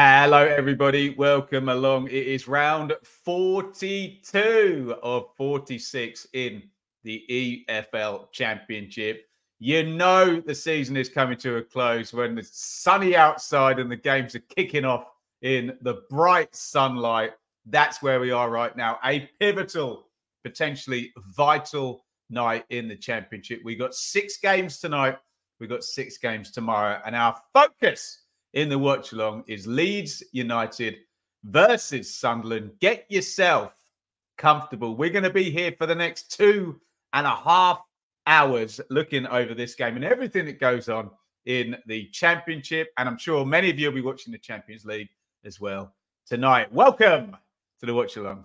Hello, everybody. Welcome along. It is round 42 of 46 in the EFL Championship. You know the season is coming to a close when it's sunny outside and the games are kicking off in the bright sunlight. That's where we are right now. A pivotal, potentially vital night in the championship. We got six games tonight. We got six games tomorrow, and our focus in the watch along is Leeds United versus Sunderland. Get yourself comfortable. We're going to be here for the next two and a half hours looking over this game and everything that goes on in the championship. And I'm sure many of you will be watching the Champions League as well tonight. Welcome to the watch along.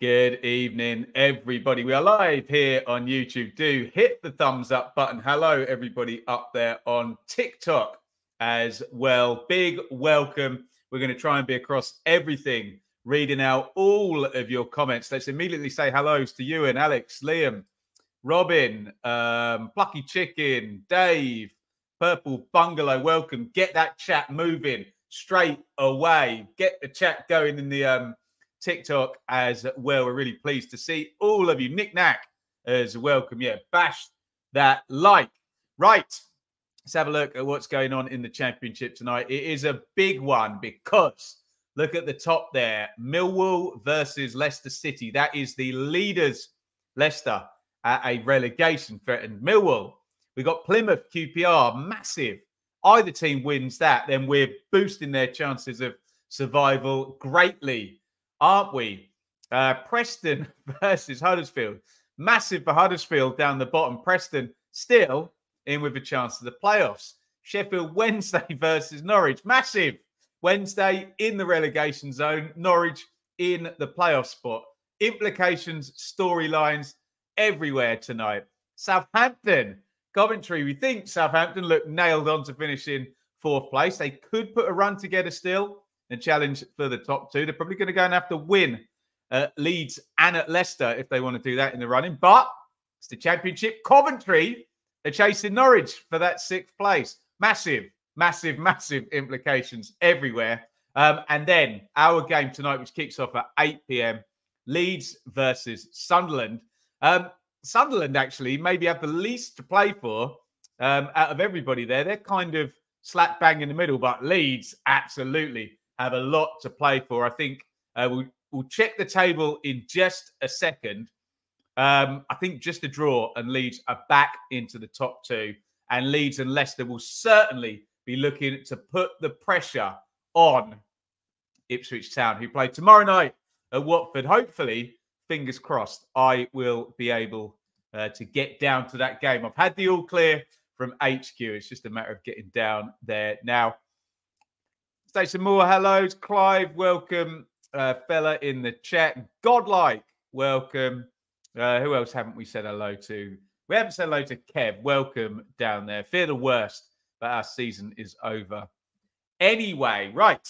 Good evening, everybody. We are live here on YouTube. Do hit the thumbs up button. Hello, everybody up there on TikTok as well. Big welcome. We're going to try and be across everything, reading out all of your comments. Let's immediately say hellos to you and Alex, Liam, Robin, um, Plucky Chicken, Dave, Purple Bungalow. Welcome. Get that chat moving straight away. Get the chat going in the um, TikTok as well. We're really pleased to see all of you. Nick Knack as welcome. Yeah, bash that like. Right. Let's have a look at what's going on in the championship tonight. It is a big one because look at the top there Millwall versus Leicester City. That is the leaders, Leicester, at a relegation threatened Millwall. We got Plymouth QPR, massive. Either team wins that, then we're boosting their chances of survival greatly aren't we? Uh, Preston versus Huddersfield. Massive for Huddersfield down the bottom. Preston still in with a chance to the playoffs. Sheffield Wednesday versus Norwich. Massive. Wednesday in the relegation zone. Norwich in the playoff spot. Implications, storylines everywhere tonight. Southampton, Coventry. We think Southampton look nailed on to finish in fourth place. They could put a run together still and challenge for the top two. They're probably going to go and have to win at Leeds and at Leicester if they want to do that in the running. But it's the championship. Coventry are chasing Norwich for that sixth place. Massive, massive, massive implications everywhere. Um, and then our game tonight, which kicks off at 8 p.m. Leeds versus Sunderland. Um, Sunderland actually maybe have the least to play for um, out of everybody there. They're kind of slap bang in the middle, but Leeds absolutely have a lot to play for. I think uh, we'll, we'll check the table in just a second. Um, I think just a draw and Leeds are back into the top two. And Leeds and Leicester will certainly be looking to put the pressure on Ipswich Town, who play tomorrow night at Watford. Hopefully, fingers crossed, I will be able uh, to get down to that game. I've had the all clear from HQ. It's just a matter of getting down there now. Say some more hellos. Clive, welcome. Uh, fella in the chat. Godlike, welcome. Uh, who else haven't we said hello to? We haven't said hello to Kev. Welcome down there. Fear the worst, but our season is over. Anyway, right.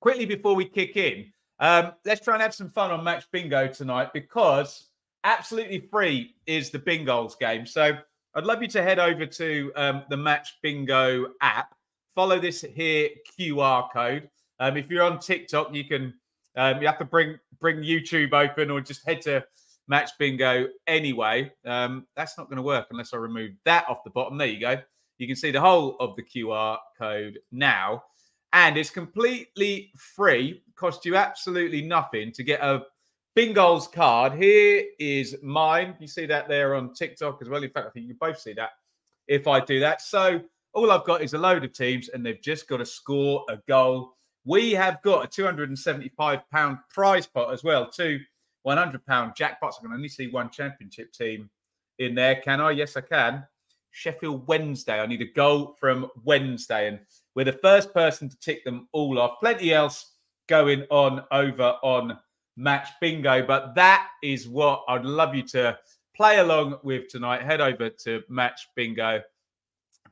Quickly before we kick in, um, let's try and have some fun on Match Bingo tonight because absolutely free is the Bingos game. So I'd love you to head over to um, the Match Bingo app follow this here QR code. Um, if you're on TikTok, you can um, you have to bring bring YouTube open or just head to Match Bingo anyway. Um, that's not going to work unless I remove that off the bottom. There you go. You can see the whole of the QR code now, and it's completely free. Cost you absolutely nothing to get a Bingos card. Here is mine. You see that there on TikTok as well. In fact, I think you both see that if I do that. So all I've got is a load of teams, and they've just got to score a goal. We have got a 275 pound prize pot as well, two 100 pound jackpots. I can only see one championship team in there. Can I? Yes, I can. Sheffield Wednesday. I need a goal from Wednesday, and we're the first person to tick them all off. Plenty else going on over on match bingo. But that is what I'd love you to play along with tonight. Head over to match bingo,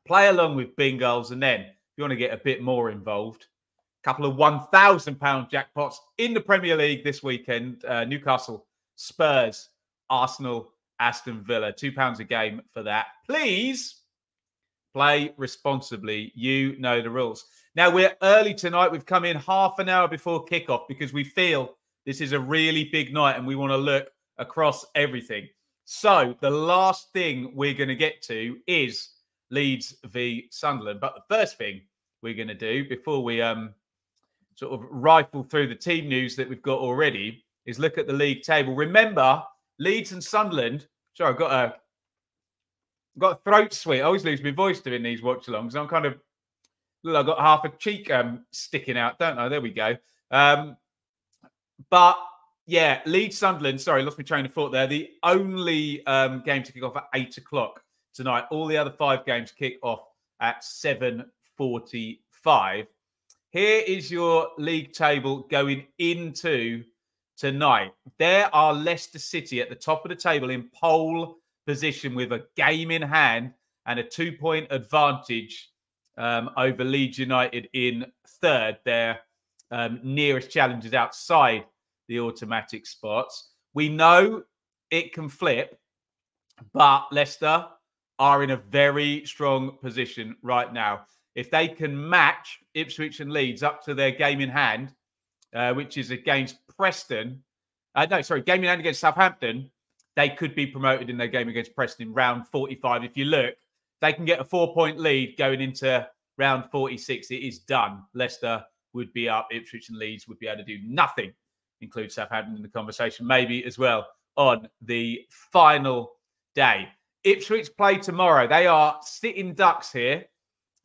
play along with bingos, and then if you want to get a bit more involved, a couple of one thousand pound jackpots in the Premier League this weekend. Uh, Newcastle, Spurs, Arsenal, Aston Villa, two pounds a game for that. Please play responsibly. You know the rules. Now we're early tonight. We've come in half an hour before kickoff because we feel this is a really big night and we want to look across everything. So the last thing we're going to get to is Leeds v Sunderland. But the first thing we're going to do before we um sort of rifle through the team news that we've got already is look at the league table. Remember, Leeds and Sunderland. Sorry, I've got a got a throat sweet. I always lose my voice doing these watch alongs. I'm kind of Look, I've got half a cheek um, sticking out, don't I? There we go. Um, but yeah, Leeds Sunderland. Sorry, lost my train of thought there. The only um, game to kick off at eight o'clock tonight. All the other five games kick off at seven forty-five. Here is your league table going into tonight. There are Leicester City at the top of the table in pole position with a game in hand and a two-point advantage um, over Leeds United in third. Their um, nearest challengers outside the automatic spots. We know it can flip, but Leicester are in a very strong position right now. If they can match Ipswich and Leeds up to their game in hand, uh, which is against Preston, uh, no, sorry, game in hand against Southampton, they could be promoted in their game against Preston in round 45. If you look, they can get a four point lead going into round 46. It is done. Leicester would be up. Ipswich and Leeds would be able to do nothing. Include Southampton in the conversation, maybe as well on the final day. Ipswich play tomorrow. They are sitting ducks here.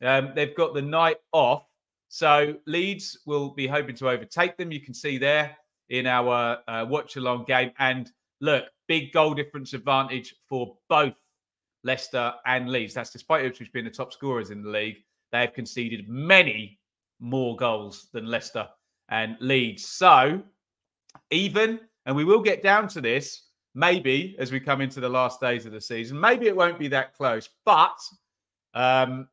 Um, they've got the night off. So Leeds will be hoping to overtake them. You can see there in our uh, watch along game. And look, big goal difference advantage for both Leicester and Leeds. That's despite Ipswich being the top scorers in the league. They have conceded many more goals than Leicester and Leeds. So, even, and we will get down to this maybe as we come into the last days of the season, maybe it won't be that close, but um,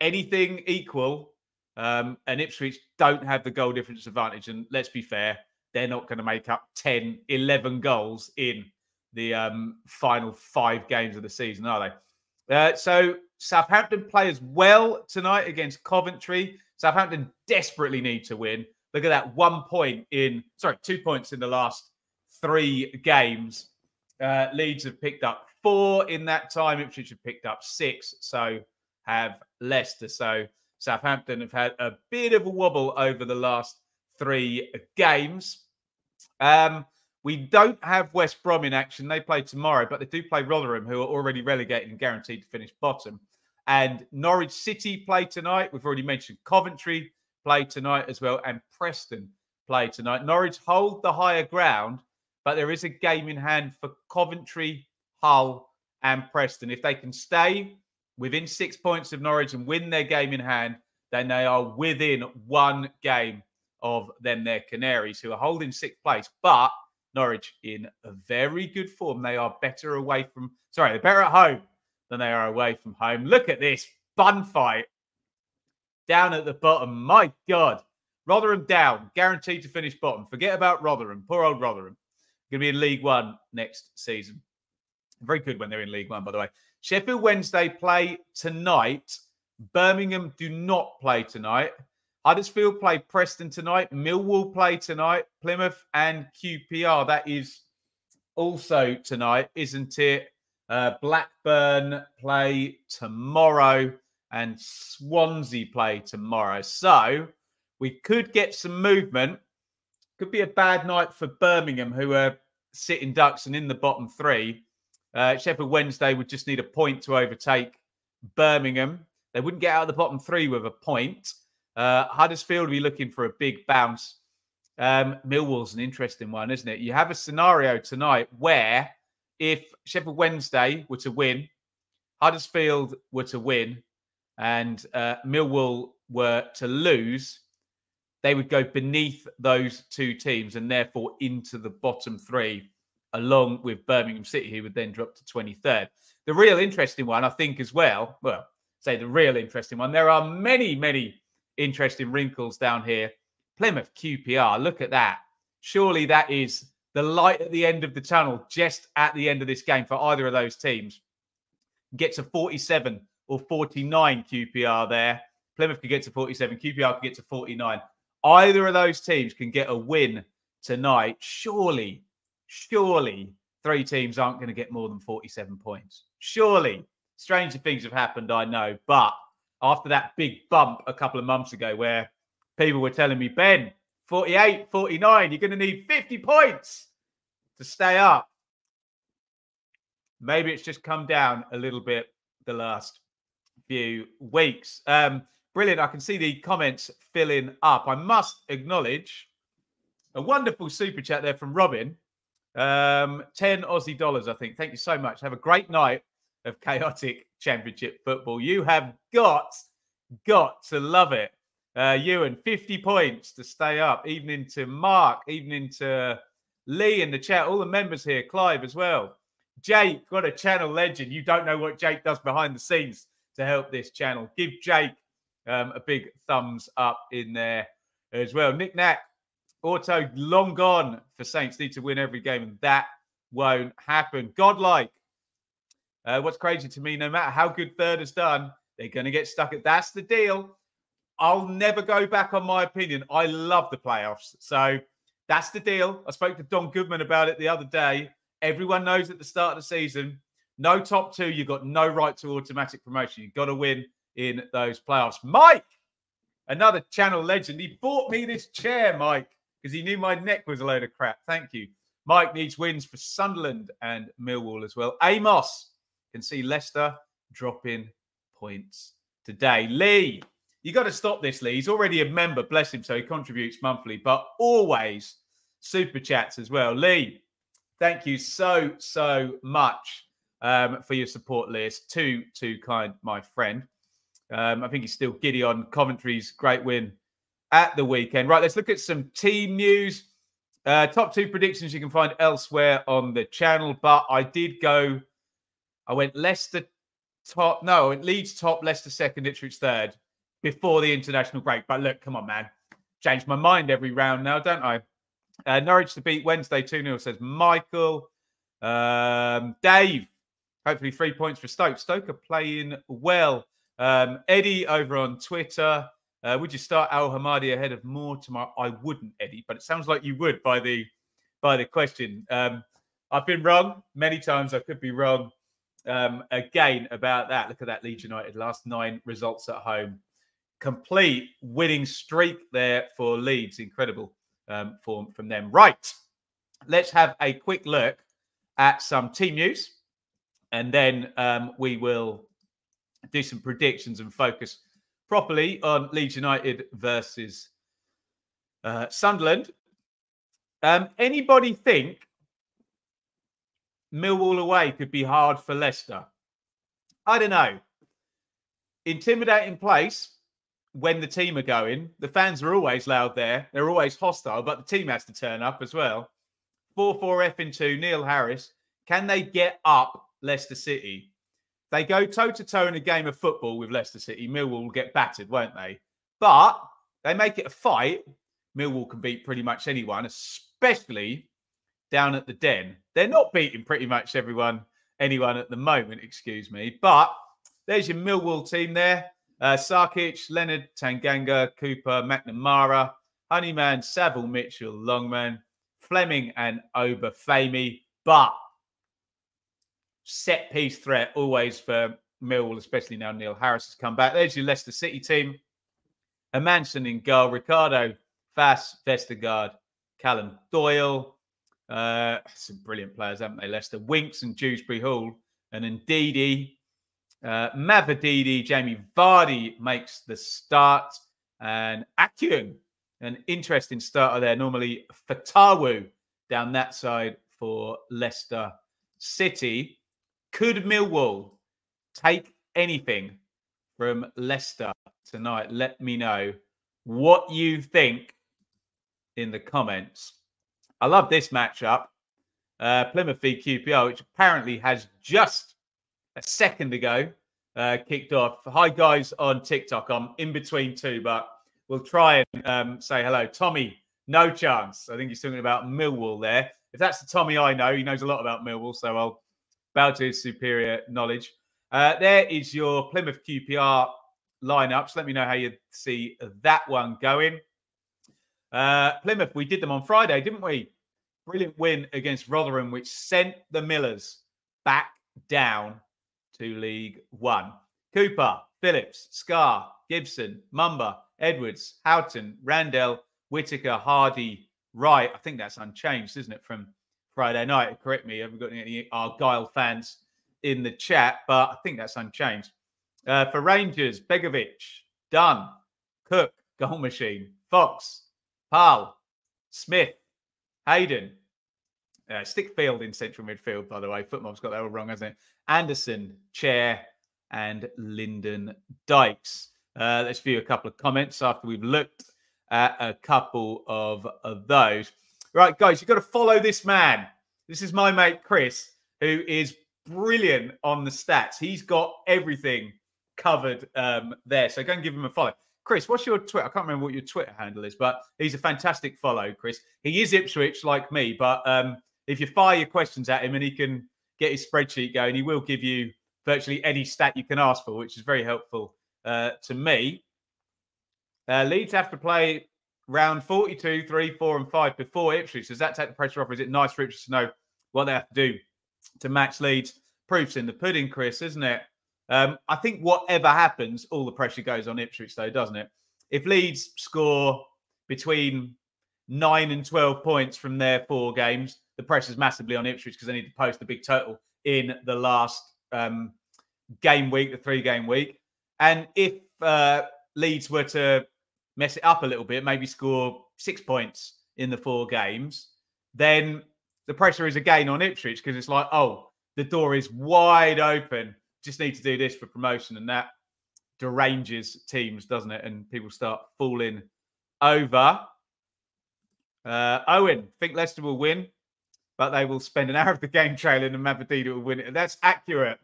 anything equal, um, and Ipswich don't have the goal difference advantage. And let's be fair, they're not going to make up 10, 11 goals in the um, final five games of the season, are they? Uh, so Southampton play as well tonight against Coventry. Southampton desperately need to win. Look at that one point in, sorry, two points in the last three games. Uh, Leeds have picked up four in that time. Ipswich have picked up six. So have Leicester. So Southampton have had a bit of a wobble over the last three games. Um, we don't have West Brom in action. They play tomorrow, but they do play Rotherham, who are already relegated and guaranteed to finish bottom. And Norwich City play tonight. We've already mentioned Coventry play tonight as well, and Preston play tonight. Norwich hold the higher ground, but there is a game in hand for Coventry, Hull, and Preston. If they can stay within six points of Norwich and win their game in hand, then they are within one game of them, their Canaries, who are holding sixth place. But Norwich in a very good form. They are better away from, sorry, they're better at home than they are away from home. Look at this bun fight down at the bottom. My God. Rotherham down, guaranteed to finish bottom. Forget about Rotherham. Poor old Rotherham. Going to be in League One next season. Very good when they're in League One, by the way. Sheffield Wednesday play tonight. Birmingham do not play tonight. Huddersfield play Preston tonight. Millwall play tonight. Plymouth and QPR. That is also tonight, isn't it? Uh, Blackburn play tomorrow and Swansea play tomorrow. So we could get some movement. Could be a bad night for Birmingham, who are sitting ducks and in the bottom three. Uh, Sheffield Wednesday would just need a point to overtake Birmingham. They wouldn't get out of the bottom three with a point. Uh, Huddersfield will be looking for a big bounce. Um, Millwall's an interesting one, isn't it? You have a scenario tonight where if Sheffield Wednesday were to win, Huddersfield were to win, and uh, Millwall were to lose, they would go beneath those two teams and therefore into the bottom three, along with Birmingham City, who would then drop to 23rd. The real interesting one, I think, as well, well, say the real interesting one, there are many, many interesting wrinkles down here. Plymouth QPR, look at that. Surely that is the light at the end of the tunnel, just at the end of this game for either of those teams. Get to 47 or 49 QPR there. Plymouth could get to 47, QPR could get to 49. Either of those teams can get a win tonight. Surely, surely three teams aren't going to get more than 47 points. Surely. Stranger things have happened, I know. But after that big bump a couple of months ago where people were telling me, Ben, 48, 49, you're going to need 50 points to stay up. Maybe it's just come down a little bit the last few weeks. Um, brilliant. I can see the comments filling up. I must acknowledge a wonderful super chat there from Robin. Um, 10 Aussie dollars, I think. Thank you so much. Have a great night of chaotic championship football. You have got, got to love it. Uh, Ewan, 50 points to stay up. Evening to Mark, evening to Lee in the chat, all the members here, Clive as well. Jake, got a channel legend. You don't know what Jake does behind the scenes to help this channel. Give Jake um, a big thumbs up in there as well. Nick Knack, auto long gone for Saints. Need to win every game, and that won't happen. Godlike. Uh, what's crazy to me, no matter how good third has done, they're going to get stuck at that's the deal. I'll never go back on my opinion. I love the playoffs. So that's the deal. I spoke to Don Goodman about it the other day. Everyone knows at the start of the season, no top two, you've got no right to automatic promotion. You've got to win in those playoffs. Mike, another channel legend. He bought me this chair, Mike, because he knew my neck was a load of crap. Thank you. Mike needs wins for Sunderland and Millwall as well. Amos can see Leicester dropping points today. Lee, you got to stop this, Lee. He's already a member, bless him, so he contributes monthly, but always super chats as well. Lee, thank you so, so much um, for your support, Lee. It's too, too kind, my friend. Um, I think he's still giddy on Coventry's great win at the weekend. Right, let's look at some team news. Uh, top two predictions you can find elsewhere on the channel, but I did go. I went Leicester top. No, I Leeds top, Leicester second, Ipswich third before the international break. But look, come on, man. Change my mind every round now, don't I? Uh, Norwich to beat Wednesday 2 0 says Michael. Um, Dave, hopefully three points for Stoke. Stoke are playing well. Um, Eddie over on Twitter. Uh, would you start Al Hamadi ahead of Moore tomorrow? I wouldn't, Eddie, but it sounds like you would by the by the question. Um, I've been wrong many times. I could be wrong um, again about that. Look at that Leeds United last nine results at home complete winning streak there for Leeds. Incredible um, form from them. Right. Let's have a quick look at some team news and then um, we will do some predictions and focus properly on Leeds United versus uh, Sunderland. Um, anybody think Millwall away could be hard for Leicester? I don't know. Intimidating place, when the team are going, the fans are always loud there. They're always hostile, but the team has to turn up as well. 4 4 F in 2, Neil Harris. Can they get up Leicester City? They go toe to toe in a game of football with Leicester City. Millwall will get battered, won't they? But they make it a fight. Millwall can beat pretty much anyone, especially down at the Den. They're not beating pretty much everyone, anyone at the moment, excuse me. But there's your Millwall team there. Uh, Sarkic, Leonard, Tanganga, Cooper, McNamara, Honeyman, Saville, Mitchell, Longman, Fleming, and Obafemi. But set piece threat always for Millwall, especially now Neil Harris has come back. There's your Leicester City team. Hermansen in goal, Ricardo, Faes, Vestergaard, Callum Doyle. Uh, some brilliant players, haven't they? Leicester, Winks and Dewsbury Hall, and Ndidi, uh, Mavididi, Jamie Vardy makes the start, and Akyun, an interesting starter there. Normally Fatawu down that side for Leicester City. Could Millwall take anything from Leicester tonight? Let me know what you think in the comments. I love this matchup. Uh, Plymouth v QPR, which apparently has just a second ago uh, kicked off. Hi, guys, on TikTok. I'm in between two, but we'll try and um, say hello. Tommy, no chance. I think he's talking about Millwall there. If that's the Tommy I know, he knows a lot about Millwall, so I'll his superior knowledge. Uh, there is your Plymouth QPR lineups. Let me know how you see that one going. Uh, Plymouth, we did them on Friday, didn't we? Brilliant win against Rotherham, which sent the Millers back down to League One. Cooper, Phillips, Scarr, Gibson, Mumba, Edwards, Houghton, Randell, Whitaker, Hardy, Wright. I think that's unchanged, isn't it, from Friday night? Correct me. I haven't got any Argyle fans in the chat, but I think that's unchanged. Uh, for Rangers, Begovic, Dunne, Cook, Goal Machine, Fox, Paal, Smith, Hayden, uh, Stickfield in central midfield, by the way. FotMob's got that all wrong, hasn't it? Andersen, Chair, and Lyndon Dykes. Uh, let's view a couple of comments after we've looked at a couple of, of those. Right, guys, you've got to follow this man. This is my mate Chris, who is brilliant on the stats. He's got everything covered um, there. So go and give him a follow. Chris, what's your Twitter? I can't remember what your Twitter handle is, but he's a fantastic follow, Chris. He is Ipswich like me, but um, if you fire your questions at him and he can get his spreadsheet going, he will give you virtually any stat you can ask for, which is very helpful uh, to me. Uh, Leeds have to play round 42, 3, 4, and 5 before Ipswich. Does that take the pressure off? Is it nice for Ipswich to know what they have to do to match Leeds? Proofs in the pudding, Chris, isn't it? Um, I think whatever happens, all the pressure goes on Ipswich, though, doesn't it? If Leeds score between nine and 12 points from their four games, the pressure's massively on Ipswich because they need to post a big total in the last um, game week, the three game week. And if uh, Leeds were to mess it up a little bit, maybe score six points in the four games, then the pressure is again on Ipswich because it's like, oh, the door is wide open just need to do this for promotion, and that deranges teams, doesn't it? And people start falling over. Uh, Owen, think Leicester will win, but they will spend an hour of the game trailing and Mavididi will win it. That's accurate.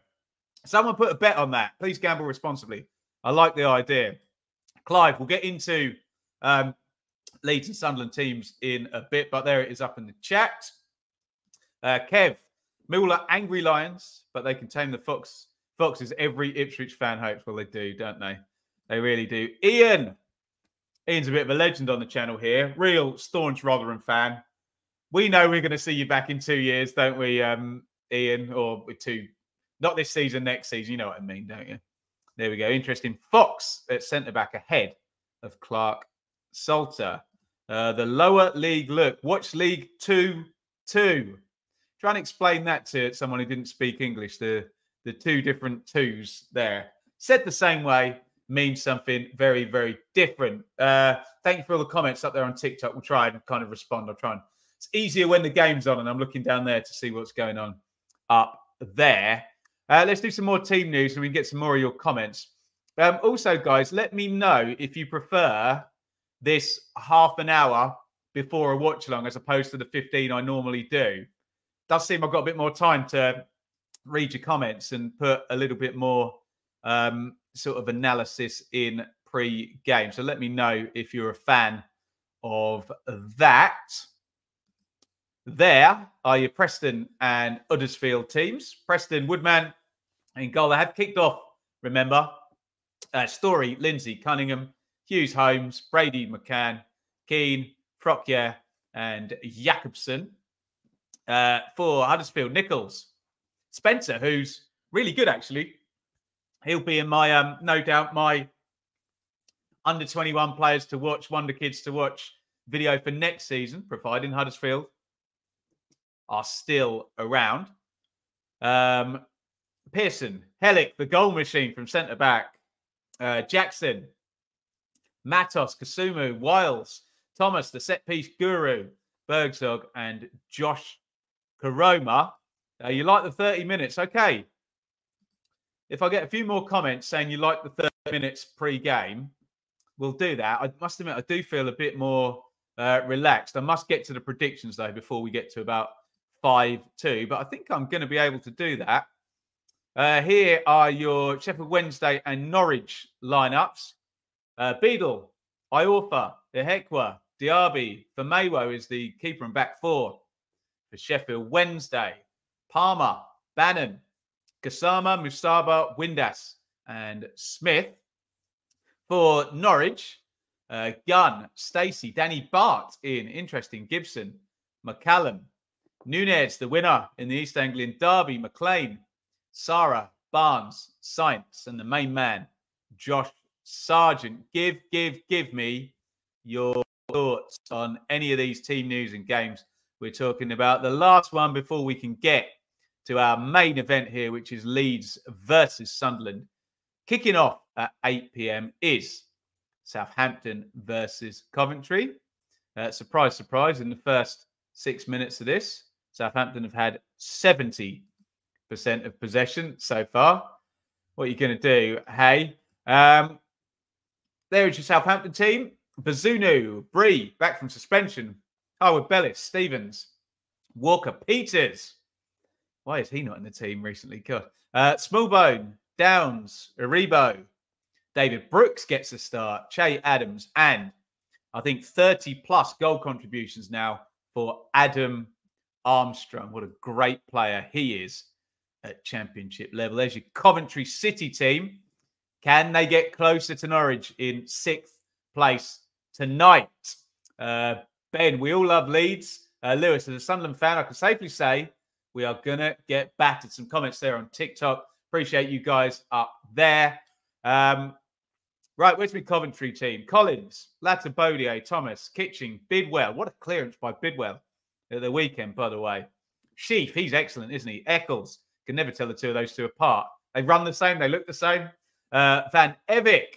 Someone put a bet on that. Please gamble responsibly. I like the idea. Clive, we'll get into um, Leeds and Sunderland teams in a bit, but there it is up in the chat. Uh, Kev, Millwall angry lions, but they can tame the fox Foxes, every Ipswich fan hopes. Well, they do, don't they? They really do. Ian. Ian's a bit of a legend on the channel here. Real staunch Rotherham fan. We know we're going to see you back in two years, don't we, um, Ian? Or two, not this season, next season. You know what I mean, don't you? There we go. Interesting. Fox at centre back ahead of Clarke Salter. Uh, the lower league look. Watch League Two 2. Try and explain that to someone who didn't speak English. The the two different twos there. Said the same way means something very, very different. Uh, thank you for all the comments up there on TikTok. We'll try and kind of respond. I'll try and it's easier when the game's on and I'm looking down there to see what's going on up there. Uh, let's do some more team news and we can get some more of your comments. Um, also, guys, let me know if you prefer this half an hour before a watch along as opposed to the 15 I normally do. Does seem I've got a bit more time to read your comments and put a little bit more um, sort of analysis in pre-game. So let me know if you're a fan of that. There are your Preston and Uddersfield teams. Preston, Woodman, and goal. They have kicked off, remember. Uh, Storey, Lindsay, Cunningham, Hughes, Holmes, Brady, McCann, Keane, Frockier, and Jakobsen. Uh, for Huddersfield, Nicholls, Spencer, who's really good actually. He'll be in my um, no doubt my under 21 players to watch, Wonder Kids to watch video for next season, providing Huddersfield are still around. Um, Pearson, Helik, the goal machine from centre back, uh, Jackson, Matos, Kasumu, Wiles, Thomas, the set piece guru, Burgzorg, and Josh Koroma. Uh, you like the 30 minutes? Okay. If I get a few more comments saying you like the 30 minutes pre game, we'll do that. I must admit, I do feel a bit more uh, relaxed. I must get to the predictions though before we get to about five two, but I think I'm going to be able to do that. Uh, here are your Sheffield Wednesday and Norwich lineups. Uh, Beadle, Iorfa, Ihiekwe, Diaby, Famewo is the keeper and back four for Sheffield Wednesday. Palmer, Bannan, Gassama, Musaba, Windass, and Smith. For Norwich, uh, Gunn, Stacey, Danny Batth in. Interesting. Gibson, McCallum, Nunez, the winner in the East Anglian Derby, McLean, Sara, Barnes, Sainz, and the main man, Josh Sargent. Give, give, give me your thoughts on any of these team news and games we're talking about. The last one before we can get to our main event here, which is Leeds versus Sunderland. Kicking off at 8 p.m. is Southampton versus Coventry. Uh, surprise, surprise, in the first six minutes of this, Southampton have had 70% of possession so far. What are you going to do? Hey, um, there is your Southampton team. Bazunu, Bree, back from suspension. Harwood Bellis, Stephens, Walker, Peters. Why is he not in the team recently? God. Uh, Smallbone, Downes, Aribo, David Brooks gets a start, Che Adams, and I think 30 plus goal contributions now for Adam Armstrong. What a great player he is at championship level. There's your Coventry City team. Can they get closer to Norwich in sixth place tonight? Uh, ben, we all love Leeds. Uh, Lewis, as a Sunderland fan, I can safely say we are going to get battered. Some comments there on TikTok. Appreciate you guys up there. Um, right, where's my Coventry team? Collins, Latibeaudiere, Thomas, Kitching, Bidwell. What a clearance by Bidwell at the weekend, by the way. Sheaf, he's excellent, isn't he? Eccles, can never tell the two of those two apart. They run the same, they look the same. Uh, Van Ewijk,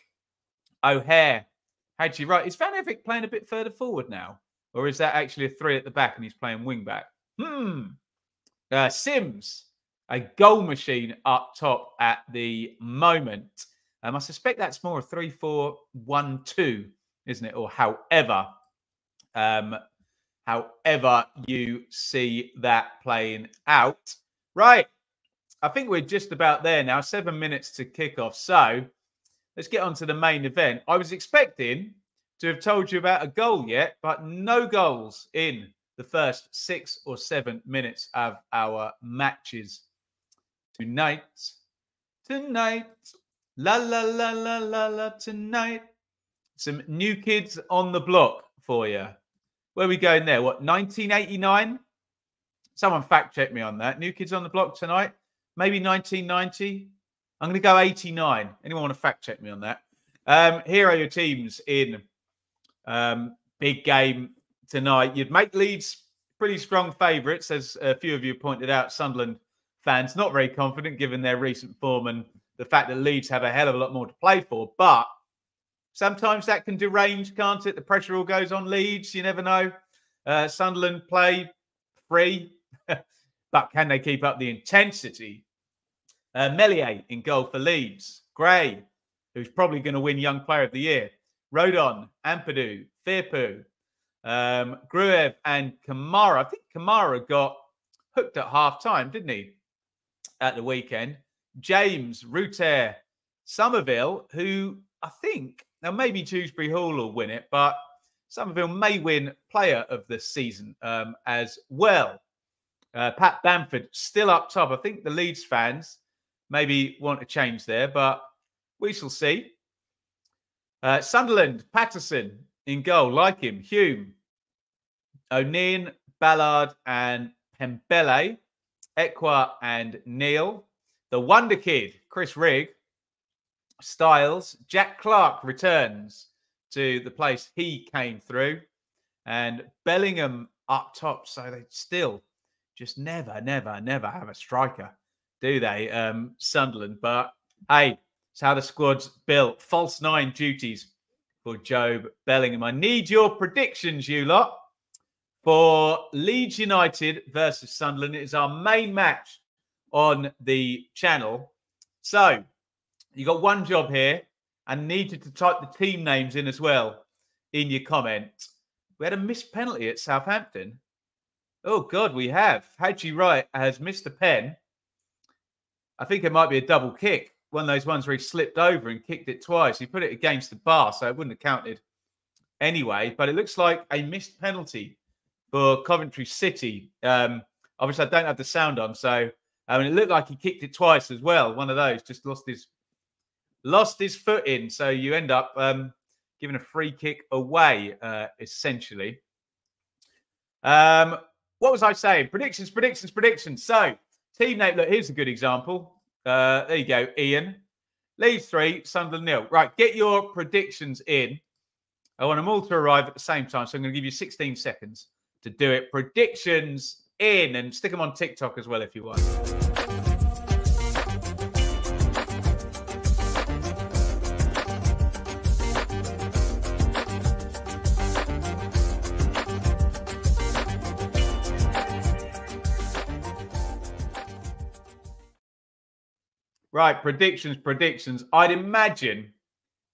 O'Hare, Haji Wright. Is Van Ewijk playing a bit further forward now? Or is that actually a three at the back and he's playing wing back? Hmm. Uh, Simms, a goal machine up top at the moment. Um, I suspect that's more a 3 4 1 2, isn't it? Or however, um, however you see that playing out. Right. I think we're just about there now. Seven minutes to kick off. So let's get on to the main event. I was expecting to have told you about a goal yet, but no goals in the first six or seven minutes of our matches tonight. Tonight. La la la la la la tonight. Some new kids on the block for you. Where are we going there? What, 1989? Someone fact check me on that. New kids on the block tonight? Maybe 1990? I'm going to go 89. Anyone want to fact check me on that? Um, here are your teams in um, big game tonight. You'd make Leeds pretty strong favourites, as a few of you pointed out. Sunderland fans not very confident given their recent form and the fact that Leeds have a hell of a lot more to play for. But sometimes that can derange, can't it? The pressure all goes on Leeds. You never know. Uh, Sunderland play free, but can they keep up the intensity? Uh, Meslier in goal for Leeds. Gray, who's probably going to win Young Player of the Year. Rodon, Ampadu, Firpo, um, Gruev, and Kamara. I think Kamara got hooked at half time, didn't he? At the weekend. James, Rutter, Summerville, who I think now maybe Dewsbury Hall will win it, but Summerville may win Player of the Season um, as well. Uh, Pat Bamford still up top. I think the Leeds fans maybe want a change there, but we shall see. Uh, Sunderland, Patterson in goal, like him. Hume, O'Nien, Ballard, and Pembele, Ekwah and Neil. The Wonder Kid, Chris Rigg, Styles, Jack Clarke returns to the place he came through, and Bellingham up top. So they still just never, never, never have a striker, do they? Um, Sunderland. But hey, it's how the squad's built. False nine duties for Jobe Bellingham. I need your predictions, you lot, for Leeds United versus Sunderland. It is our main match on the channel. So you got one job here. and needed to type the team names in as well in your comments. We had a missed penalty at Southampton. Oh, God, we have. Haji Wright has missed a pen. I think it might be a double kick. One of those ones where he slipped over and kicked it twice. He put it against the bar, so it wouldn't have counted anyway. But it looks like a missed penalty for Coventry City. Um, obviously, I don't have the sound on, so I mean, it looked like he kicked it twice as well. One of those just lost his lost his foot in. So you end up um, giving a free kick away, uh, essentially. Um, what was I saying? Predictions, predictions, predictions. So team name. Look, here's a good example. Uh, there you go, Ian. Leeds three, Sunderland nil. Right, get your predictions in. I want them all to arrive at the same time. So I'm going to give you 16 seconds to do it. Predictions in and stick them on TikTok as well if you want. Right, predictions, predictions. I'd imagine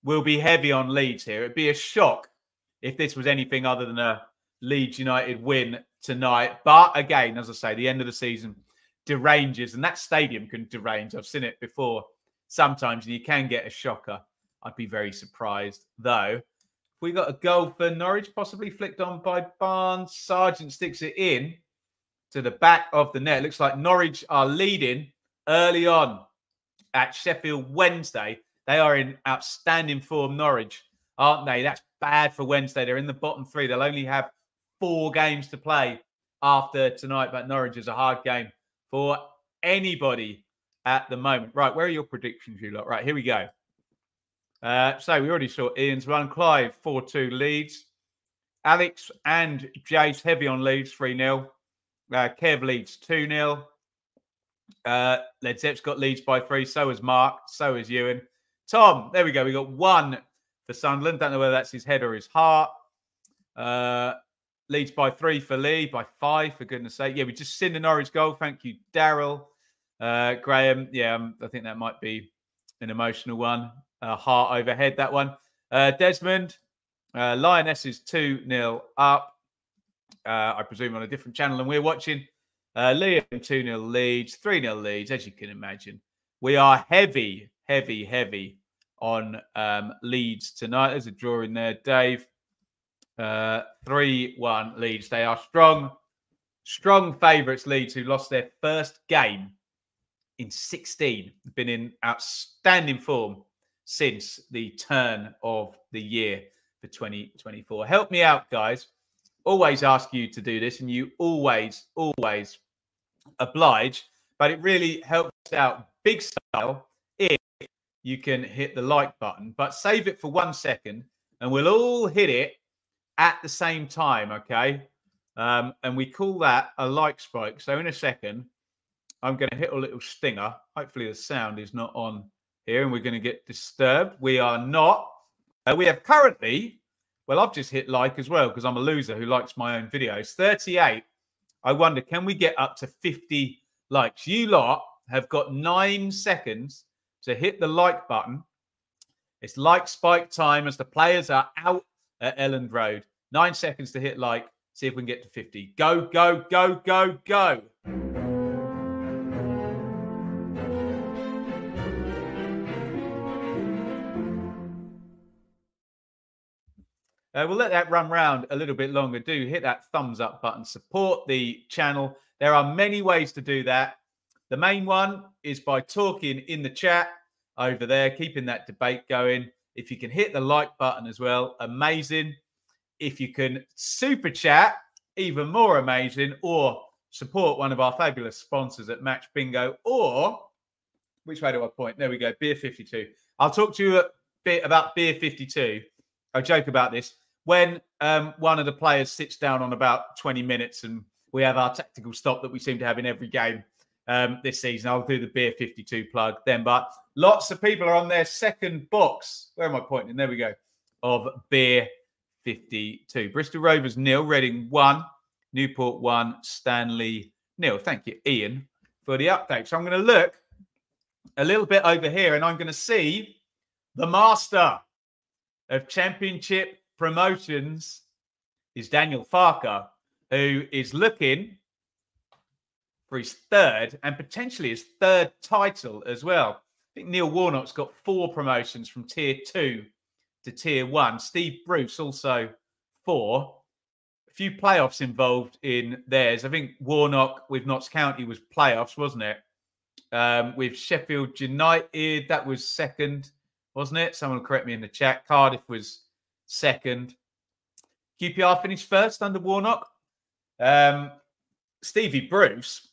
we'll be heavy on Leeds here. It'd be a shock if this was anything other than a Leeds United win tonight. But again, as I say, the end of the season deranges, and that stadium can derange. I've seen it before sometimes, and you can get a shocker. I'd be very surprised, though. We got a goal for Norwich, possibly flicked on by Barnes. Sargent sticks it in to the back of the net. Looks like Norwich are leading early on at Sheffield Wednesday. They are in outstanding form, Norwich, aren't they? That's bad for Wednesday. They're in the bottom three. They'll only have four games to play after tonight, but Norwich is a hard game for anybody at the moment. Right, where are your predictions, you lot? Right, here we go. Uh, so we already saw Ian's run. Clive 4 2 Leeds. Alex and Jace heavy on Leeds 3 0. Uh, Kev Leeds 2 0. Uh, Led Zepp's got Leeds by three. So has Mark. So is Ewan. Tom, there we go. We got one for Sunderland. Don't know whether that's his head or his heart. Uh, Leeds by three for Lee, by five, for goodness sake. Yeah, we just seen the Norwich goal. Thank you, Daryl. Uh, Graham, yeah, um, I think that might be an emotional one. Uh, heart overhead, that one. Uh, Desmond, uh, Lioness is 2 0 up. Uh, I presume on a different channel than we're watching. Uh, Liam 2 0 Leeds, 3 0 Leeds, as you can imagine. We are heavy, heavy, heavy on um, Leeds tonight. There's a draw in there, Dave. Uh, 3 1 Leeds. They are strong, strong favourites, Leeds, who lost their first game in 16. Been in outstanding form since the turn of the year for 2024. Help me out, guys. Always ask you to do this, and you always, always oblige. But it really helps out big style if you can hit the like button. But save it for one second, and we'll all hit it at the same time, okay? Um, and we call that a like spike. So in a second, I'm going to hit a little stinger. Hopefully the sound is not on here and we're going to get disturbed. We are not. Uh, we have currently, well, I've just hit like as well because I'm a loser who likes my own videos. 38. I wonder, can we get up to 50 likes? You lot have got nine seconds to hit the like button. It's like spike time as the players are out at Elland Road. Nine seconds to hit like. See if we can get to 50. Go, go, go, go, go. Uh, we'll let that run round a little bit longer. Do hit that thumbs up button, support the channel. There are many ways to do that. The main one is by talking in the chat over there, keeping that debate going. If you can hit the like button as well, amazing. If you can super chat, even more amazing, or support one of our fabulous sponsors at Match Bingo, or which way do I point? There we go, Beer 52. I'll talk to you a bit about Beer 52. I joke about this. When um, one of the players sits down on about 20 minutes and we have our tactical stop that we seem to have in every game um, this season, I'll do the Beer 52 plug then. But lots of people are on their second box. Where am I pointing? There we go. Of Beer 52. Bristol Rovers nil, Reading one, Newport one, Stanley nil. Thank you, Ian, for the update. So I'm going to look a little bit over here and I'm going to see the master of championship promotions is Daniel Farke, who is looking for his third and potentially his third title as well. I think Neil Warnock's got four promotions from tier two to tier one. Steve Bruce also four. A few playoffs involved in theirs. I think Warnock with Notts County was playoffs, wasn't it? Um, with Sheffield United, that was second, wasn't it? Someone correct me in the chat. Cardiff was second. QPR finished first under Warnock. Um, Stevie Bruce,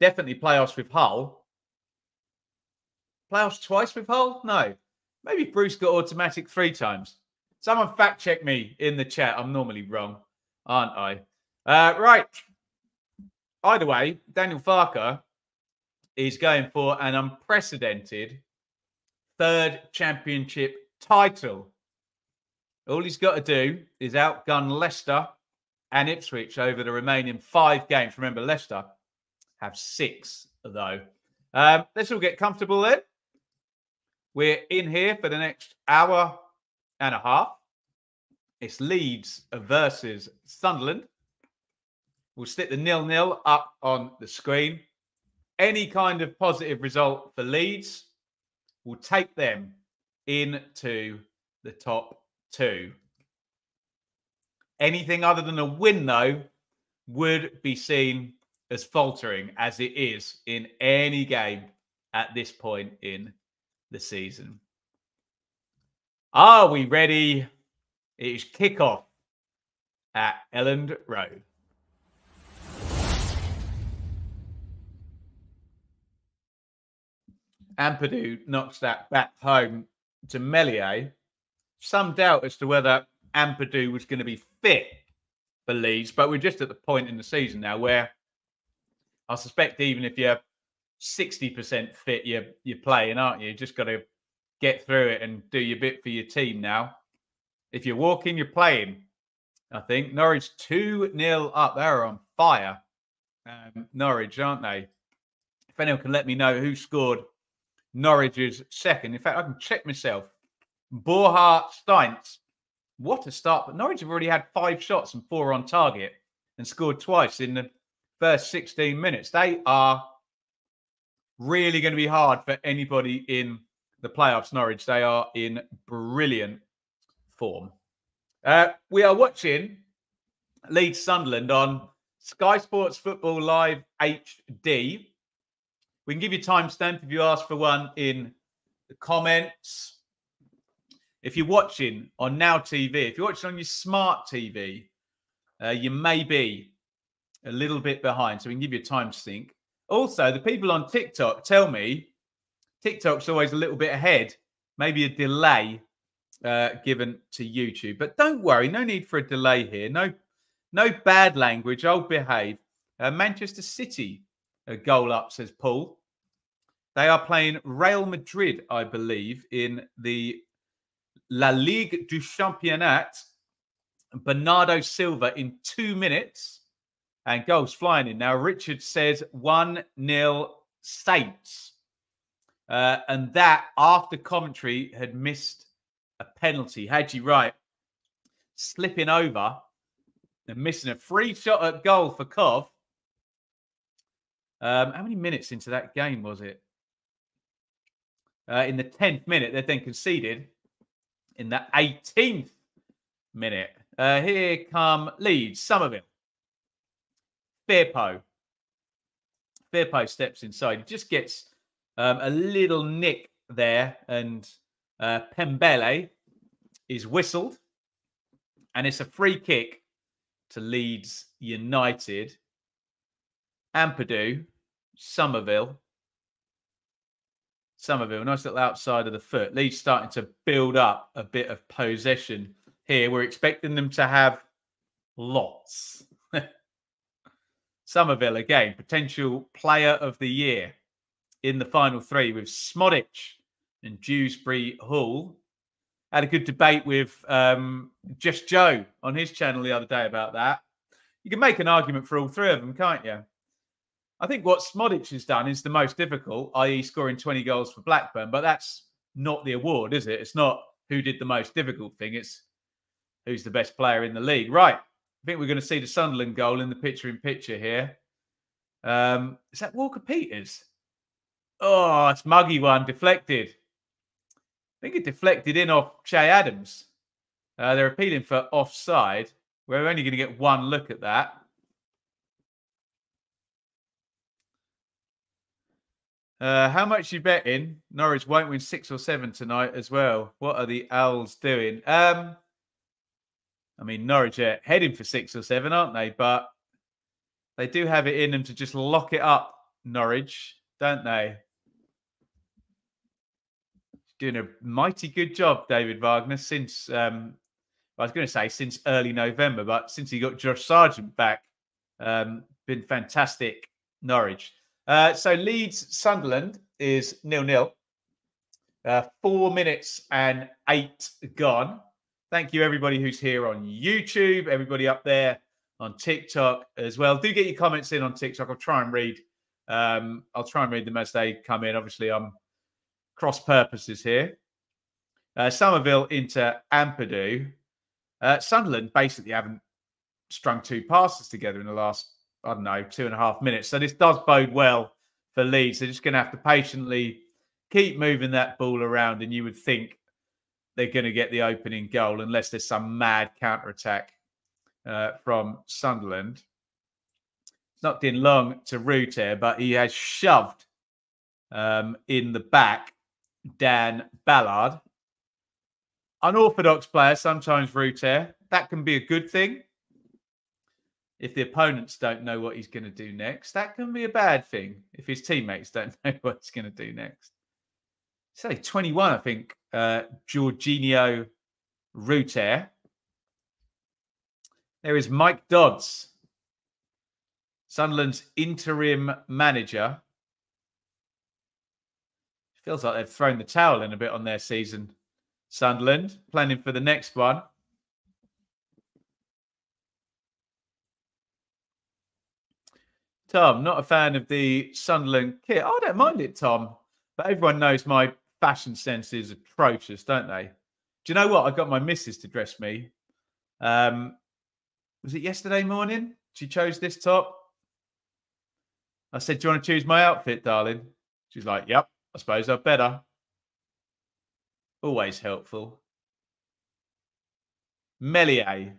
definitely playoffs with Hull. Playoffs twice with Hull? No. Maybe Bruce got automatic three times. Someone fact check me in the chat. I'm normally wrong, aren't I? Uh, right. Either way, Daniel Farke is going for an unprecedented third championship title. All he's got to do is outgun Leicester and Ipswich over the remaining five games. Remember, Leicester have six, though. Um, let's all get comfortable then. We're in here for the next hour and a half. It's Leeds versus Sunderland. We'll stick the nil-nil up on the screen. Any kind of positive result for Leeds will take them into the top two. Anything other than a win, though, would be seen as faltering, as it is in any game at this point in the season. Are we ready? It is kickoff at Elland Road. Ampadu knocks that back home to Meslier. Some doubt as to whether Ampadu was going to be fit for Leeds, but we're just at the point in the season now where I suspect even if you're 60% fit you're you're playing, aren't you? you just got to get through it and do your bit for your team now. If you're walking, you're playing. I think Norwich 2 0 up. They're on fire. Um, Norwich, aren't they? If anyone can let me know who scored Norwich's second. In fact, I can check myself. Borja Sainz. What a start. But Norwich have already had five shots and four on target and scored twice in the first 16 minutes. They are really going to be hard for anybody in the playoffs. Norwich, they are in brilliant form. Uh, we are watching Leeds Sunderland on Sky Sports Football Live HD. We can give you timestamp if you ask for one in the comments. If you're watching on Now TV, if you're watching on your smart TV, uh, you may be a little bit behind. So we can give you a time sync. Also, the people on TikTok tell me TikTok's always a little bit ahead, maybe a delay uh, given to YouTube. But don't worry, no need for a delay here. No, no bad language. I'll behave. Uh, Manchester City, a goal up, says Paul. They are playing Real Madrid, I believe, in the La Ligue du Championnat. Bernardo Silva in two minutes and goals flying in. Now, Richard says 1 0 Saints. Uh, and that after commentary had missed a penalty. Haji Wright, slipping over and missing a free shot at goal for Kov. Um, how many minutes into that game was it? Uh, in the 10th minute, they then conceded in the 18th minute. Uh, here come Leeds, Summerville. Firpo. Firpo steps inside. He just gets um, a little nick there, and uh, Pembele is whistled, and it's a free kick to Leeds United. Ampadu, Summerville. Summerville, nice little outside of the foot. Leeds starting to build up a bit of possession here. We're expecting them to have lots. Summerville again, potential player of the year in the final three with Szmodics and Dewsbury Hall. Had a good debate with um, Just Joe on his channel the other day about that. You can make an argument for all three of them, can't you? I think what Szmodics has done is the most difficult, i.e., scoring 20 goals for Blackburn, but that's not the award, is it? It's not who did the most difficult thing. It's who's the best player in the league. Right. I think we're going to see the Sunderland goal in the picture in picture here. Um, is that Walker Peters? Oh, it's muggy one, deflected. I think it deflected in off Che Adams. Uh, they're appealing for offside. We're only going to get one look at that. Uh, how much you betting? Norwich won't win six or seven tonight as well. What are the Owls doing? Um, I mean, Norwich are heading for six or seven, aren't they? But they do have it in them to just lock it up, Norwich, don't they? Doing a mighty good job, David Wagner, since um, I was going to say since early November, but since he got Josh Sargent back, um, been fantastic, Norwich. Uh, so Leeds Sunderland is nil nil. Uh, four minutes and eight gone. Thank you, everybody who's here on YouTube, everybody up there on TikTok as well. Do get your comments in on TikTok. I'll try and read. Um, I'll try and read them as they come in. Obviously, I'm cross purposes here. Uh, Summerville into Ampadu. Uh, Sunderland basically haven't strung two passes together in the last I don't know, two and a half minutes. So this does bode well for Leeds. They're just going to have to patiently keep moving that ball around, and you would think they're going to get the opening goal unless there's some mad counter attack uh, from Sunderland. It's knocked in long to Rutter, but he has shoved um, in the back Dan Ballard. Unorthodox player, sometimes Rutter. That can be a good thing if the opponents don't know what he's going to do next, that can be a bad thing if his teammates don't know what he's going to do next. Say 21, I think, uh, Georginio Rutter. There is Mike Dodds, Sunderland's interim manager. Feels like they've thrown the towel in a bit on their season. Sunderland planning for the next one. Tom, not a fan of the Sunderland kit. I don't mind it, Tom, but everyone knows my fashion sense is atrocious, don't they? Do you know what? I got my missus to dress me. Um, was it yesterday morning? She chose this top. I said, Do you want to choose my outfit, darling? She's like, Yep, I suppose I'd better. Always helpful. Meslier.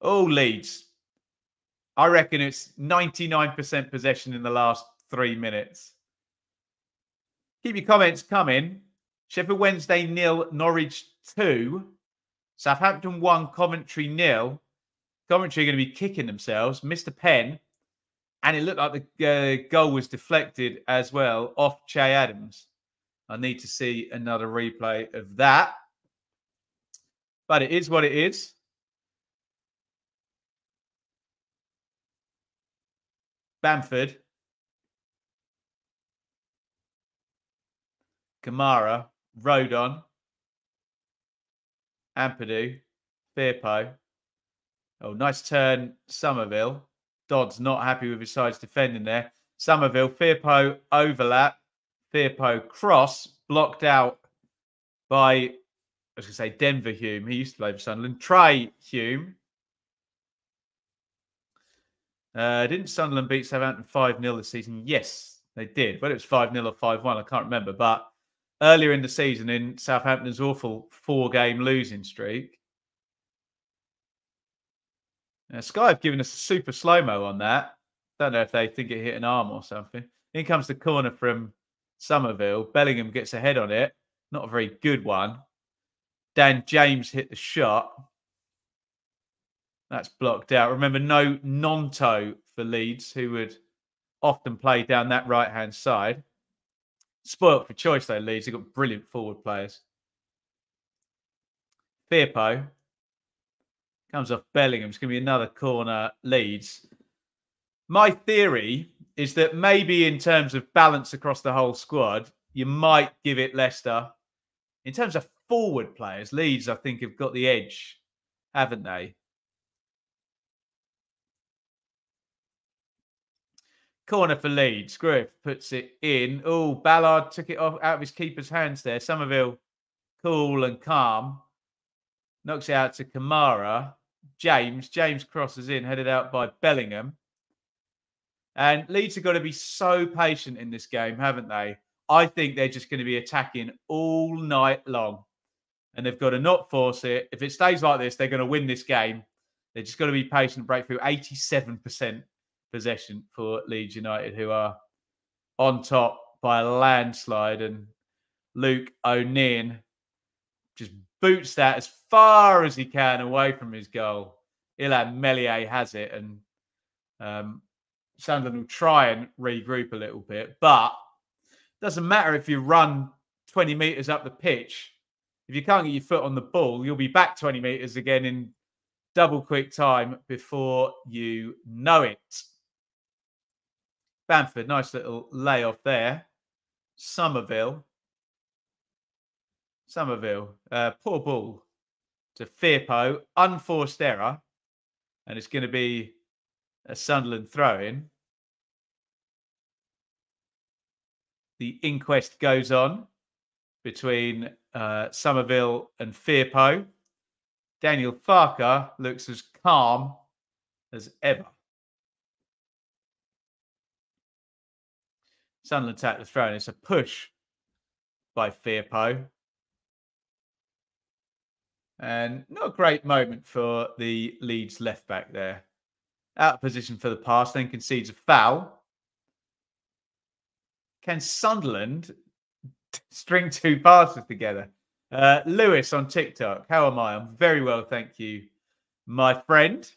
All Leeds. I reckon it's 99% possession in the last three minutes. Keep your comments coming. Sheffield Wednesday nil, Norwich two, Southampton one, Coventry nil. Coventry are going to be kicking themselves. Mr. Penn, and it looked like the uh, goal was deflected as well off Che Adams. I need to see another replay of that. But it is what it is. Bamford, Kamara, Rodon, Ampadu, Firpo. Oh, nice turn, Summerville. Dodd's not happy with his side's defending there. Summerville, Firpo overlap, Firpo cross, blocked out by, I was going to say Denver Hume. He used to play for Sunderland. Trai Hume. Uh, didn't Sunderland beat Southampton 5 0 this season? Yes, they did. Whether it was 5 0 or 5 1, I can't remember. But earlier in the season, in Southampton's awful four game losing streak, now, Sky have given us a super slow mo on that. Don't know if they think it hit an arm or something. In comes the corner from Summerville. Bellingham gets ahead on it. Not a very good one. Dan James hit the shot. That's blocked out. Remember, no Gnonto for Leeds, who would often play down that right hand side. Spoilt for choice, though, Leeds. They've got brilliant forward players. Firpo comes off Bellingham. It's going to be another corner, Leeds. My theory is that maybe in terms of balance across the whole squad, you might give it Leicester. In terms of forward players, Leeds, I think, have got the edge, haven't they? Corner for Leeds. Griff puts it in. Oh, Ballard took it off out of his keeper's hands there. Summerville, cool and calm. Knocks it out to Kamara. James. James crosses in, headed out by Bellingham. And Leeds have got to be so patient in this game, haven't they? I think they're just going to be attacking all night long. And they've got to not force it. If it stays like this, they're going to win this game. They're just got to be patient, break through 87% possession for Leeds United, who are on top by a landslide. And Luke O'Nien just boots that as far as he can away from his goal. Illan Meslier has it, and um, Sunderland will try and regroup a little bit. But doesn't matter if you run 20 metres up the pitch. If you can't get your foot on the ball, you'll be back 20 metres again in double quick time before you know it. Bamford, nice little layoff there. Summerville. Summerville, uh, poor ball to Firpo, unforced error. And it's going to be a Sunderland throw in. The inquest goes on between uh, Summerville and Firpo. Daniel Farke looks as calm as ever. Sunderland attack the throw, it's a push by Firpo. And not a great moment for the Leeds left back there. Out of position for the pass, then concedes a foul. Can Sunderland string two passes together? Uh, Lewis on TikTok. How am I? I'm very well, thank you, my friend.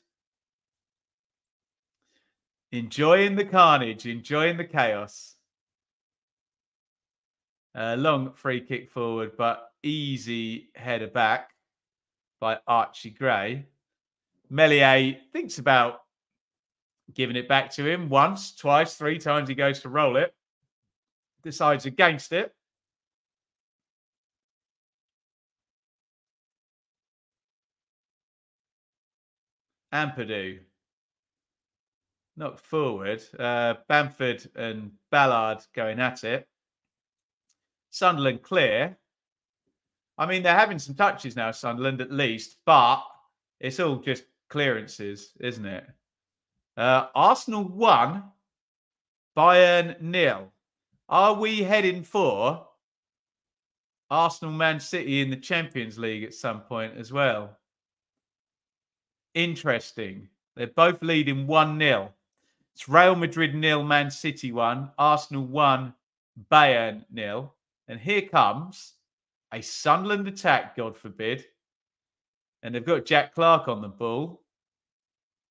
Enjoying the carnage, enjoying the chaos. Uh, long free kick forward, but easy header back by Archie Gray. Meslier thinks about giving it back to him once, twice, three times he goes to roll it, decides against it. Ampadu knocked forward. Uh, Bamford and Ballard going at it. Sunderland clear. I mean, they're having some touches now, Sunderland at least, but it's all just clearances, isn't it? Uh, Arsenal one, Bayern nil. Are we heading for Arsenal Man City in the Champions League at some point as well? Interesting. They're both leading 1 0. It's Real Madrid nil, Man City 1, Arsenal 1, Bayern nil. And here comes a Sunderland attack, God forbid. And they've got Jack Clarke on the ball.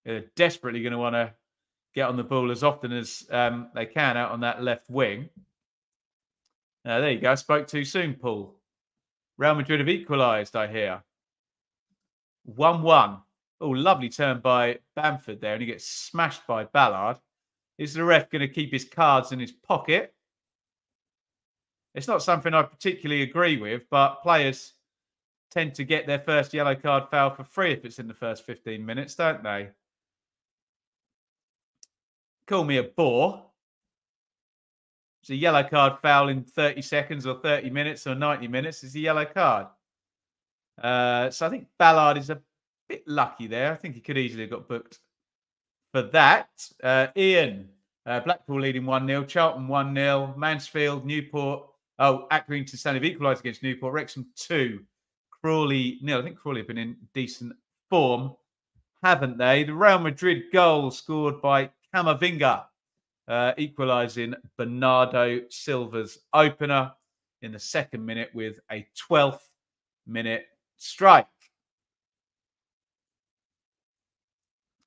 They're desperately going to want to get on the ball as often as um, they can out on that left wing. Uh, there you go. Spoke too soon, Paul. Real Madrid have equalised, I hear. 1 1. Oh, lovely turn by Bamford there, and he gets smashed by Ballard. Is the ref going to keep his cards in his pocket? It's not something I particularly agree with, but players tend to get their first yellow card foul for free if it's in the first 15 minutes, don't they? Call me a bore. It's a yellow card foul in 30 seconds or 30 minutes or 90 minutes. It's a yellow card. Uh, so I think Ballard is a bit lucky there. I think he could easily have got booked for that. Uh, Ian, uh, Blackpool leading 1 0, Charlton 1 0, Mansfield, Newport Oh, Accrington Stanley have equalised against Newport. Wrexham two, Crawley nil. I think Crawley have been in decent form, haven't they? The Real Madrid goal scored by Camavinga, uh, equalising Bernardo Silva's opener in the second minute with a 12th minute strike.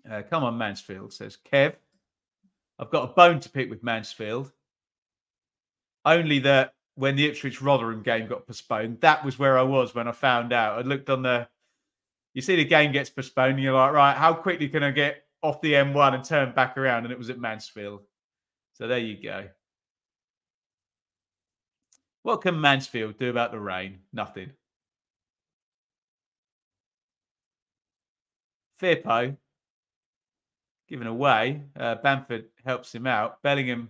Uh, come on, Mansfield, says Kev. I've got a bone to pick with Mansfield. Only that when the Ipswich Rotherham game got postponed, that was where I was when I found out. I looked on the, you see the game gets postponed, and you're like, right, how quickly can I get off the M1 and turn back around? And it was at Mansfield. So there you go. What can Mansfield do about the rain? Nothing. Firpo given away. Uh, Bamford helps him out. Bellingham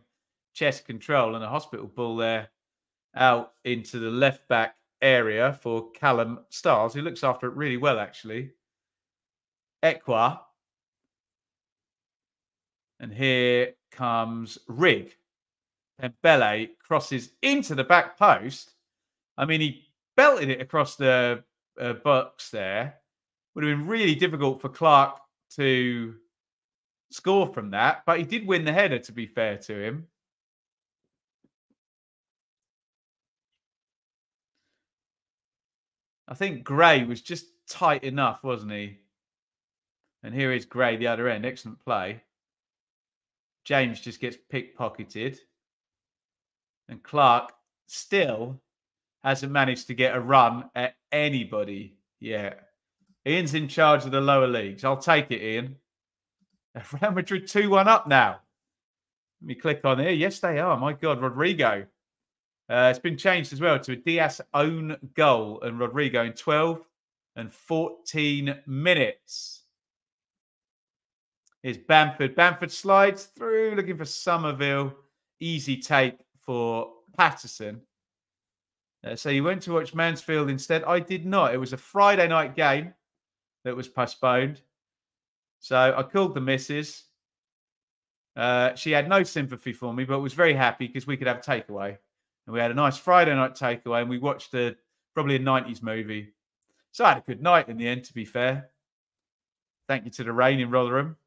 chest control and a hospital ball there out into the left back area for Callum Styles, who looks after it really well, actually. Ekwah. And here comes Rigg. And Bele crosses into the back post. I mean, he belted it across the uh, box there. Would have been really difficult for Clarke to score from that, but he did win the header, to be fair to him. I think Gray was just tight enough, wasn't he? And here is Gray, the other end. Excellent play. James just gets pickpocketed. And Clarke still hasn't managed to get a run at anybody yet. Ian's in charge of the lower leagues. I'll take it, Ian. Real Madrid 2 1 up now. Let me click on here. Yes, they are. My God, Rodrygo. Uh, it's been changed as well to a Dias own goal and Rodrygo in 12 and 14 minutes. Here's Bamford. Bamford slides through looking for Summerville. Easy take for Patterson. Uh, so you went to watch Mansfield instead. I did not. It was a Friday night game that was postponed. So I called the missus. Uh, she had no sympathy for me, but was very happy because we could have takeaway. And we had a nice Friday night takeaway and we watched a, probably a 90s movie. So I had a good night in the end, to be fair. Thank you to the rain in Rotherham.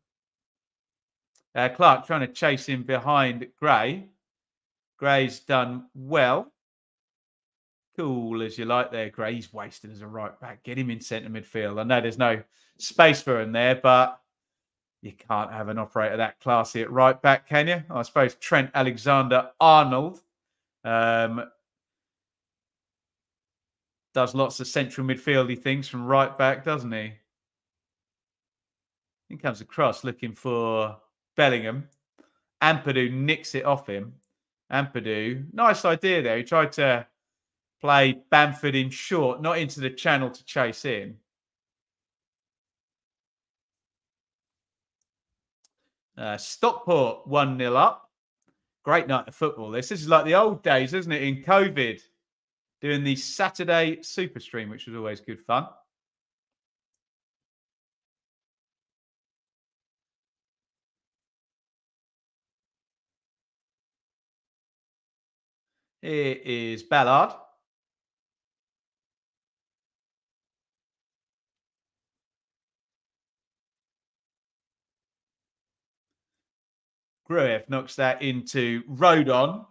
Uh, Clarke trying to chase him behind Gray. Gray's done well. Cool as you like there, Gray. He's wasted as a right back. Get him in centre midfield. I know there's no space for him there, but you can't have an operator that classy at right back, can you? I suppose Trent Alexander Arnold um, does lots of central midfieldy things from right back, doesn't he? He comes across looking for Bellingham. Ampadu nicks it off him. Ampadu, nice idea there. He tried to play Bamford in short, not into the channel to chase in. Uh, Stockport 1 0 up. Great night of football. This. this is like the old days, isn't it? In COVID, doing the Saturday super stream, which was always good fun. Here is Ballard. Gruev knocks that into Rodon.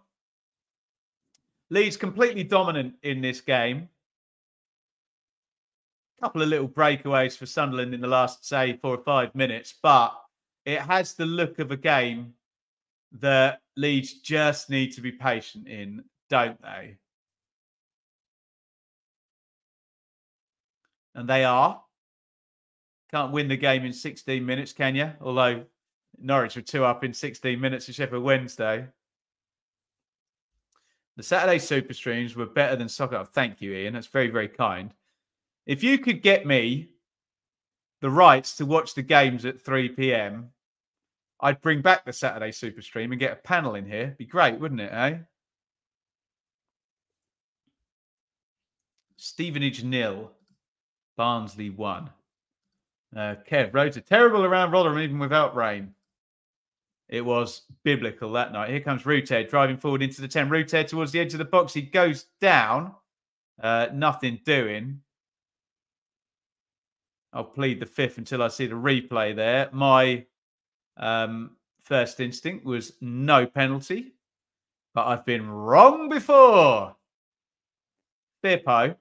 Leeds completely dominant in this game. A couple of little breakaways for Sunderland in the last, say, four or five minutes, but it has the look of a game that Leeds just need to be patient in, don't they? And they are. Can't win the game in 16 minutes, can you? Although Norwich were two up in 16 minutes of Sheffield Wednesday. The Saturday super streams were better than soccer. Thank you, Ian. That's very, very kind. If you could get me the rights to watch the games at 3 p.m., I'd bring back the Saturday super stream and get a panel in here. Be great, wouldn't it, eh? Stevenage nil, Barnsley one. Uh, Kev, roads are terrible around Rotherham even without rain. It was biblical that night. Here comes Rutter driving forward into the 10. Rutter towards the edge of the box. He goes down. Uh, nothing doing. I'll plead the fifth until I see the replay there. My um, first instinct was no penalty, but I've been wrong before. Firpo.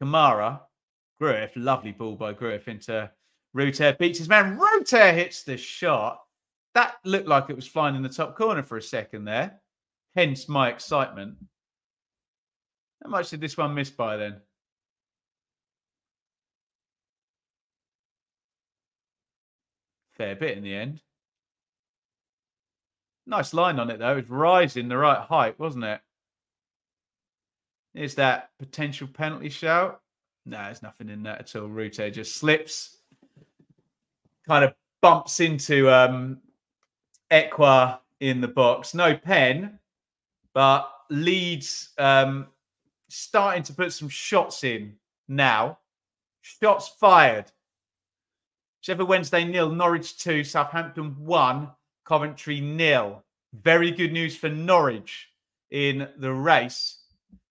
Kamara. Gruev. Lovely ball by Gruev into Rutter beats his man. Rutter hits the shot. That looked like it was flying in the top corner for a second there. Hence my excitement. How much did this one miss by then? Fair bit in the end. Nice line on it though. It was rising the right height, wasn't it? Is that potential penalty shout? No, there's nothing in that at all. Rutter just slips kind of bumps into um, Ekwah in the box. No pen, but Leeds um, starting to put some shots in now. Shots fired. Sheffield Wednesday nil, Norwich two, Southampton one, Coventry nil. Very good news for Norwich in the race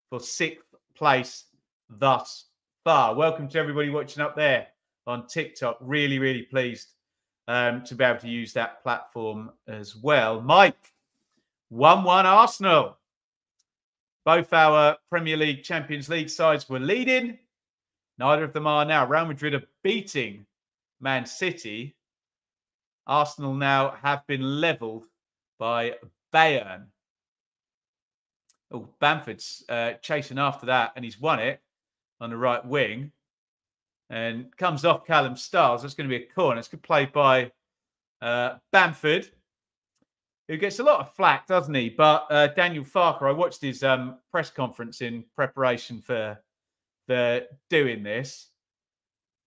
for sixth place thus far. Welcome to everybody watching up there on TikTok. Really, really pleased um, to be able to use that platform as well. Mike, 1 1 Arsenal. Both our Premier League Champions League sides were leading. Neither of them are now. Real Madrid are beating Man City. Arsenal now have been levelled by Bayern. Oh, Bamford's uh, chasing after that, and he's won it on the right wing. And comes off Callum Styles. That's going to be a corner. It's good play by uh, Bamford who gets a lot of flack, doesn't he? But uh, Daniel Farke, I watched his um, press conference in preparation for for doing this,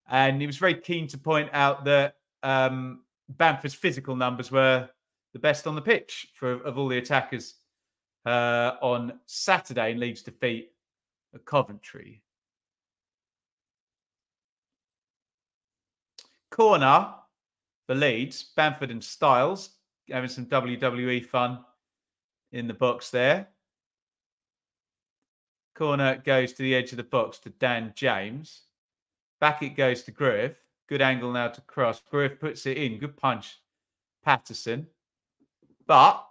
and he was very keen to point out that um, Bamford's physical numbers were the best on the pitch for of all the attackers uh, on Saturday in Leeds' defeat at Coventry. Corner for Leeds, Bamford and Styles having some WWE fun in the box there. Corner goes to the edge of the box to Dan James. Back it goes to Gruev. Good angle now to cross. Gruev puts it in. Good punch, Patterson. But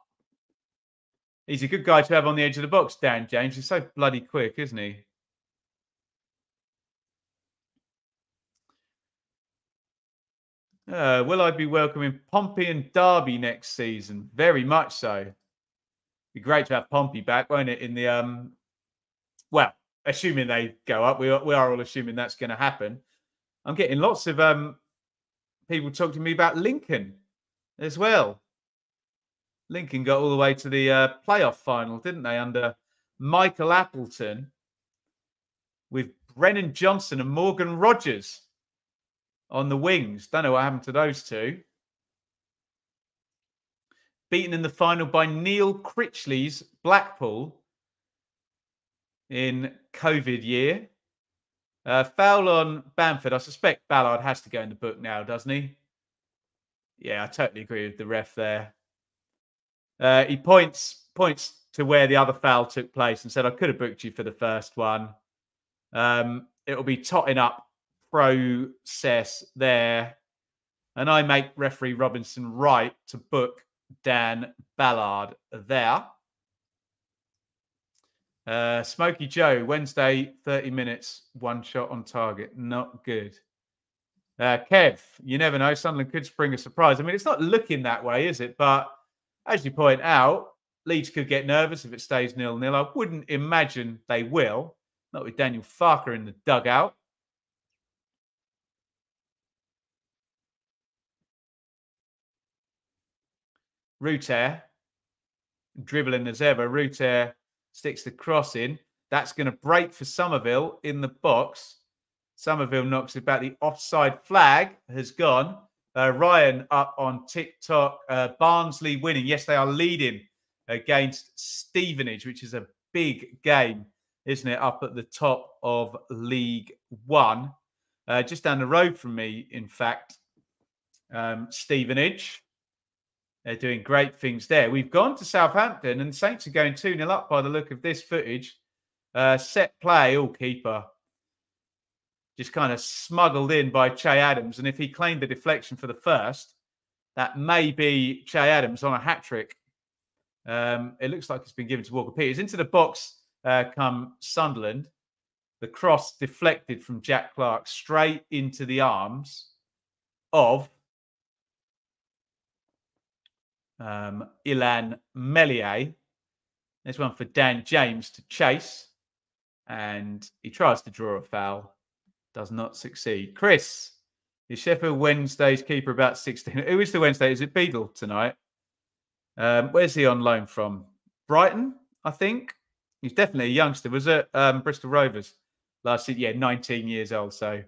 he's a good guy to have on the edge of the box, Dan James. He's so bloody quick, isn't he? Uh, will I be welcoming Pompey and Derby next season? Very much so. Be great to have Pompey back, won't it? In the um, well, assuming they go up, we are, we are all assuming that's going to happen. I'm getting lots of um people talking to me about Lincoln as well. Lincoln got all the way to the uh, playoff final, didn't they? Under Michael Appleton with Brennan Johnson and Morgan Rogers on the wings. Don't know what happened to those two. Beaten in the final by Neil Critchley's Blackpool in COVID year. Uh, foul on Bamford. I suspect Ballard has to go in the book now, doesn't he? Yeah, I totally agree with the ref there. Uh, he points points to where the other foul took place and said, "I could have booked you for the first one." Um, it'll be totting up process there. And I make referee Robinson right to book Dan Ballard there. Uh, Smoky Joe, Wednesday, 30 minutes, one shot on target. Not good. Uh, Kev, you never know. Sunderland could spring a surprise. I mean, it's not looking that way, is it? But as you point out, Leeds could get nervous if it stays nil nil. I wouldn't imagine they will. Not with Daniel Farke in the dugout. Rutter dribbling as ever. Rutter sticks the cross in. That's going to break for Summerville in the box. Summerville knocks it back. The offside flag has gone. Uh, Ryan up on TikTok. Uh, Barnsley winning. Yes, they are leading against Stevenage, which is a big game, isn't it? Up at the top of League One. Uh, just down the road from me, in fact, um, Stevenage. They're doing great things there. We've gone to Southampton, and Saints are going 2 0 up by the look of this footage. Uh, set play, all keeper. Just kind of smuggled in by Che Adams. And if he claimed the deflection for the first, that may be Che Adams on a hat trick. Um, it looks like it's been given to Walker Peters. Into the box uh, come Sunderland. The cross deflected from Jack Clarke straight into the arms of um, Illan Meslier. There's one for Dan James to chase. And he tries to draw a foul. Does not succeed. Chris, is Sheffield Wednesday's keeper about 16? Who is the Wednesday? Is it Beadle tonight? Um, where's he on loan from? Brighton, I think. He's definitely a youngster. Was at um, Bristol Rovers last year? Yeah, 19 years old. So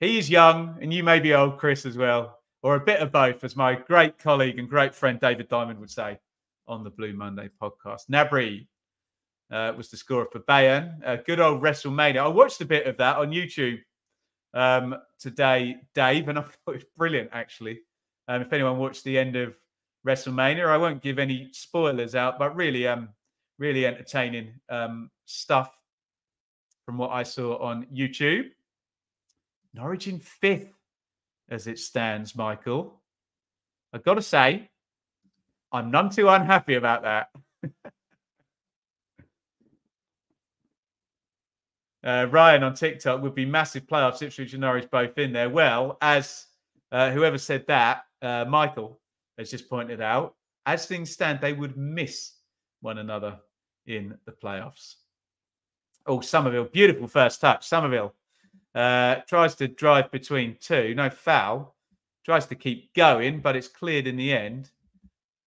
he is young, and you may be old, Chris, as well. Or a bit of both, as my great colleague and great friend David Diamond would say on the Blue Monday podcast. Gnabry uh, was the scorer for Bayern. Uh, good old WrestleMania. I watched a bit of that on YouTube um, today, Dave, and I thought it was brilliant, actually. Um, if anyone watched the end of WrestleMania, I won't give any spoilers out, but really, um, really entertaining um, stuff from what I saw on YouTube. Norwich in fifth as it stands, Michael. I've got to say, I'm none too unhappy about that. uh, Ryan on TikTok would be massive playoffs, Ipswich and Norwich both in there. Well, as uh, whoever said that, uh, Michael has just pointed out, as things stand, they would miss one another in the playoffs. Oh, Summerville, beautiful first touch. Summerville uh, tries to drive between two, no foul. Tries to keep going, but it's cleared in the end.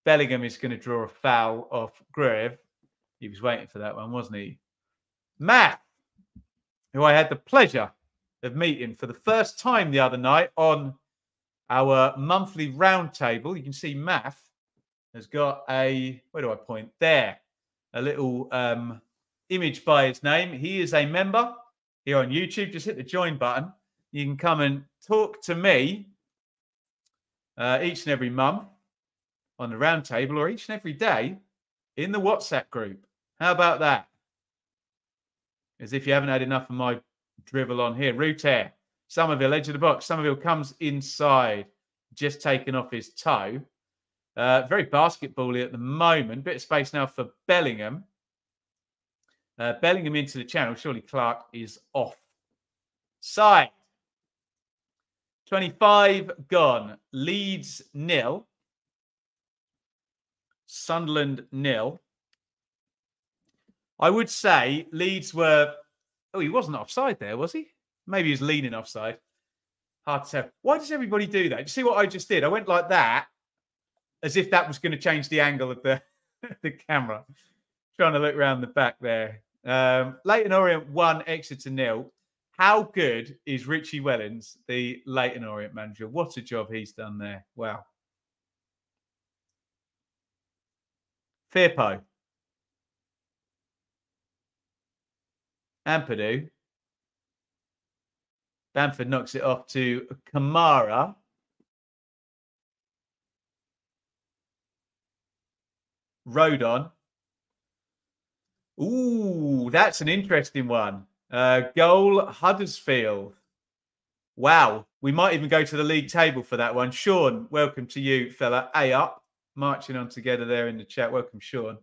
Bellingham is going to draw a foul off Greve. He was waiting for that one, wasn't he? Matt, who I had the pleasure of meeting for the first time the other night on our monthly roundtable. You can see Matt has got a, where do I point? There, a little um, image by his name. He is a member here on YouTube. Just hit the join button. You can come and talk to me uh, each and every month on the roundtable or each and every day in the WhatsApp group. How about that? As if you haven't had enough of my drivel on here. Root Summerville, edge of the box. Summerville comes inside, just taking off his toe. Uh, very basketbally at the moment. Bit of space now for Bellingham. Uh, Bellingham into the channel. Surely Clarke is off. Side. 25 gone. Leeds nil. Sunderland nil. I would say Leeds were. Oh, he wasn't offside there, was he? Maybe he was leaning offside. Hard to tell. Why does everybody do that? you see what I just did? I went like that, as if that was going to change the angle of the the camera. Trying to look around the back there. Um, Leyton Orient one, Exeter nil. How good is Richie Wellens, the Leyton Orient manager? What a job he's done there. Wow. Firpo. Ampadu. Bamford knocks it off to Kamara. Rodon. Ooh, that's an interesting one. Uh, goal Huddersfield. Wow, we might even go to the league table for that one. Sean, welcome to you, fella. A up, marching on together there in the chat. Welcome, Sean.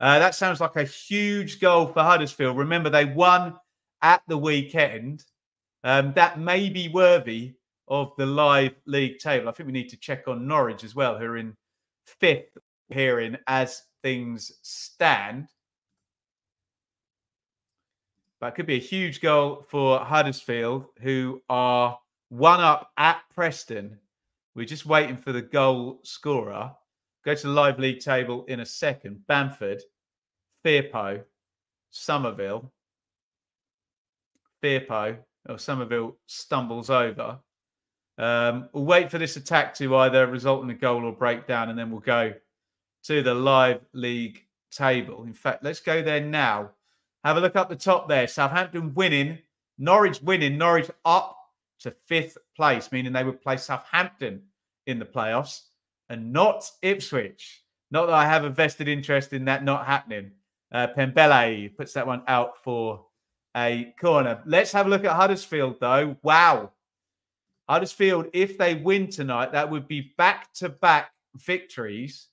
Uh, that sounds like a huge goal for Huddersfield. Remember, they won at the weekend. Um, that may be worthy of the live league table. I think we need to check on Norwich as well, who are in fifth hearing as things stand. It could be a huge goal for Huddersfield, who are one up at Preston. We're just waiting for the goal scorer. Go to the live league table in a second. Bamford, Firpo, Summerville. Firpo, or Summerville stumbles over. Um, we'll wait for this attack to either result in a goal or breakdown, and then we'll go to the live league table. In fact, let's go there now. Have a look up the top there. Southampton winning, Norwich winning, Norwich up to fifth place, meaning they would play Southampton in the playoffs and not Ipswich. Not that I have a vested interest in that not happening. Uh, Pembele puts that one out for a corner. Let's have a look at Huddersfield, though. Wow. Huddersfield, if they win tonight, that would be back to back victories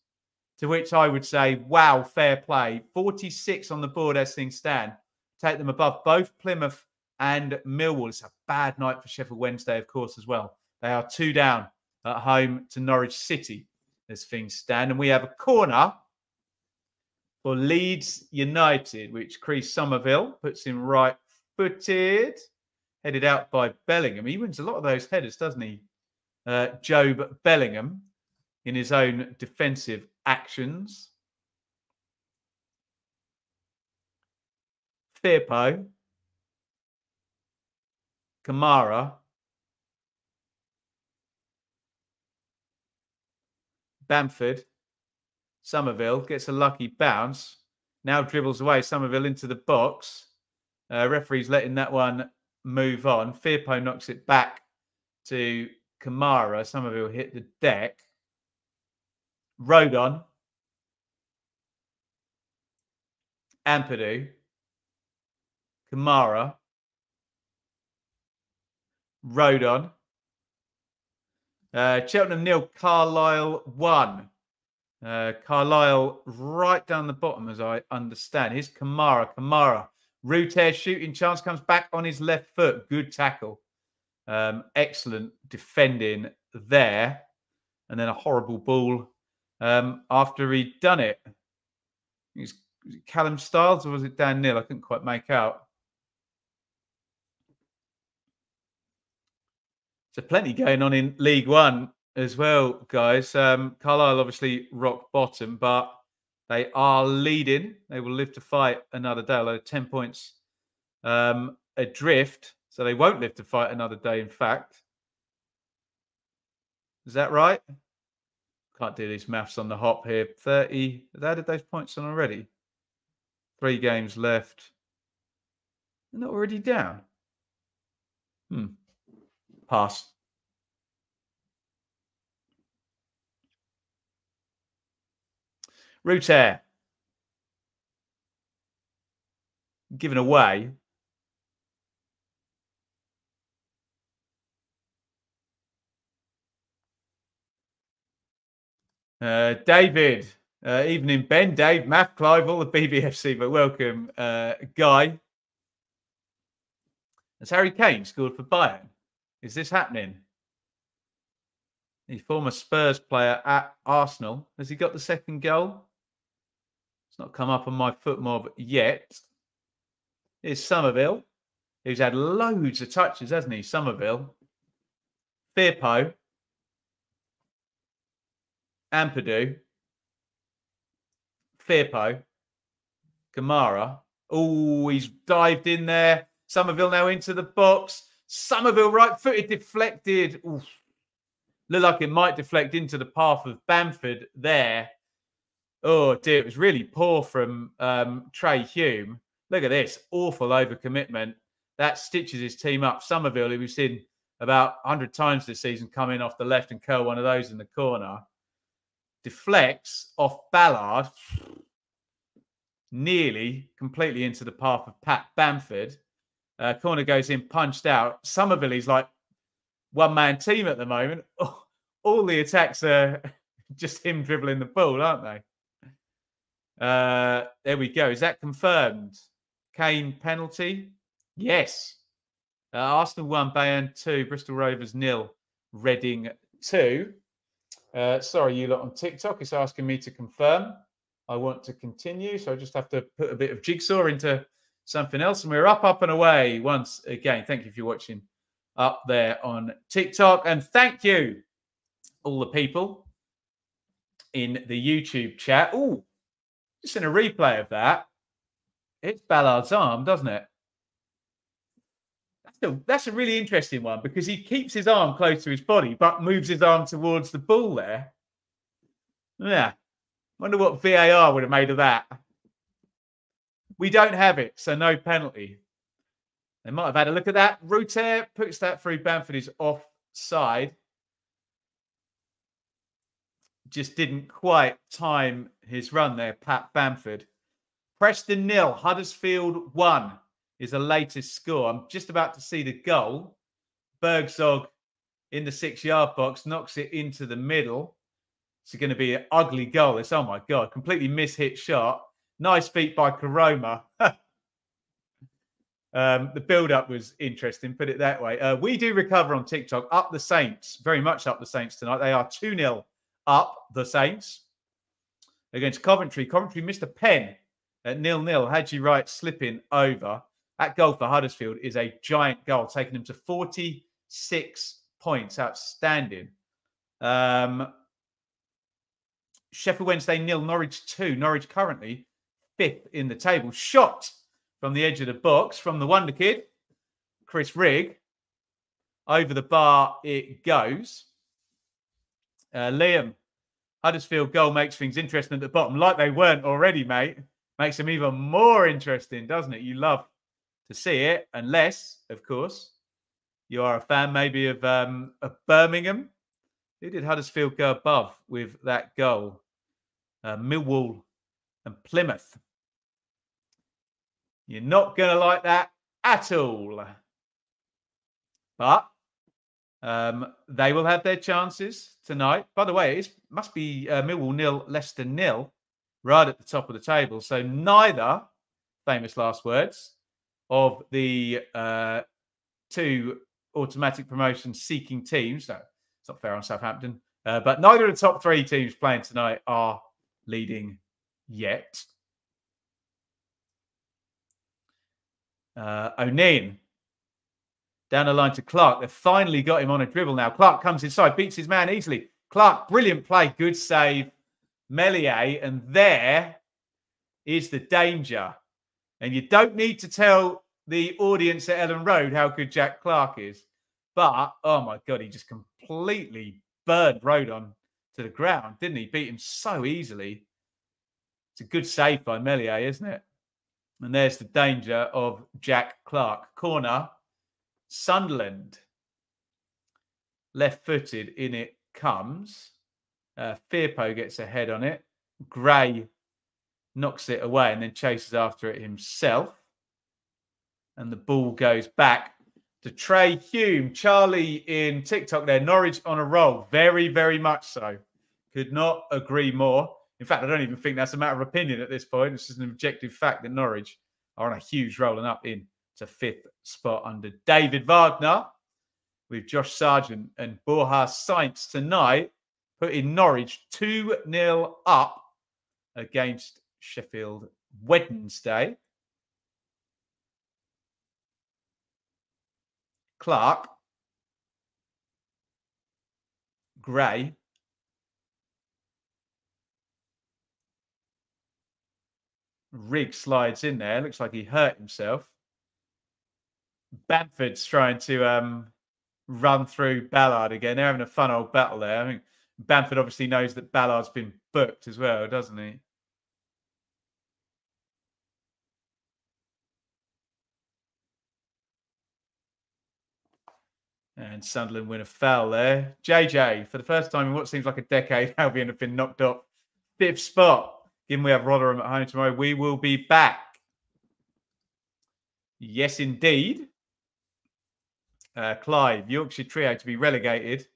to which I would say, wow, fair play. 46 on the board as things stand. Take them above both Plymouth and Millwall. It's a bad night for Sheffield Wednesday, of course, as well. They are two down at home to Norwich City as things stand. And we have a corner for Leeds United, which Chris Summerville puts in right footed, headed out by Bellingham. He wins a lot of those headers, doesn't he? Uh, Jobe Bellingham in his own defensive actions. Firpo, Kamara, Bamford. Summerville gets a lucky bounce. Now dribbles away Summerville into the box. Uh, referee's letting that one move on. Firpo knocks it back to Kamara. Summerville hit the deck. Rodon. Ampadu. Kamara. Rodon. Uh, Cheltenham nil, Carlisle one. Uh, Carlisle right down the bottom, as I understand. Here's Kamara. Kamara. Rutter shooting chance comes back on his left foot. Good tackle. Um, excellent defending there. And then a horrible ball um, after he'd done it. He's Callum Styles or was it Dan Neil? I couldn't quite make out. So plenty going on in League One as well, guys. Um, Carlisle obviously rock bottom, but they are leading. They will live to fight another day. Although ten points um, adrift, so they won't live to fight another day. In fact, is that right? Can't do these maths on the hop here. Thirty. Have added those points on already? Three games left. They're not already down. Hmm. Pass. Rutter. Given away. Uh, David, uh, evening, Ben, Dave, Matt, Clive, all the BBFC, but welcome, uh, Guy. Has Harry Kane scored for Bayern? Is this happening? The former Spurs player at Arsenal. Has he got the second goal? It's not come up on my FotMob yet. Here's Summerville, who's had loads of touches, hasn't he? Summerville. Firpo. Ampadu. Firpo. Kamara. Oh, he's dived in there. Summerville now into the box. Summerville right footed deflected. Oof. Looked like it might deflect into the path of Bamford there. Oh dear, it was really poor from um, Trai Hume. Look at this awful overcommitment. That stitches his team up. Summerville, who we've seen about 100 times this season, come in off the left and curl one of those in the corner. Deflects off Ballard, nearly completely into the path of Pat Bamford. Uh, corner goes in, punched out. Summerville is like one man team at the moment. All the attacks are just him dribbling the ball, aren't they? Uh, there we go. Is that confirmed? Kane penalty? Yes. Uh, Arsenal one, Bayern two, Bristol Rovers nil, Reading two. Uh, sorry, you lot on TikTok. It's asking me to confirm. I want to continue, so I just have to put a bit of jigsaw into something else. And we're up, up, and away once again. Thank you for watching up there on TikTok. And thank you, all the people in the YouTube chat. Oh, just in a replay of that, it's Ballard's arm, doesn't it? That's a, that's a really interesting one because he keeps his arm close to his body, but moves his arm towards the ball there. Yeah. Wonder what VAR would have made of that. We don't have it, so no penalty. They might have had a look at that. Rutter puts that through. Bamford is offside. Just didn't quite time his run there, Pat Bamford. Preston nil, Huddersfield one is the latest score. I'm just about to see the goal. Burgzorg in the six yard box knocks it into the middle. It's going to be an ugly goal. It's, oh my God, completely mishit shot. Nice feet by Koroma. um, the build up was interesting, put it that way. Uh, we do recover on TikTok. Up the Saints, very much up the Saints tonight. They are 2 0 up the Saints against Coventry. Coventry missed a pen at nil nil. Haji Wright slipping over. That goal for Huddersfield is a giant goal, taking them to 46 points. Outstanding. Um, Sheffield Wednesday nil, Norwich two. Norwich currently fifth in the table. Shot from the edge of the box from the Wonder Kid, Chris Rigg. Over the bar it goes. Uh, Liam Huddersfield goal makes things interesting at the bottom, like they weren't already, mate. Makes them even more interesting, doesn't it? You love to see it, unless, of course, you are a fan maybe of, um, of Birmingham. Who did Huddersfield go above with that goal? Uh, Millwall and Plymouth. You're not going to like that at all. But um, they will have their chances tonight. By the way, it must be uh, Millwall nil, Leicester nil, right at the top of the table. So neither, famous last words, of the uh, two automatic promotion seeking teams. No, it's not fair on Southampton. Uh, but neither of the top three teams playing tonight are leading yet. Uh, O'Nien down the line to Clarke. They've finally got him on a dribble now. Clarke comes inside, beats his man easily. Clarke, brilliant play, good save. Meslier, and there is the danger. And you don't need to tell the audience at Elland Road how good Jack Clarke is. But, oh my God, he just completely burned Rodon to the ground, didn't he? Beat him so easily. It's a good save by Meslier, isn't it? And there's the danger of Jack Clarke. Corner Sunderland, left footed, in it comes. Uh, Firpo gets ahead on it. Gray knocks it away and then chases after it himself. And the ball goes back to Trai Hume. Charlie in TikTok there. Norwich on a roll. Very, very much so. Could not agree more. In fact, I don't even think that's a matter of opinion at this point. It's just an objective fact that Norwich are on a huge rolling up in to fifth spot under David Wagner with Josh Sargent and Borja Sainz tonight, putting Norwich 2 0 up against Sheffield Wednesday. Clarke, Gray, Rigg slides in there. Looks like he hurt himself. Bamford's trying to um, run through Ballard again. They're having a fun old battle there. I think Bamford obviously knows that Ballard's been booked as well, doesn't he? And Sunderland win a foul there. JJ, for the first time in what seems like a decade, Albion have been knocked off fifth spot. Given we have Rotherham at home tomorrow, we will be back. Yes, indeed uh, Clive, Yorkshire Trio to be relegated.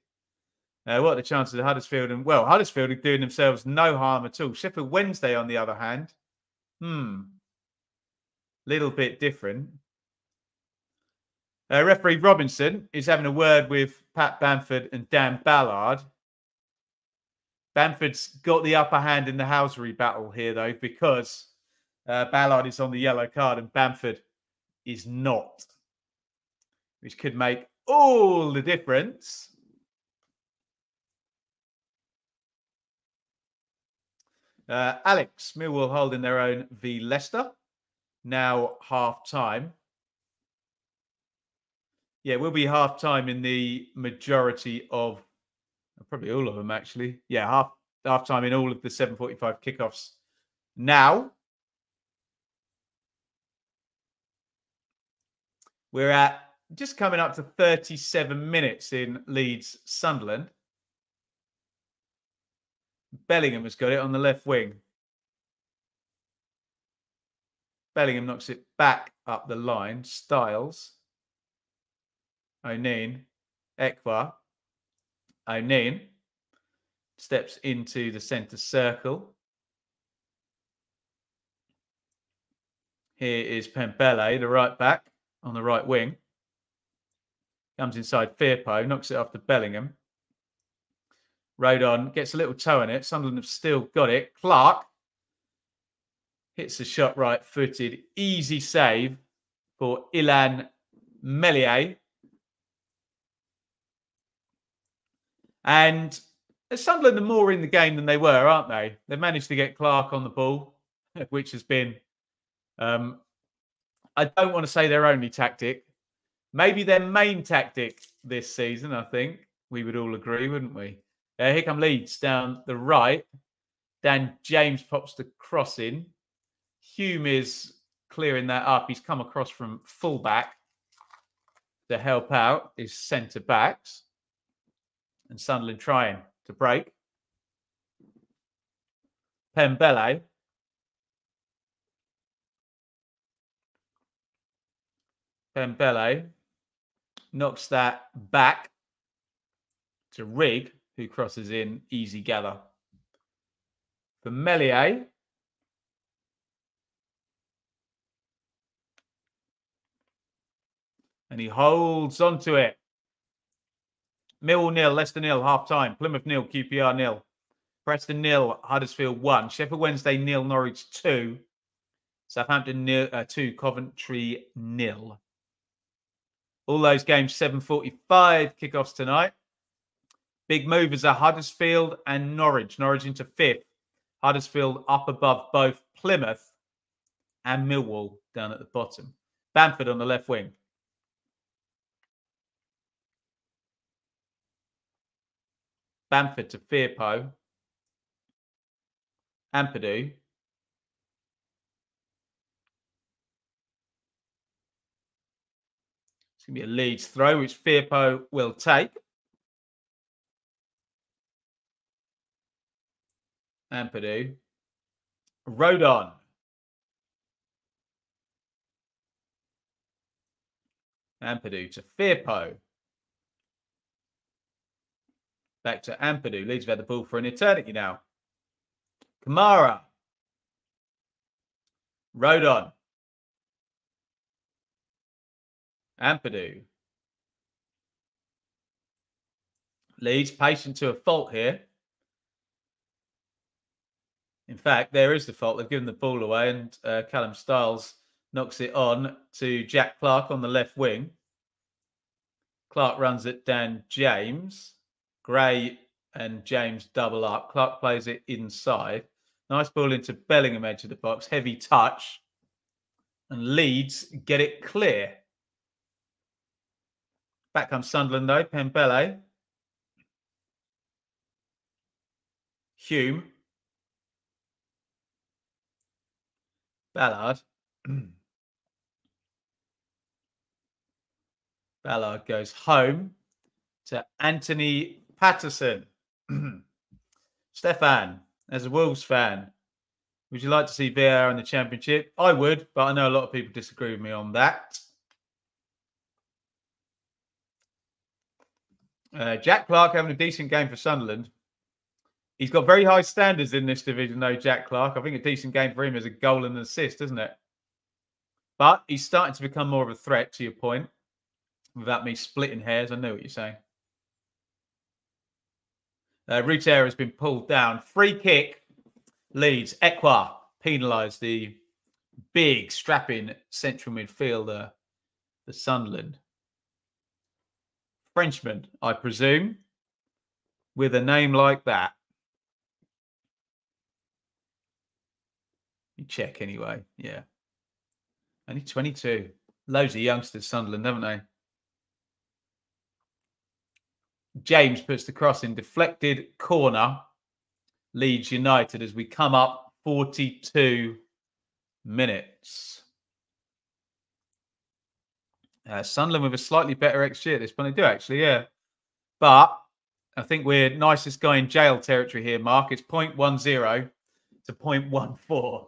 Uh, what are the chances of Huddersfield and well, Huddersfield are doing themselves no harm at all. Sheffield Wednesday, on the other hand, hmm, little bit different. Uh, referee Robinson is having a word with Pat Bamford and Dan Ballard. Bamford's got the upper hand in the housery battle here, though, because uh, Ballard is on the yellow card and Bamford is not which could make all the difference. Uh, Alex, Millwall holding their own v Leicester. Now half time. Yeah, we'll be half time in the majority of, uh, probably all of them actually. Yeah, half half time in all of the 7:45 kickoffs. Now we're at just coming up to 37 minutes in Leeds Sunderland. Bellingham has got it on the left wing. Bellingham knocks it back up the line. Styles. O'Nien. Ekwah. O'Nien steps into the centre circle. Here is Pembele, the right back on the right wing. Comes inside Firpo, knocks it off to Bellingham. Rodon gets a little toe in it. Sunderland have still got it. Clarke hits the shot right footed. Easy save for Illan Meslier. And Sunderland are more in the game than they were, aren't they? They managed to get Clarke on the ball, which has been, um, I don't want to say their only tactic, maybe their main tactic this season. I think we would all agree, wouldn't we? Uh, here come Leeds down the right. Dan James pops the cross in. Hume is clearing that up. He's come across from fullback to help out his centre backs. And Sunderland trying to break. Pembele. Pembele knocks that back to Rigg, who crosses in easy gather. For Meslier. And he holds onto it. Mill nil, Leicester nil, half time. Plymouth nil, QPR nil. Preston nil, Huddersfield one. Sheffield Wednesday nil, Norwich two. Southampton nil, uh, two, Coventry nil. All those games 7:45 kickoffs tonight. Big movers are Huddersfield and Norwich. Norwich into fifth. Huddersfield up above both Plymouth and Millwall down at the bottom. Bamford on the left wing. Bamford to Firpo. Ampadu. It's going to be a Leeds throw, which Firpo will take. Ampadu. Rodon. Ampadu to Firpo. Back to Ampadu. Leeds have had the ball for an eternity now. Kamara. Rodon. Ampadu. Leeds patient to a fault here. In fact, there is the fault. They've given the ball away, and uh, Callum Styles knocks it on to Jack Clarke on the left wing. Clarke runs it Dan James. Gray and James double up. Clarke plays it inside. Nice ball into Bellingham edge of the box. Heavy touch. And Leeds get it clear. Back comes Sunderland though. Pembele. Hume. Ballard. Ballard goes home to Anthony Patterson. Stefan, as a Wolves fan, would you like to see VAR in the Championship? I would, but I know a lot of people disagree with me on that. Uh, Jack Clarke having a decent game for Sunderland. He's got very high standards in this division, though, Jack Clarke. I think a decent game for him is a goal and an assist, isn't it? But he's starting to become more of a threat, to your point, without me splitting hairs. I know what you're saying. Uh, has been pulled down. Free kick Leeds. Ekwah penalised the big, strapping central midfielder the Sunderland. Frenchman, I presume, with a name like that. You check anyway. Yeah. Only 22. Loads of youngsters, Sunderland, haven't they? James puts the cross in deflected corner. Leeds United as we come up 42 minutes. Uh, Sunderland with a slightly better XG at this point. They do actually, yeah. But I think we're nicest guy in jail territory here, Mark. It's 0.10 to 0.14.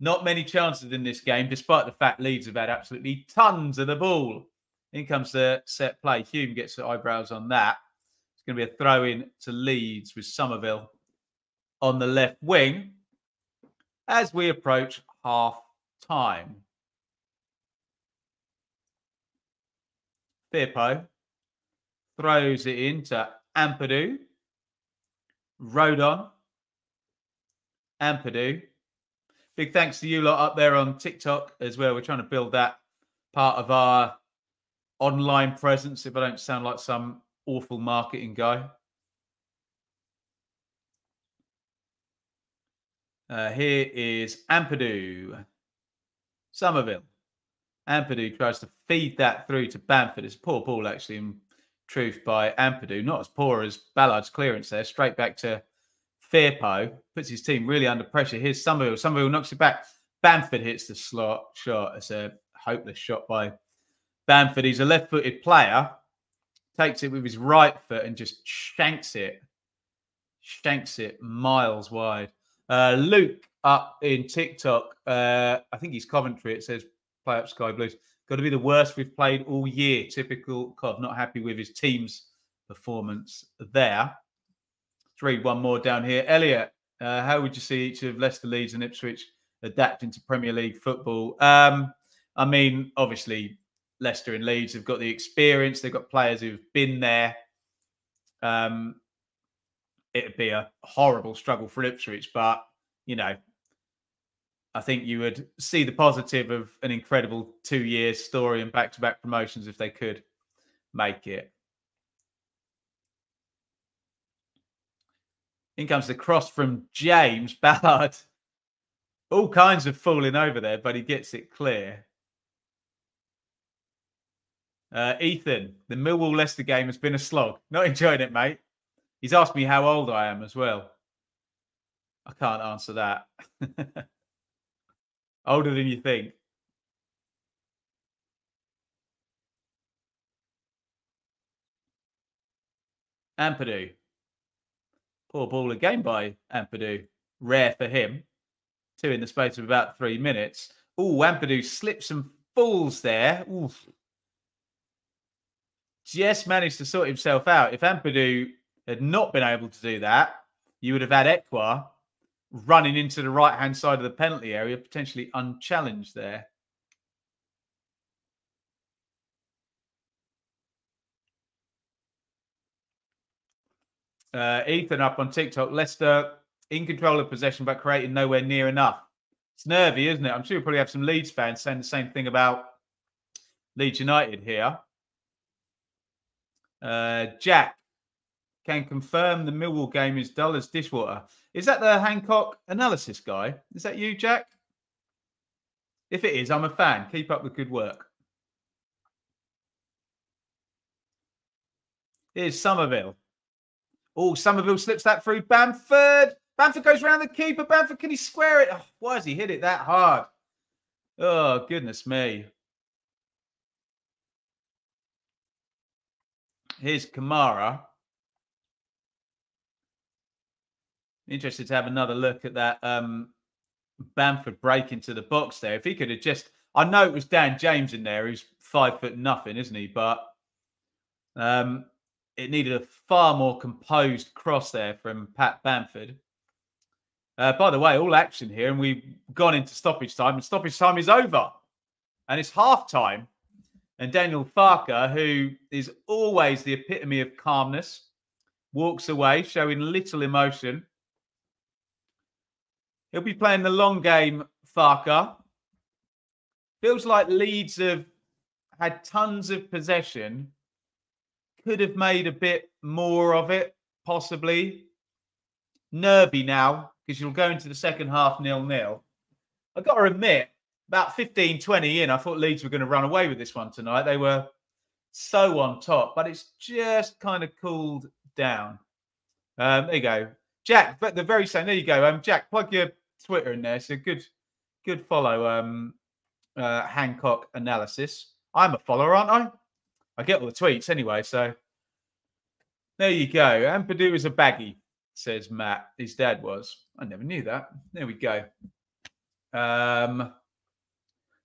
Not many chances in this game, despite the fact Leeds have had absolutely tons of the ball. In comes the set play. Hume gets the eyebrows on that. It's going to be a throw in to Leeds with Summerville on the left wing as we approach half time. Firpo throws it into Ampadu. Rodon. Ampadu. Big thanks to you lot up there on TikTok as well. We're trying to build that part of our online presence, if I don't sound like some awful marketing guy. Uh, here is Ampadu, Summerville. Ampadu tries to feed that through to Bamford. It's poor ball, actually. in truth by Ampadu. Not as poor as Ballard's clearance there. Straight back to Firpo. Puts his team really under pressure. Here's Summerville. Summerville knocks it back. Bamford hits the slot shot. It's a hopeless shot by Bamford. He's a left footed player. Takes it with his right foot and just shanks it. Shanks it miles wide. Uh, Luke up in TikTok. Uh, I think he's Coventry. It says play up Sky Blues. Got to be the worst we've played all year. Typical Cov. Not happy with his team's performance there. Three, one more down here. Elliot, uh, how would you see each of Leicester, Leeds, and Ipswich adapting to Premier League football? Um, I mean, obviously, Leicester and Leeds have got the experience. They've got players who've been there. Um, it'd be a horrible struggle for Ipswich, but you know, I think you would see the positive of an incredible two year story and back to back promotions if they could make it. In comes the cross from James Ballard. All kinds of falling over there, but he gets it clear. Uh, Ethan, the Millwall Leicester game has been a slog. Not enjoying it, mate. He's asked me how old I am as well. I can't answer that. Older than you think. Ampadu. Poor ball again by Ampadu. Rare for him. Two in the space of about three minutes. Oh, Ampadu slips and falls there. Just managed to sort himself out. If Ampadu had not been able to do that, you would have had Ekwah running into the right hand side of the penalty area, potentially unchallenged there. Uh, Ethan up on TikTok. Leicester in control of possession, but creating nowhere near enough. It's nervy, isn't it? I'm sure you'll probably have some Leeds fans saying the same thing about Leeds United here. Uh, Jack can confirm the Millwall game is dull as dishwater. Is that the Hancock analysis guy? Is that you, Jack? If it is, I'm a fan. Keep up the good work. Here's Summerville. Oh, Summerville slips that through. Bamford. Bamford goes around the keeper. Bamford, can he square it? Oh, why has he hit it that hard? Oh, goodness me. Here's Kamara. Interested to have another look at that um, Bamford break into the box there. If he could have just, I know it was Dan James in there, who's five foot nothing, isn't he? But um, it needed a far more composed cross there from Pat Bamford. Uh, by the way, all action here, and we've gone into stoppage time, and stoppage time is over, and it's half time. And Daniel Farke, who is always the epitome of calmness, walks away, showing little emotion. He'll be playing the long game, Farke. Feels like Leeds have had tons of possession. Could have made a bit more of it, possibly. Nervy now, because you'll go into the second half nil nil. I've got to admit, about 15, 20 in, I thought Leeds were going to run away with this one tonight. They were so on top, but it's just kind of cooled down. Um, there you go. Jack, but the very same. There you go. Um, Jack, plug your Twitter in there. So good, good follow. Um, uh, Hancock analysis. I'm a follower, aren't I? I get all the tweets anyway. So there you go. Ampadu is a baggy, says Matt. His dad was. I never knew that. There we go. Um,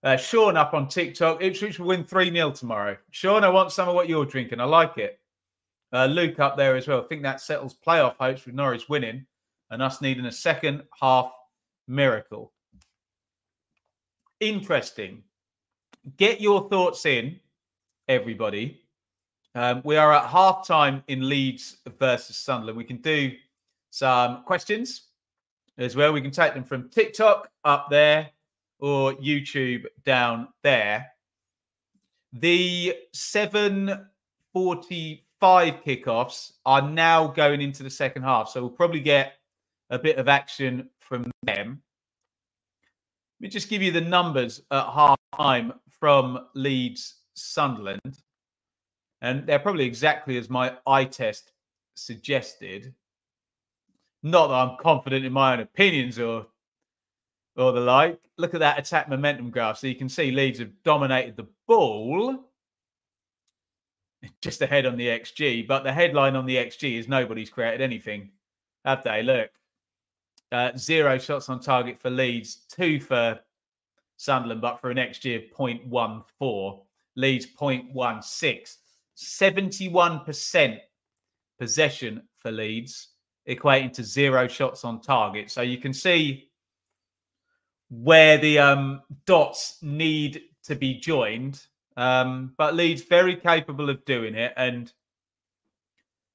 uh, Sean up on TikTok. Ipswich will win 3 0 tomorrow. Sean, I want some of what you're drinking. I like it. Uh, Luke up there as well. I think that settles playoff hopes with Norwich winning and us needing a second half miracle. Interesting. Get your thoughts in, everybody. Um, we are at halftime in Leeds versus Sunderland. We can do some questions as well. We can take them from TikTok up there or YouTube down there. The 7:45 kickoffs are now going into the second half, so we'll probably get a bit of action from them. Let me just give you the numbers at half time from Leeds Sunderland. And they're probably exactly as my eye test suggested. Not that I'm confident in my own opinions or or the like. Look at that attack momentum graph. So you can see Leeds have dominated the ball just ahead on the XG. But the headline on the XG is nobody's created anything, have they? Look, uh, zero shots on target for Leeds, two for Sunderland, but for an XG of 0.14. Leeds 0.16. 71% possession for Leeds, equating to zero shots on target. So you can see where the um, dots need to be joined. Um, but Leeds very capable of doing it. And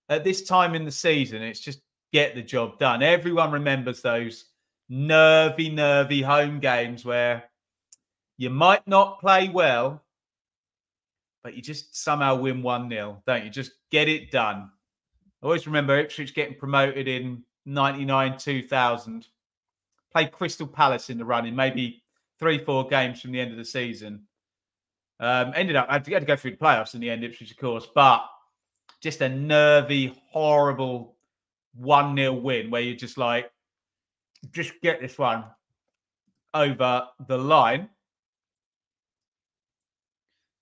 at this time in the season, it's just get the job done. Everyone remembers those nervy, nervy home games where you might not play well, but you just somehow win 1 0, don't you? Just get it done. I always remember Ipswich getting promoted in 99 2000. Played Crystal Palace in the running, maybe three, four games from the end of the season. Um, ended up, I had to go through the playoffs in the end, Ipswich, of course, but just a nervy, horrible 1 0 win where you're just like, just get this one over the line.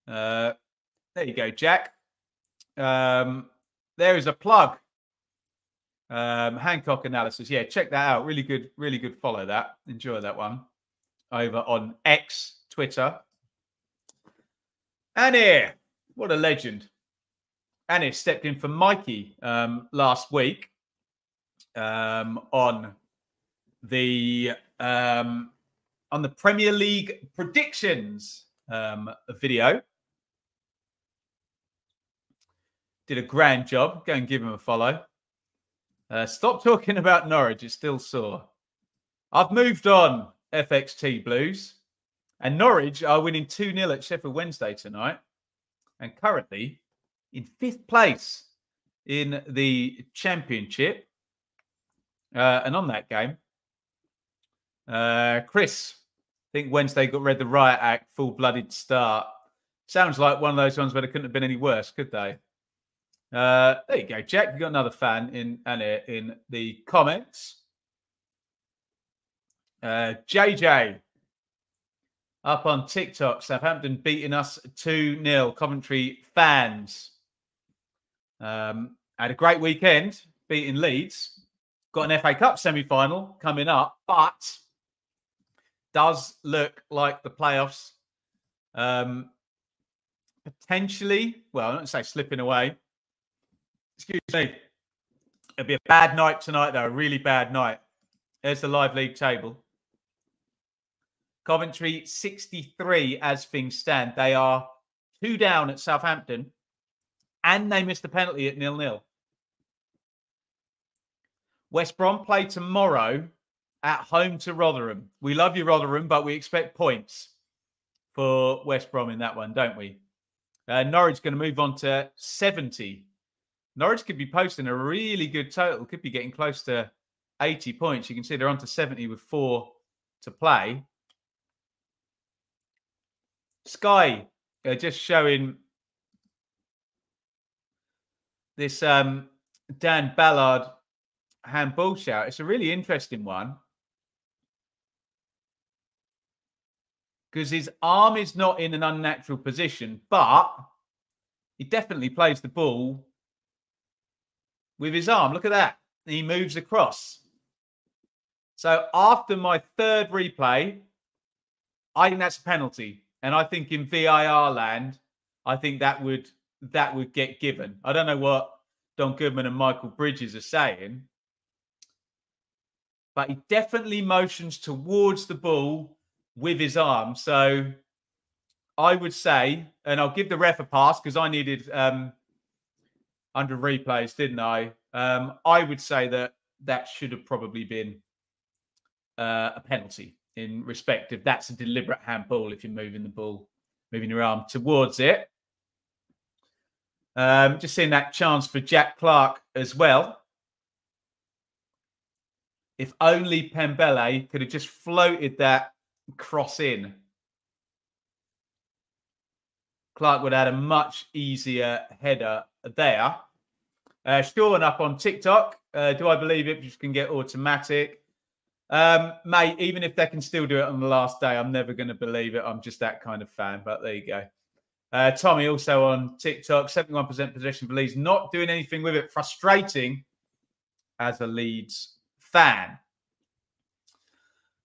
Uh, there you go, Jack. Um, there is a plug. Um, Hancock analysis. Yeah, check that out. Really good, really good follow that. Enjoy that one over on X, Twitter. Annie, what a legend. Annie stepped in for Mikey um, last week um, on the um, on the Premier League predictions um, video. Did a grand job. Go and give him a follow. Uh, stop talking about Norwich. It's still sore. I've moved on, FXT Blues. And Norwich are winning 2 0 at Sheffield Wednesday tonight. And currently in fifth place in the championship. Uh, and on that game, uh, Chris, I think Wednesday got read the riot act, full blooded start. Sounds like one of those ones where it couldn't have been any worse, could they? Uh, there you go, Jack. You got another fan in in the comments. Uh, JJ up on TikTok. Southampton beating us 2 0. Coventry fans. Um, had a great weekend beating Leeds. Got an FA Cup semi final coming up, but does look like the playoffs um, potentially, well, I don't say slipping away, Excuse me. It'll be a bad night tonight, though. A really bad night. There's the live league table. Coventry 63 as things stand. They are two down at Southampton and they missed a penalty at nil nil. West Brom play tomorrow at home to Rotherham. We love you, Rotherham, but we expect points for West Brom in that one, don't we? Uh, Norwich going to move on to 70 Norwich could be posting a really good total, could be getting close to 80 points. You can see they're on to 70 with four to play. Sky uh, just showing this um, Dan Ballard handball shout. It's a really interesting one because his arm is not in an unnatural position, but he definitely plays the ball with his arm. Look at that. He moves across. So after my third replay, I think that's a penalty. And I think in VIR land, I think that would that would get given. I don't know what Don Goodman and Michael Bridges are saying, but he definitely motions towards the ball with his arm. So I would say, and I'll give the ref a pass because I needed um, under replays, didn't I? Um, I would say that that should have probably been uh, a penalty in respect of that's a deliberate handball if you're moving the ball, moving your arm towards it. Um, just seeing that chance for Jack Clarke as well. If only Pembele could have just floated that cross in Clarke would have had a much easier header there. Uh, Sean up on TikTok. Uh, do I believe it just can get automatic? Um, mate, even if they can still do it on the last day, I'm never going to believe it. I'm just that kind of fan, but there you go. Uh, Tommy also on TikTok, 71% possession for Leeds, not doing anything with it. Frustrating as a Leeds fan.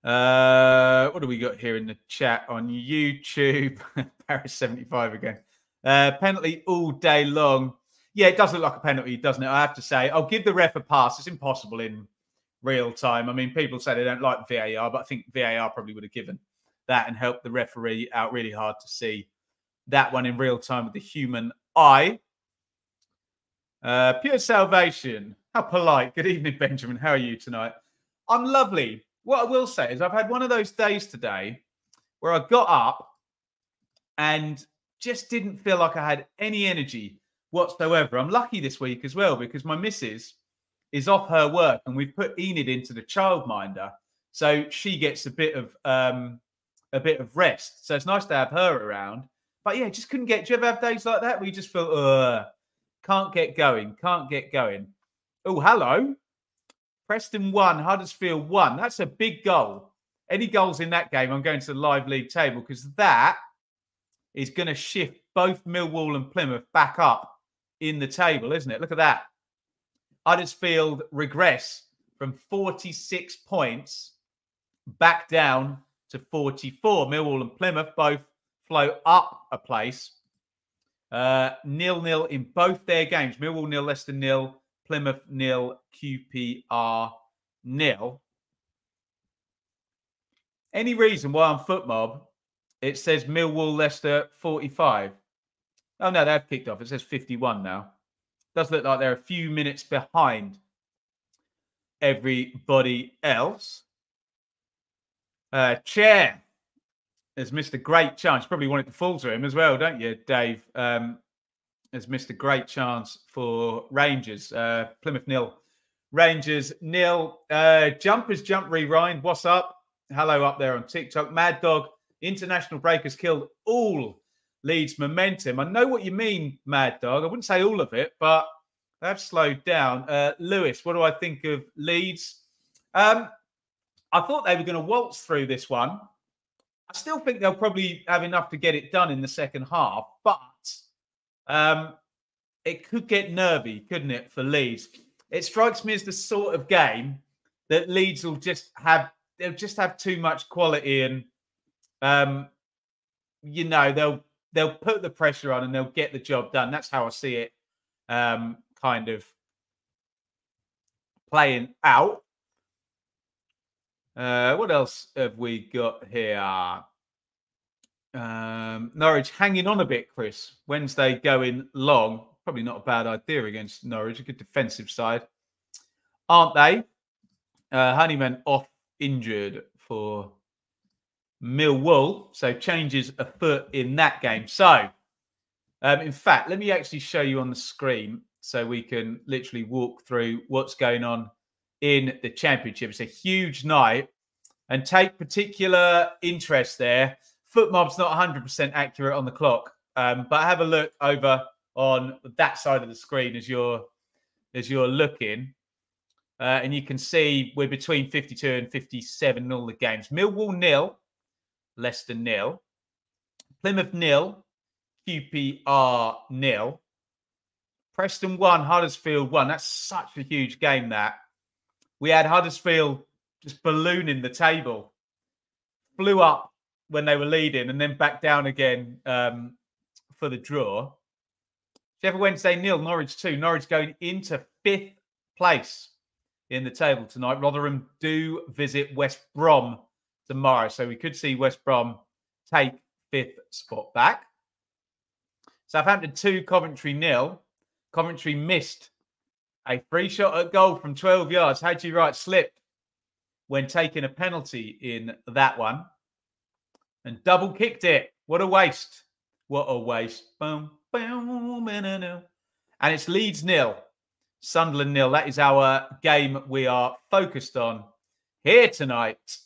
Uh, what do we got here in the chat on YouTube? Paris 75 again. Uh, penalty all day long. Yeah, it does look like a penalty, doesn't it? I have to say, I'll give the ref a pass. It's impossible in real time. I mean, people say they don't like VAR, but I think VAR probably would have given that and helped the referee out really hard to see that one in real time with the human eye. Uh, pure salvation. How polite. Good evening, Benjamin. How are you tonight? I'm lovely. What I will say is, I've had one of those days today where I got up and just didn't feel like I had any energy whatsoever. I'm lucky this week as well because my missus is off her work and we've put Enid into the childminder. So she gets a bit of um, a bit of rest. So it's nice to have her around. But yeah, just couldn't get. Do you ever have days like that where you just feel, can't get going, can't get going? Oh, hello. Preston one, Huddersfield one. That's a big goal. Any goals in that game, I'm going to the live league table because that is going to shift both Millwall and Plymouth back up in the table, isn't it? Look at that. Huddersfield regress from 46 points back down to 44. Millwall and Plymouth both flow up a place. Uh, nil nil in both their games. Millwall nil, Leicester nil, Plymouth nil, QPR nil. Any reason why on FotMob it says Millwall Leicester 45? Oh no, they've kicked off. It says 51 now. Does look like they're a few minutes behind everybody else. Uh, chair has missed a great chance. Probably wanted to fall to him as well, don't you, Dave? Um, has missed a great chance for Rangers. Uh, Plymouth nil, Rangers nil. Uh, jumpers jump rewind. What's up? Hello up there on TikTok. Mad Dog international breakers killed all Leeds momentum. I know what you mean, Mad Dog. I wouldn't say all of it, but they've slowed down. Uh, Lewis, what do I think of Leeds? Um, I thought they were going to waltz through this one. I still think they'll probably have enough to get it done in the second half, but um, it could get nervy, couldn't it, for Leeds? It strikes me as the sort of game that Leeds will just have they'll just have too much quality and um, you know they'll they'll put the pressure on and they'll get the job done. That's how I see it um, kind of playing out. Uh, what else have we got here? Um, Norwich hanging on a bit, Chris. Wednesday going long. Probably not a bad idea against Norwich. A good defensive side, aren't they? Uh, Honeyman off injured for Millwall. So changes a foot in that game. So, um, in fact, let me actually show you on the screen so we can literally walk through what's going on in the championship. It's a huge night and take particular interest there. FotMob's not 100% accurate on the clock, um, but have a look over on that side of the screen as you're as you're looking. Uh, and you can see we're between 52 and 57 in all the games. Millwall nil, Leicester nil, Plymouth nil, QPR nil, Preston one, Huddersfield one. That's such a huge game. That we had Huddersfield just ballooning the table, flew up when they were leading, and then back down again um, for the draw. Sheffield Wednesday nil, Norwich two. Norwich going into fifth place in the table tonight. Rotherham do visit West Brom tomorrow, so we could see West Brom take fifth spot back. Southampton two, Coventry nil. Coventry missed a free shot at goal from 12 yards. Haji Wright slipped when taking a penalty in that one and double kicked it. What a waste. What a waste. Boom, boom, and it's Leeds nil, Sunderland nil. That is our game we are focused on here tonight.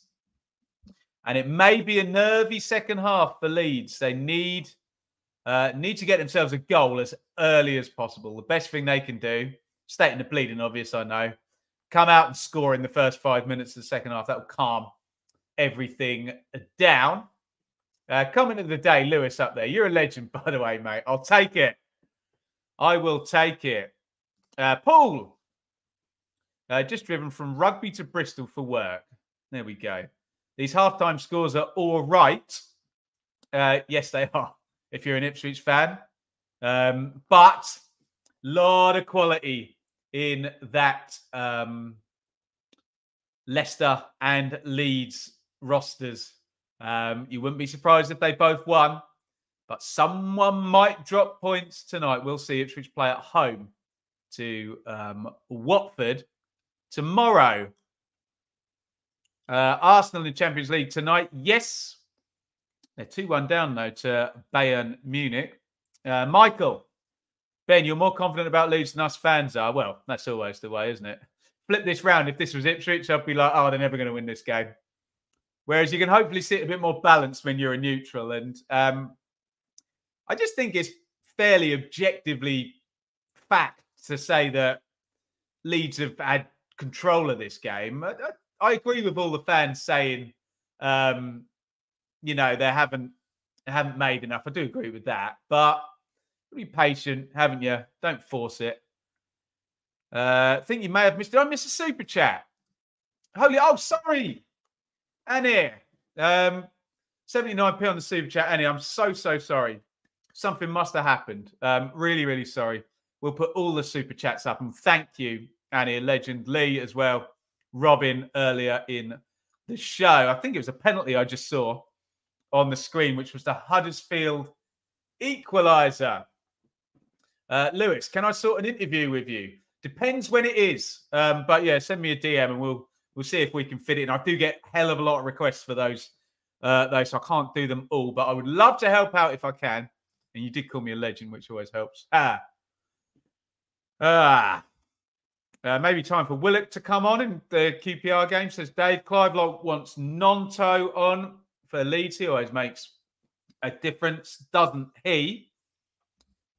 And it may be a nervy second half for Leeds. They need uh, need to get themselves a goal as early as possible. The best thing they can do, stating the bleeding obvious, I know, come out and score in the first five minutes of the second half. That will calm everything down. Uh, comment of the day, Lewis up there. You're a legend, by the way, mate. I'll take it. I will take it. Uh, Paul, uh, just driven from Rugby to Bristol for work. There we go. These halftime scores are all right. Uh, yes, they are. If you're an Ipswich fan, um, but lot of quality in that um, Leicester and Leeds rosters. Um, you wouldn't be surprised if they both won, but someone might drop points tonight. We'll see. Ipswich play at home to um, Watford tomorrow. Uh, Arsenal in Champions League tonight. Yes. They're 2 1 down, though, to Bayern Munich. Uh, Michael, Ben, you're more confident about Leeds than us fans are. Well, that's always the way, isn't it? Flip this round. If this was Ipswich, I'd be like, oh, they're never going to win this game. Whereas you can hopefully sit a bit more balanced when you're a neutral. And um, I just think it's fairly objectively fact to say that Leeds have had control of this game. I, I agree with all the fans saying, um, you know, they haven't haven't made enough. I do agree with that, but be patient, haven't you? Don't force it. Uh, I think you may have missed. Did I miss a super chat? Holy, oh, sorry, Annie. Um, 79p on the super chat. Annie, I'm so, so sorry. Something must have happened. Um, really, really sorry. We'll put all the super chats up and thank you, Annie, legend, Lee as well, Robin earlier in the show. I think it was a penalty I just saw on the screen, which was the Huddersfield equaliser. Uh, Lewis, can I sort an interview with you? Depends when it is. Um, but yeah, send me a DM and we'll we'll see if we can fit it in. I do get hell of a lot of requests for those, uh, those, so I can't do them all. But I would love to help out if I can. And you did call me a legend, which always helps. Ah, ah. Uh, maybe time for Willock to come on in the QPR game, says Dave. Clive Lock wants Gnonto on for Leeds. He always makes a difference, doesn't he?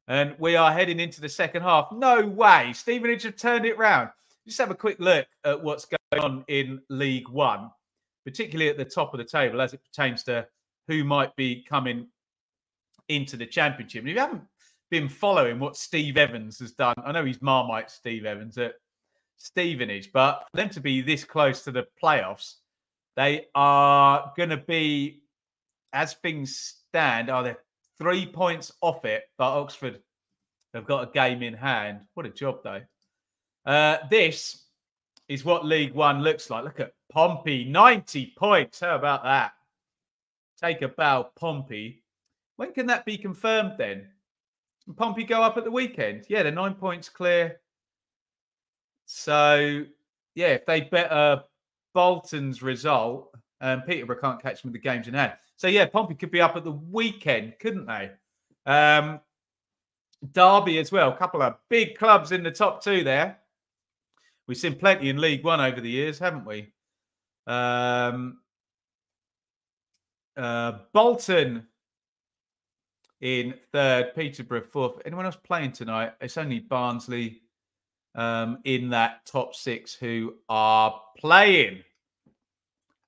And we are heading into the second half. No way. Stevenage have turned it round. Just have a quick look at what's going on in League One, particularly at the top of the table as it pertains to who might be coming into the championship. And if you haven't been following what Steve Evans has done, I know he's Marmite Steve Evans at Stevenage, but for them to be this close to the playoffs, they are going to be, as things stand, are they three points off it, but Oxford have got a game in hand. What a job, though. Uh, this is what League One looks like. Look at Pompey, 90 points. How about that? Take a bow, Pompey. When can that be confirmed then? Can Pompey go up at the weekend? Yeah, they're nine points clear. So, yeah, if they better Bolton's result, um, Peterborough can't catch them with the games in hand. So yeah, Pompey could be up at the weekend, couldn't they? Um, Derby as well. A couple of big clubs in the top two there. We've seen plenty in League One over the years, haven't we? Um, uh, Bolton in third, Peterborough fourth. Anyone else playing tonight? It's only Barnsley um, in that top six who are playing.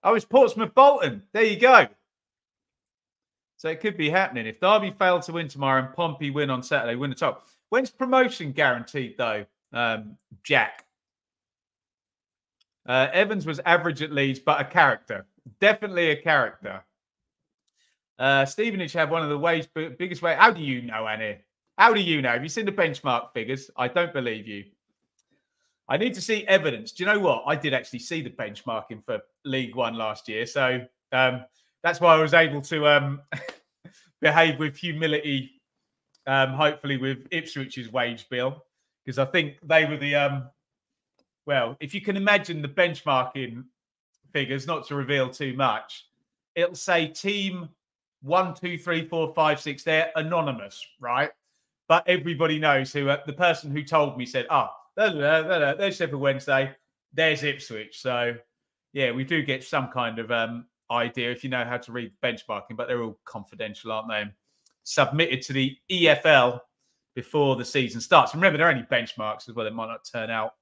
Oh, it's Portsmouth Bolton. There you go. So it could be happening. If Derby fail to win tomorrow and Pompey win on Saturday, win the top. When's promotion guaranteed, though, um, Jack? Uh, Evans was average at Leeds, but a character. Definitely a character. Uh, Stevenage have one of the ways, biggest way. How do you know, Annie? How do you know? Have you seen the benchmark figures? I don't believe you. I need to see evidence. Do you know what? I did actually see the benchmarking for League One last year. So um, that's why I was able to um, behave with humility, um, hopefully with Ipswich's wage bill, because I think they were the um, well, if you can imagine the benchmarking figures, not to reveal too much, it'll say team one, two, three, four, five, six. They're anonymous, right? But everybody knows who uh, the person who told me said, "Ah, oh, there's Sheffield Wednesday, there's Ipswich." So yeah, we do get some kind of um, idea if you know how to read benchmarking, but they're all confidential, aren't they? submitted to the EFL before the season starts. Remember, they're only benchmarks as well. It might not turn out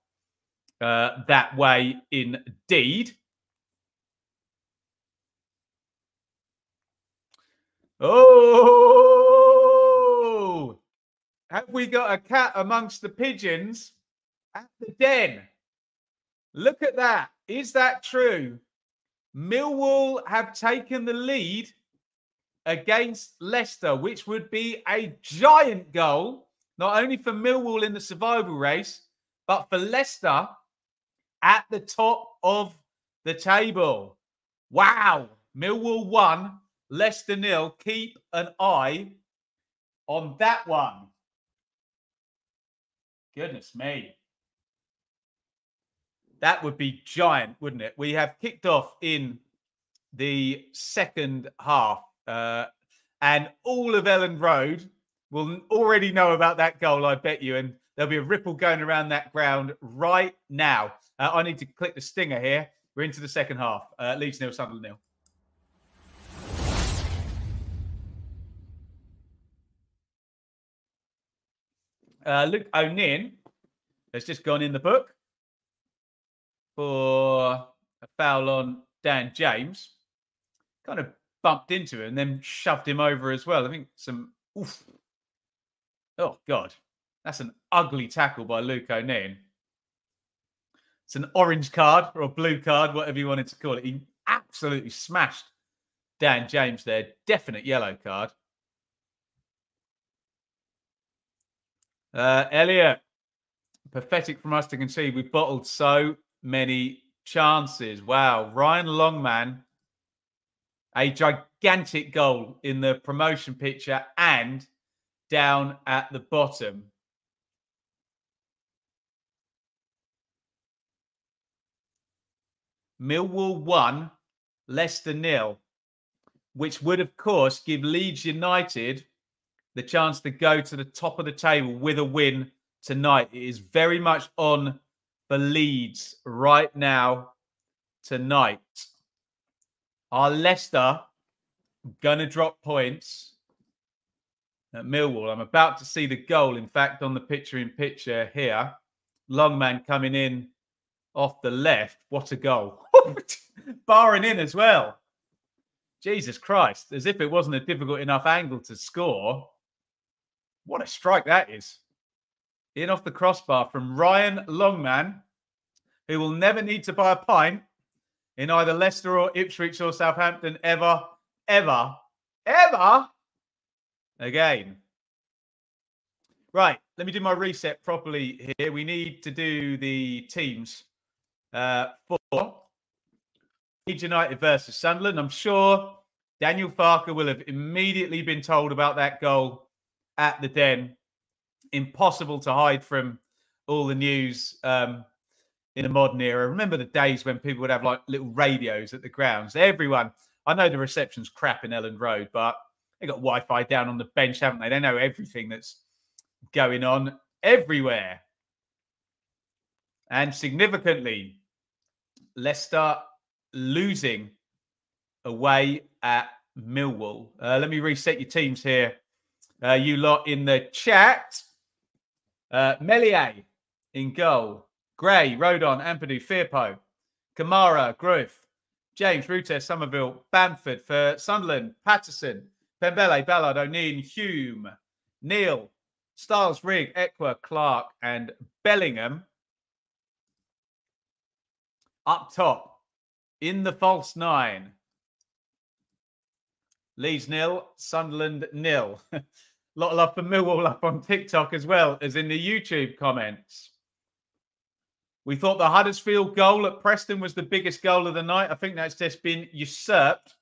uh, that way indeed. Oh, have we got a cat amongst the pigeons at the den? Look at that. Is that true? Millwall have taken the lead against Leicester, which would be a giant goal, not only for Millwall in the survival race, but for Leicester at the top of the table. Wow. Millwall won, Leicester nil. Keep an eye on that one. Goodness me. That would be giant, wouldn't it? We have kicked off in the second half, uh, and all of Elland Road will already know about that goal, I bet you. And there'll be a ripple going around that ground right now. Uh, I need to click the stinger here. We're into the second half. Uh, Leeds nil, Sunderland nil. Uh, Luke O'Nien has just gone in the book for a foul on Dan James. Kind of bumped into him and then shoved him over as well. I think some oof. Oh God. That's an ugly tackle by Luke O'Nien. It's an orange card or a blue card, whatever you wanted to call it. He absolutely smashed Dan James there. Definite yellow card. Uh, Elliot, pathetic from us to concede. We've bottled so many chances. Wow. Ryan Longman, a gigantic goal in the promotion picture and down at the bottom. Millwall 1, Leicester nil, which would, of course, give Leeds United the chance to go to the top of the table with a win tonight. It is very much on for Leeds right now tonight. Are Leicester going to drop points at Millwall? I'm about to see the goal, in fact, on the picture in picture here. Longman coming in off the left. What a goal. Barring in as well. Jesus Christ. As if it wasn't a difficult enough angle to score. What a strike that is in off the crossbar from Ryan Longman, who will never need to buy a pint in either Leicester or Ipswich or Southampton ever, ever, ever again. Right, let me do my reset properly here. We need to do the teams uh, for Leeds United versus Sunderland. I'm sure Daniel Farke will have immediately been told about that goal at the Den impossible to hide from all the news um, in a modern era. Remember the days when people would have like little radios at the grounds. Everyone, I know the reception's crap in Elland Road, but they got Wi-Fi down on the bench, haven't they? They know everything that's going on everywhere. And significantly, Leicester losing away at Millwall. Uh, let me reset your teams here. Uh, you lot in the chat. Uh, Meslier in goal. Gray, Rodon, Ampadu, Firpo, Kamara, Gruev, James, Rutter, Summerville, Bamford for Sunderland, Patterson, Pembele, Ballard, O'Nien, Hume, Neil, Styles, Rigg, Ekwah, Clarke, and Bellingham. Up top, in the false nine. Leeds nil, Sunderland nil. A lot of love for Millwall up on TikTok as well as in the YouTube comments. We thought the Huddersfield goal at Preston was the biggest goal of the night. I think that's just been usurped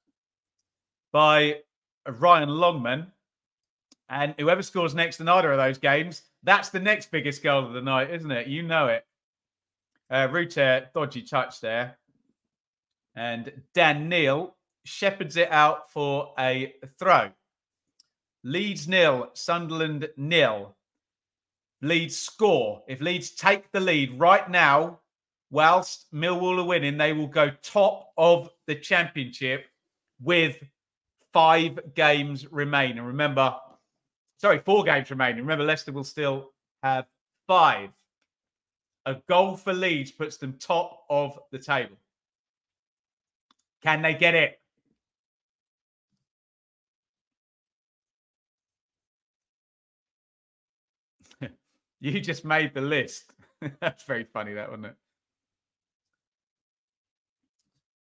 by Ryan Longman. And whoever scores next in either of those games, that's the next biggest goal of the night, isn't it? You know it. Uh, Rutter, dodgy touch there. And Dan Neil shepherds it out for a throw. Leeds nil, Sunderland nil. Leeds score. If Leeds take the lead right now, whilst Millwall are winning, they will go top of the championship with five games remaining. Remember, Sorry, four games remaining. Remember, Leicester will still have five. A goal for Leeds puts them top of the table. Can they get it? you just made the list. That's very funny, that wasn't it?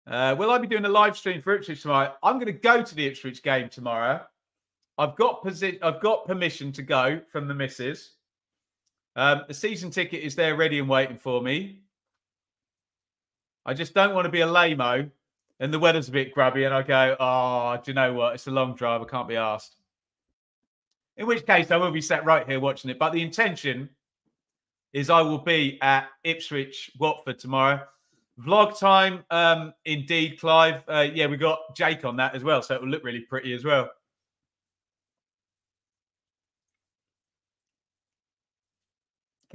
Uh, will I be doing a live stream for Ipswich tomorrow? I'm going to go to the Ipswich game tomorrow. I've got posi- I've got permission to go from the missus. Um, the season ticket is there ready and waiting for me. I just don't want to be a lamo and the weather's a bit grubby and I go, oh, do you know what? It's a long drive. I can't be asked. In which case, I will be sat right here watching it. But the intention is I will be at Ipswich, Watford tomorrow. Vlog time, um, indeed, Clive. Uh, yeah, we got Jake on that as well, so it will look really pretty as well.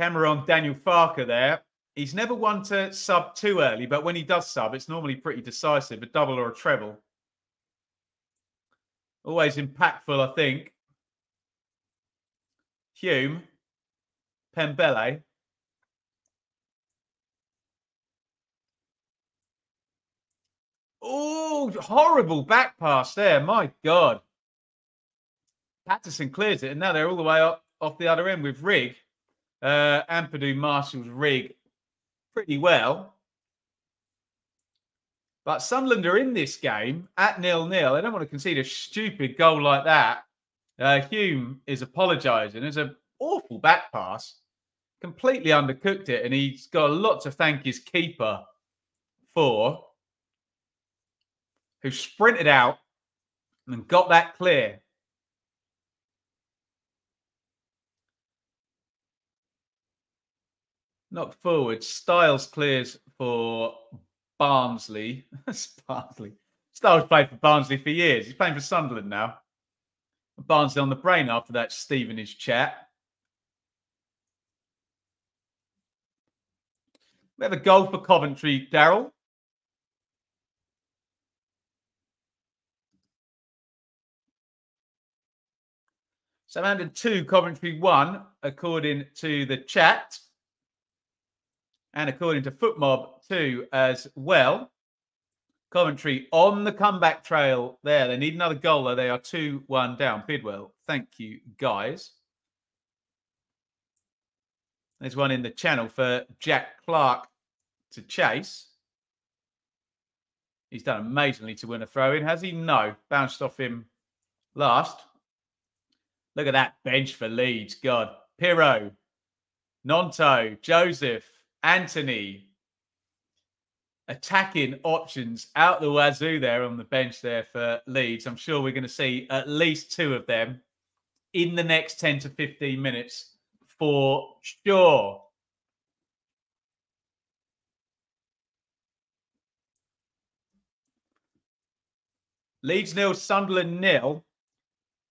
Camera on Daniel Farke there. He's never one to sub too early, but when he does sub, it's normally pretty decisive, a double or a treble. Always impactful, I think. Hume, Pembele. Oh, horrible back pass there. My God. Patterson clears it, and now they're all the way up off the other end with Rigg. Uh, Ampadu Marshall's Rigg pretty well. But Sunderland are in this game at nil nil. They don't want to concede a stupid goal like that. Uh, Hume is apologising. It's an awful back pass, completely undercooked it, and he's got a lot to thank his keeper for, who sprinted out and got that clear. Knocked forward. Styles clears for Barnsley. Barnsley. Styles played for Barnsley for years. He's playing for Sunderland now. Barnsley on the brain after that Stevenage chat. We have a goal for Coventry, Daryl. Southampton 2, Coventry 1, according to the chat and according to FotMob too as well. Coventry on the comeback trail there. They need another goal, though. They are 2 1 down. Bidwell, thank you, guys. There's one in the channel for Jack Clarke to chase. He's done amazingly to win a throw in, has he? No. Bounced off him last. Look at that bench for Leeds. God. Piroe, Gnonto, Joseph, Anthony attacking options out the wazoo there on the bench there for Leeds. I'm sure we're going to see at least two of them in the next 10 to 15 minutes for sure. Leeds nil, Sunderland nil.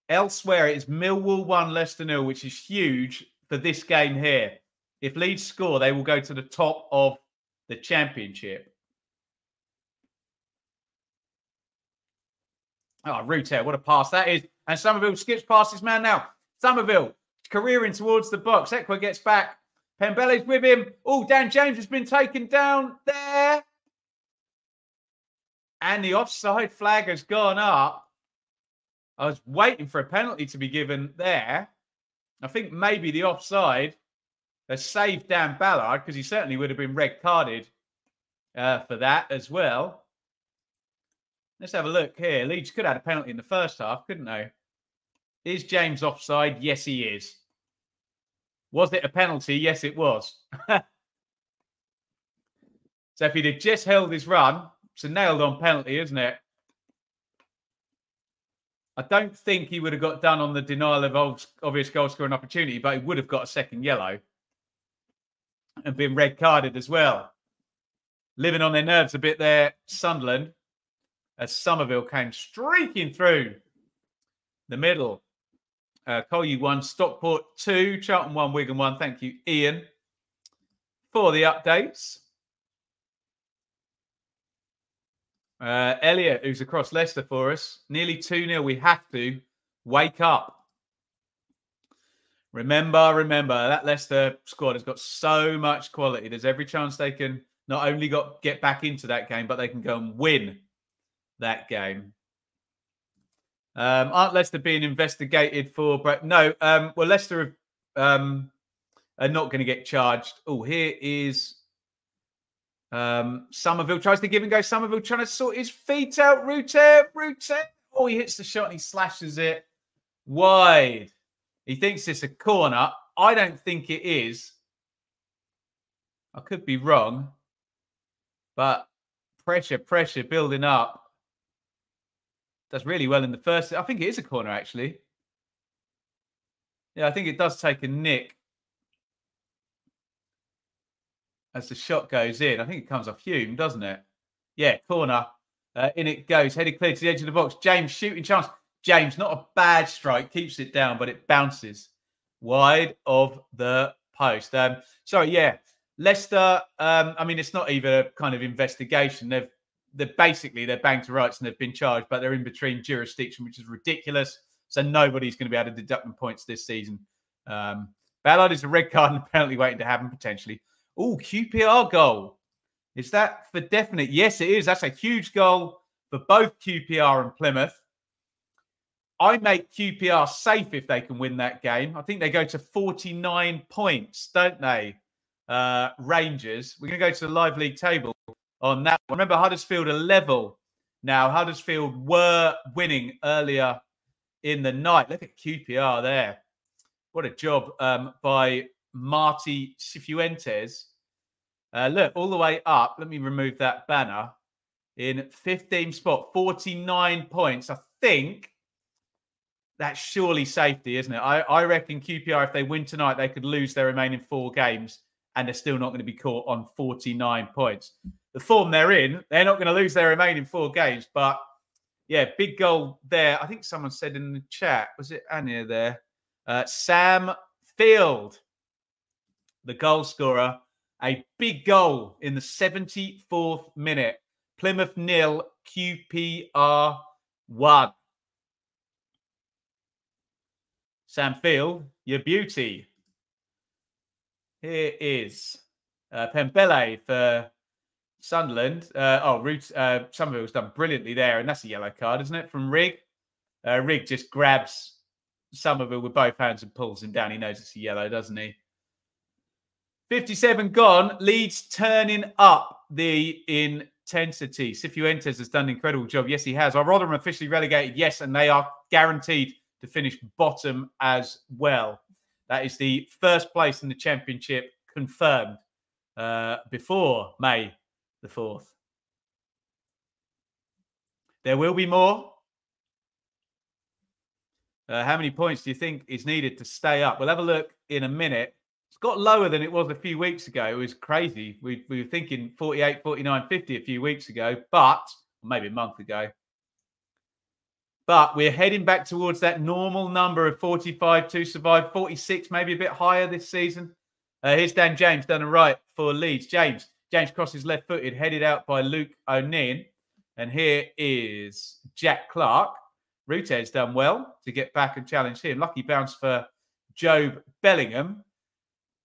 Elsewhere, it's Millwall one, Leicester nil, which is huge for this game here. If Leeds score, they will go to the top of the championship. Ah, oh, Rutter, what a pass that is. And Summerville skips past his man now. Summerville careering towards the box. Ekwah gets back. Pembele's with him. Oh, Dan James has been taken down there. And the offside flag has gone up. I was waiting for a penalty to be given there. I think maybe the offside has saved Dan Ballard because he certainly would have been red carded uh, for that as well. Let's have a look here. Leeds could have had a penalty in the first half, couldn't they? Is James offside? Yes, he is. Was it a penalty? Yes, it was. so if he'd have just held his run, it's a nailed on penalty, isn't it? I don't think he would have got done on the denial of obvious goal scoring opportunity, but he would have got a second yellow and been red carded as well. Living on their nerves a bit there, Sunderland, as Summerville came streaking through the middle. Uh, one, Stockport two, Charlton one, Wigan one. Thank you, Ian, for the updates. Uh, Elliot, who's across Leicester for us, nearly 2 0. We have to wake up. Remember, remember that Leicester squad has got so much quality. There's every chance they can not only got get back into that game, but they can go and win that game. Um, aren't Leicester being investigated for? No. Um, well, Leicester um, are not going to get charged. Oh, here is um, Summerville tries to give and go. Summerville trying to sort his feet out. Rutter, Rutter. Oh, he hits the shot and he slashes it wide. He thinks it's a corner. I don't think it is. I could be wrong, but pressure, pressure building up. Does really well in the first. I think it is a corner, actually. Yeah, I think it does take a nick as the shot goes in. I think it comes off Hume, doesn't it? Yeah, corner. Uh, in it goes, headed clear to the edge of the box. James shooting chance. James, not a bad strike, keeps it down, but it bounces wide of the post. Um, sorry, yeah, Leicester. Um, I mean, it's not even a kind of investigation. They've they're basically they're banged to rights and they've been charged, but they're in between jurisdiction, which is ridiculous. So nobody's going to be able to deduct them points this season. Um, Ballard is a red card and penalty waiting to happen potentially. Oh, QPR goal. Is that for definite? Yes, it is. That's a huge goal for both QPR and Plymouth. I make QPR safe if they can win that game. I think they go to 49 points, don't they? Uh, Rangers. We're going to go to the live league table on that. Remember, Huddersfield are level now. Huddersfield were winning earlier in the night. Look at QPR there. What a job um, by Marty Cifuentes. Uh, look, all the way up. Let me remove that banner. In 15 spot, 49 points. I think that's surely safety, isn't it? I, I reckon QPR, if they win tonight, they could lose their remaining four games and they're still not going to be caught on 49 points. The form they're in, they're not going to lose their remaining four games. But yeah, big goal there. I think someone said in the chat, was it Anya there? Uh, Sam Field, the goal scorer, a big goal in the 74th minute. Plymouth nil, QPR one. Sam Field, your beauty. Here is uh, Pembele for Sunderland. Uh, oh, Root, uh, was done brilliantly there, and that's a yellow card, isn't it, from Rigg? Uh, Rigg just grabs Summerville with both hands and pulls him down. He knows it's a yellow, doesn't he? 57 gone. Leeds turning up the intensity. Cifuentes has done an incredible job. Yes, he has. Are Rotherham officially relegated? Yes, and they are guaranteed to finish bottom as well. That is the first place in the championship confirmed uh, before May the 4th. There will be more. Uh, how many points do you think is needed to stay up? We'll have a look in a minute. It's got lower than it was a few weeks ago. It was crazy. We, we were thinking 48, 49, 50 a few weeks ago, but maybe a month ago. But we're heading back towards that normal number of 45 to survive, 46, maybe a bit higher this season. Uh, here's Dan James done a right for Leeds. James, James crosses left footed, headed out by Luke O'Nien. And here is Jack Clarke. Rutter's done well to get back and challenge him. Lucky bounce for Jobe Bellingham.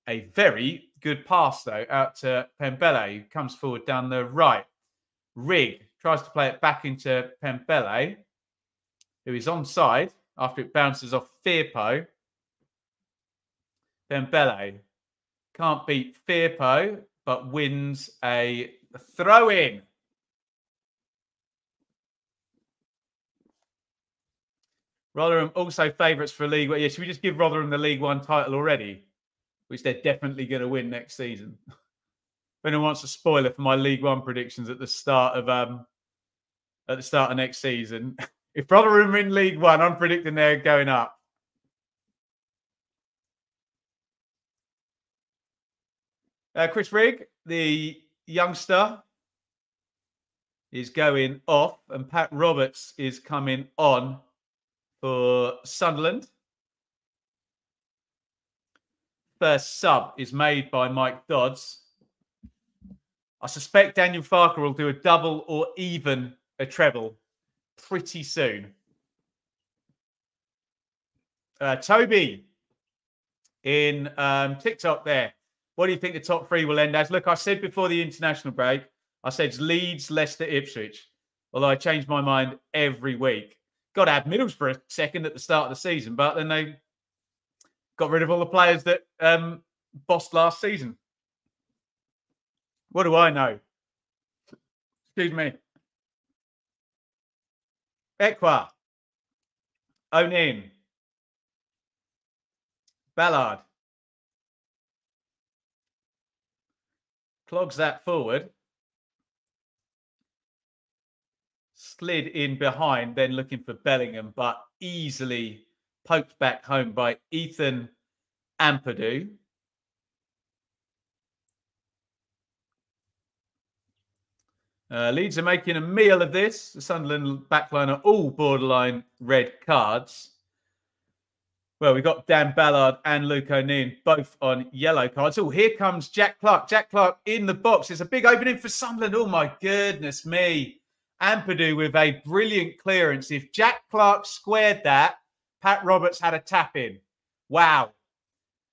A very good pass, though, out to Pembele, who comes forward down the right. Rigg tries to play it back into Pembele who is onside after it bounces off Firpo. Pembele can't beat Firpo, but wins a throw in. Rotherham also favourites for League One. Yeah, should we just give Rotherham the League One title already? Which they're definitely going to win next season. if anyone wants a spoiler for my League One predictions at the start of um at the start of next season, If Rotherham in League One, I'm predicting they're going up. Uh, Chris Rigg, the youngster, is going off, and Pat Roberts is coming on for Sunderland. First sub is made by Mike Dodds. I suspect Daniel Farke will do a double or even a treble pretty soon. Uh, Toby, in um, TikTok there. What do you think the top three will end as? Look, I said before the international break, I said Leeds, Leicester, Ipswich. Although I change my mind every week. Got to have Middlesbrough second at the start of the season, but then they got rid of all the players that um, bossed last season. What do I know? Excuse me. Ekwah. O'Nien. Ballard. Clogs that forward. Slid in behind, then looking for Bellingham, but easily poked back home by Ethan Ampadu. Uh, Leeds are making a meal of this. The Sunderland backline are all borderline red cards. Well, we've got Dan Ballard and Luke O'Nien both on yellow cards. Oh, here comes Jack Clarke. Jack Clarke in the box. It's a big opening for Sunderland. Oh, my goodness me. Ampadu with a brilliant clearance. If Jack Clarke squared that, Pat Roberts had a tap in. Wow.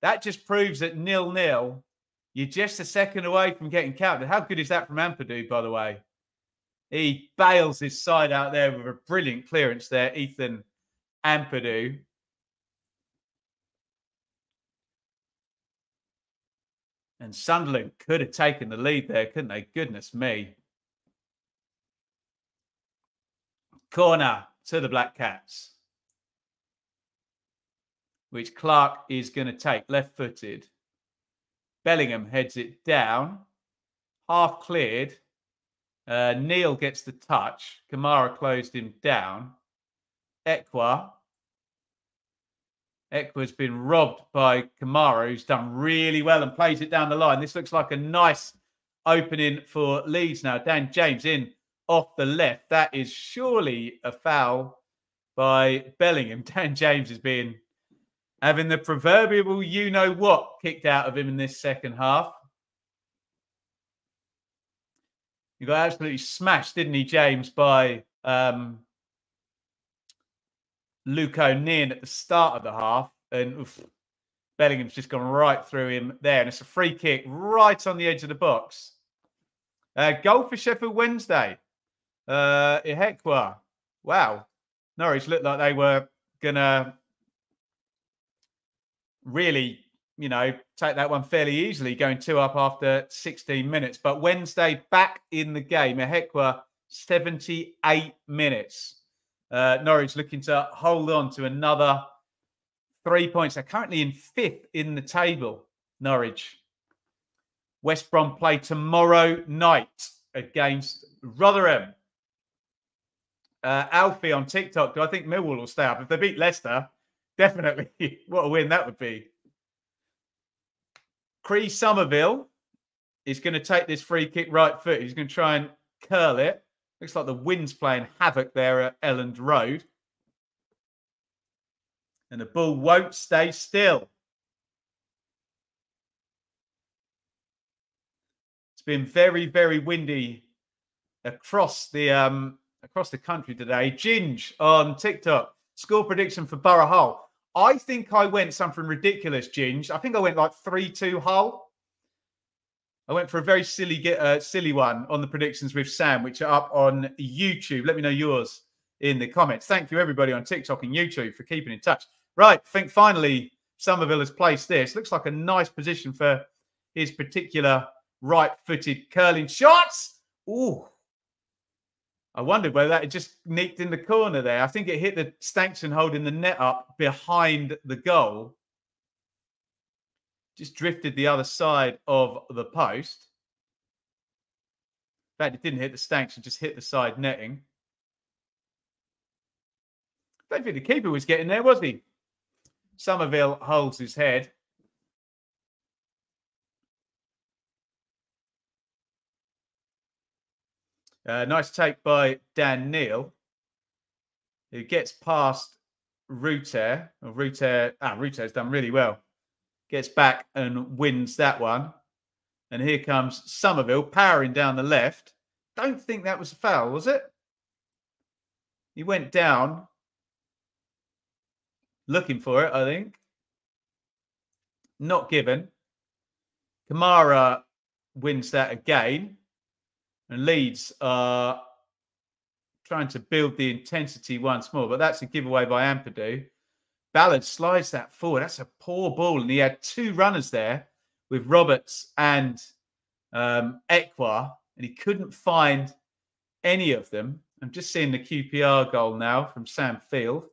That just proves that nil nil, you're just a second away from getting counted. How good is that from Ampadu, by the way? He bails his side out there with a brilliant clearance there, Ethan Ampadu. And Sunderland could have taken the lead there, couldn't they? Goodness me. Corner to the Black Cats, which Clarke is going to take left footed. Bellingham heads it down, half cleared. Uh, Neil gets the touch. Kamara closed him down. Ekwah. Ekwah's been robbed by Kamara, who's done really well and plays it down the line. This looks like a nice opening for Leeds now. Dan James in off the left. That is surely a foul by Bellingham. Dan James has been having the proverbial you know what kicked out of him in this second half. He got absolutely smashed, didn't he, James, by um, Luke O'Nien at the start of the half. And oof, Bellingham's just gone right through him there. And it's a free kick right on the edge of the box. Uh, goal for Sheffield Wednesday. Uh, Ihiekwe. Wow. Norwich looked like they were going to really you know, take that one fairly easily, going two up after 16 minutes. But Wednesday back in the game. Ihiekwe, 78 minutes. Uh, Norwich looking to hold on to another three points. They're currently in fifth in the table, Norwich. West Brom play tomorrow night against Rotherham. Uh, Alfie on TikTok, do I think Millwall will stay up? If they beat Leicester, definitely. what a win that would be. Cree Summerville is going to take this free kick right foot. He's going to try and curl it. Looks like the wind's playing havoc there at Elland Road. And the ball won't stay still. It's been very, very windy across the um, across the country today. Ginge on TikTok. Score prediction for Borough Hull. I think I went something ridiculous, Ginge. I think I went like 3 2 Hull. I went for a very silly get uh, silly one on the predictions with Sam, which are up on YouTube. Let me know yours in the comments. Thank you, everybody on TikTok and YouTube, for keeping in touch. Right, I think finally Summerville has placed this. Looks like a nice position for his particular right footed curling shots. Ooh, I wondered whether that had just nicked in the corner there. I think it hit the stanchion holding the net up behind the goal. Just drifted the other side of the post. In fact, it didn't hit the stanchion, just hit the side netting. I don't think the keeper was getting there, was he? Summerville holds his head. Uh, nice take by Dan Neil, who gets past Rutter. Rutter, ah, Rutter's done really well. Gets back and wins that one. And here comes Summerville powering down the left. Don't think that was a foul, was it? He went down looking for it, I think. not given. Kamara wins that again. And Leeds are trying to build the intensity once more, but that's a giveaway by Ampadu. Ballard slides that forward. That's a poor ball. And he had two runners there with Roberts and um, Ekwah, and he couldn't find any of them. I'm just seeing the QPR goal now from Sam Field.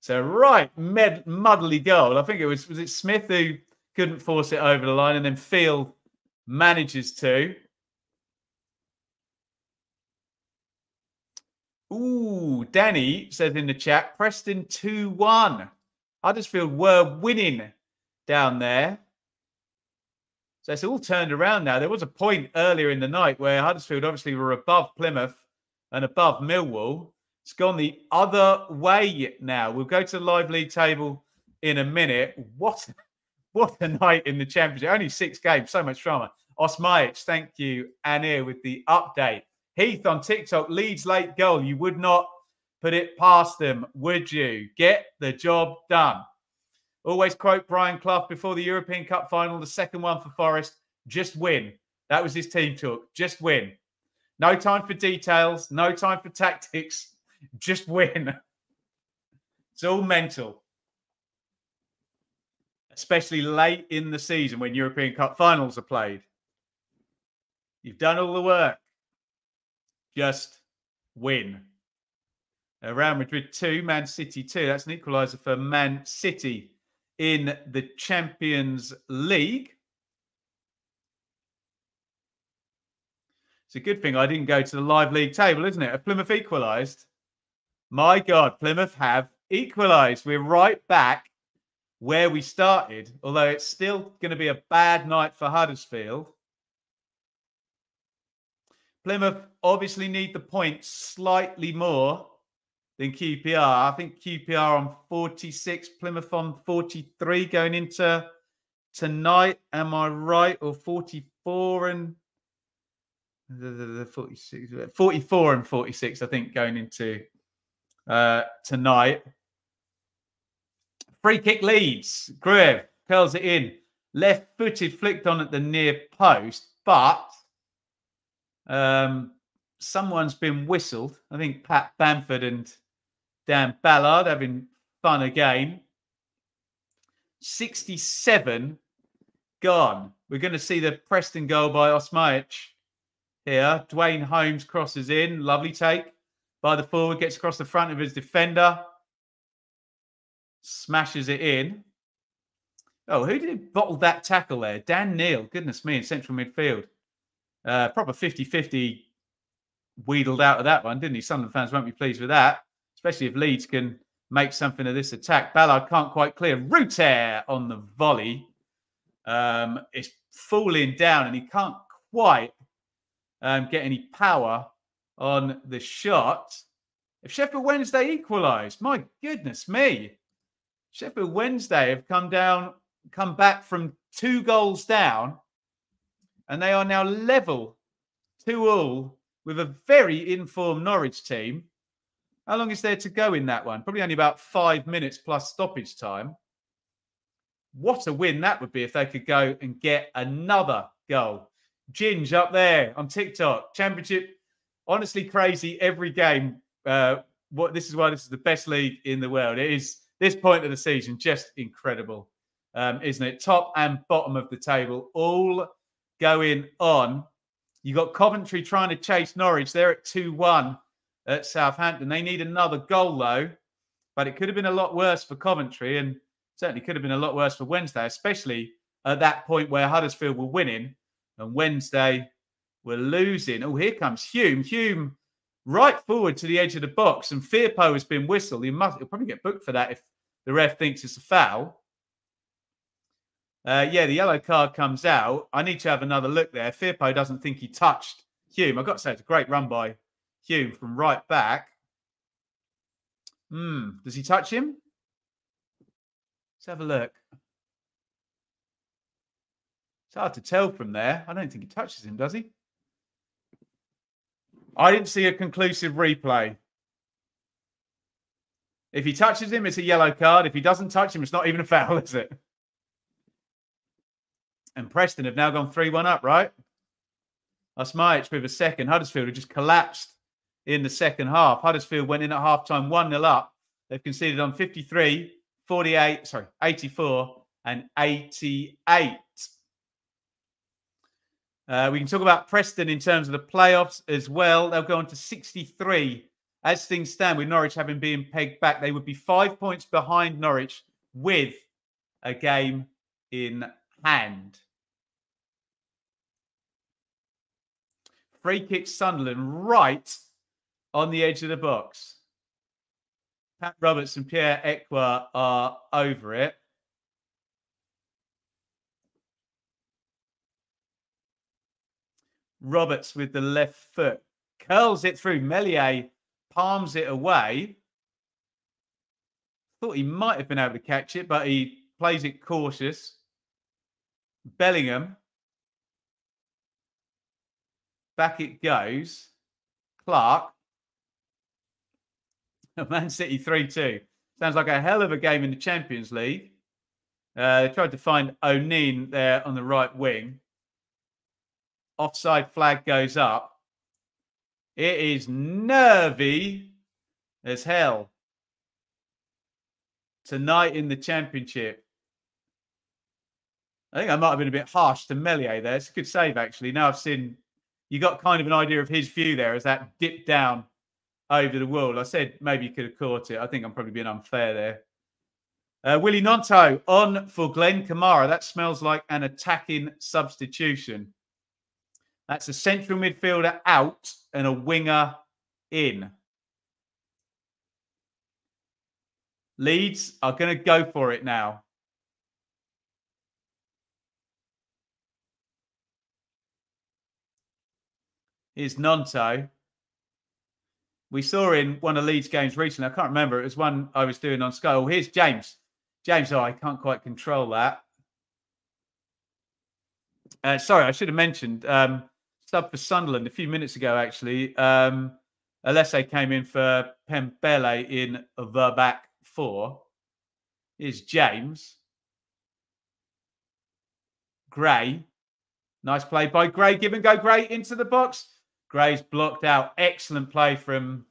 So right, med- muddly goal. I think it was was it Smith who couldn't force it over the line, and then Field manages to. Ooh, Danny says in the chat, Preston 2 1. Huddersfield were winning down there. So it's all turned around now. There was a point earlier in the night where Huddersfield obviously were above Plymouth and above Millwall. It's gone the other way now. We'll go to the live league table in a minute. What, what a night in the championship. Only six games, so much drama. Osmajic, thank you, Anir, with the update. Heath on TikTok, Leeds late goal. You would not put it past them, would you? Get the job done. Always quote Brian Clough before the European Cup final, the second one for Forest. Just win. That was his team talk. Just win. No time for details, no time for tactics. Just win. It's all mental. Especially late in the season when European Cup finals are played. You've done all the work. Just win. Uh, Real Madrid 2, Man City 2. That's an equaliser for Man City in the Champions League. It's a good thing I didn't go to the live league table, isn't it? Have Plymouth equalised? My God, Plymouth have equalised. We're right back where we started, although it's still going to be a bad night for Huddersfield. Plymouth obviously need the points slightly more than QPR. I think QPR on 46, Plymouth on 43 going into tonight. Am I right? Or 44 and the, the, the 46, 44 and 46, I think, going into uh, tonight. Free kick leads. Gruev curls it in. Left footed, flicked on at the near post, but um, someone's been whistled. I think Pat Bamford and Dan Ballard having fun again. 67 gone. We're going to see the Preston goal by Osmajic here. Duane Holmes crosses in. Lovely take by the forward. Gets across the front of his defender. Smashes it in. Oh, who did bottle that tackle there? Dan Neil. Goodness me, in central midfield. Uh, proper 50 50 wheedled out of that one, didn't he? Sunderland fans won't be pleased with that especially if Leeds can make something of this attack. Ballard can't quite clear. Rutter on the volley. Um, it's falling down and he can't quite um, get any power on the shot. If Sheffield Wednesday equalised, my goodness me. Sheffield Wednesday have come down, come back from two goals down, and they are now level two all with a very informed Norwich team how long is there to go in that one? Probably only about five minutes plus stoppage time. What a win that would be if they could go and get another goal. Ginge up there on TikTok. Championship, honestly crazy every game. Uh, what this is why this is the best league in the world. It is this point of the season just incredible, um, isn't it? Top and bottom of the table, all going on. You got Coventry trying to chase Norwich. They're at two one at Southampton. They need another goal, though, but it could have been a lot worse for Coventry and certainly could have been a lot worse for Wednesday, especially at that point where Huddersfield were winning and Wednesday were losing. Oh, here comes Hume. Hume right forward to the edge of the box, and Firpo has been whistled. He must he'll probably get booked for that if the ref thinks it's a foul. Uh, yeah, the yellow card comes out. I need to have another look there. Firpo doesn't think he touched Hume. I've got to say, it's a great run by Hume from right back. Hmm. Does he touch him? Let's have a look. It's hard to tell from there. I don't think he touches him, does he? I didn't see a conclusive replay. If he touches him, it's a yellow card. If he doesn't touch him, it's not even a foul, is it? And Preston have now gone 3 1 up, right? That's Osmajic with a second. Huddersfield have just collapsed in the second half. Huddersfield went in at half time 1 0 up. They've conceded on 53, 48, sorry, 84, and 88. Uh, we can talk about Preston in terms of the playoffs as well. They'll go on to 63. As things stand, with Norwich having been pegged back, they would be five points behind Norwich with a game in hand. Free kick Sunderland right on the edge of the box. Pat Roberts and Pierre Ekwah are over it. Roberts with the left foot curls it through. Meslier palms it away. Thought he might have been able to catch it, but he plays it cautious. Bellingham. Back it goes. Clarke. Man City 3 2. Sounds like a hell of a game in the Champions League. Uh, they tried to find O'Nien there on the right wing. Offside flag goes up. It is nervy as hell. Tonight in the Championship. I think I might have been a bit harsh to Meslier there. It's a good save, actually. Now I've seen you got kind of an idea of his view there as that dip down over the wall. I said maybe you could have caught it. I think I'm probably being unfair there. Uh, Willie Gnonto on for Glen Kamara. That smells like an attacking substitution. That's a central midfielder out and a winger in. Leeds are going to go for it now. Here's Gnonto we saw in one of Leeds games recently. I can't remember. It was one I was doing on Sky. Oh, here's James. James, oh, I can't quite control that. Uh, sorry, I should have mentioned um, sub for Sunderland a few minutes ago. Actually, um, Alese came in for Pembele in the back four. Is James Gray? Nice play by Gray. Give and go Gray into the box. Gray's blocked out. Excellent play from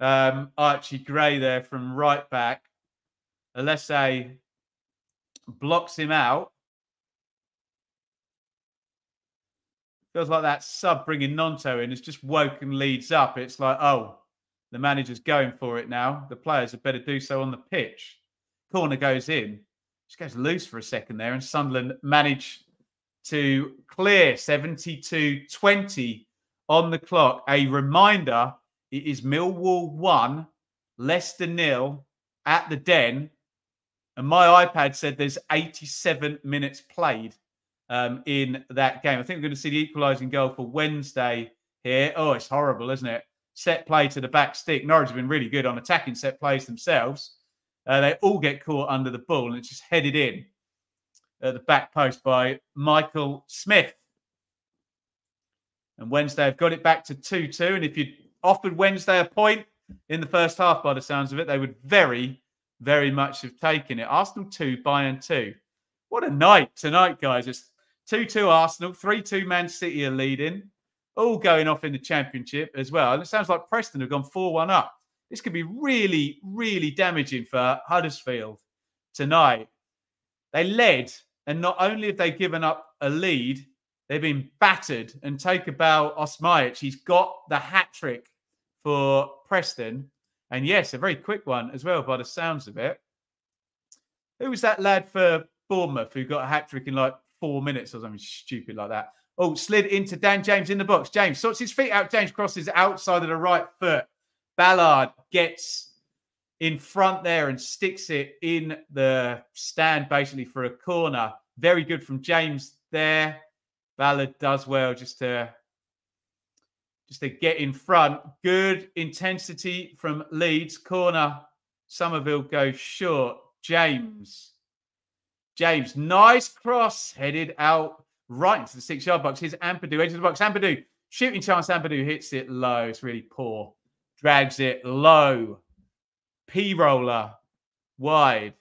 um, Archie Gray there from right back. Alese blocks him out. Feels like that sub bringing Gnonto in has just woken Leeds up. It's like, oh, the manager's going for it now. The players had better do so on the pitch. Corner goes in. Just goes loose for a second there, and Sunderland manage to clear 72 20 on the clock. A reminder it is Millwall 1, Leicester nil at the Den. And my iPad said there's 87 minutes played um, in that game. I think we're going to see the equalising goal for Wednesday here. Oh, it's horrible, isn't it? Set play to the back stick. Norwich have been really good on attacking set plays themselves. Uh, they all get caught under the ball and it's just headed in at the back post by Michael Smith. And Wednesday have got it back to 2 2. And if you offered Wednesday a point in the first half, by the sounds of it, they would very, very much have taken it. Arsenal 2, Bayern 2. What a night tonight, guys. It's 2 2 Arsenal, 3 2 Man City are leading, all going off in the championship as well. And it sounds like Preston have gone 4 1 up. This could be really, really damaging for Huddersfield tonight. They led, and not only have they given up a lead, They've been battered and take about Osmajic. He's got the hat trick for Preston. And yes, a very quick one as well, by the sounds of it. Who was that lad for Bournemouth who got a hat trick in like four minutes or something stupid like that? Oh, slid into Dan James in the box. James sorts his feet out. James crosses outside of the right foot. Ballard gets in front there and sticks it in the stand basically for a corner. Very good from James there. Ballard does well just to just to get in front. Good intensity from Leeds. Corner. Summerville goes short. James. Hmm. James, nice cross headed out right into the six yard box. Here's Ampadu, edge of the box. Ampadu, shooting chance. Ampadu hits it low. It's really poor. Drags it low. P roller wide.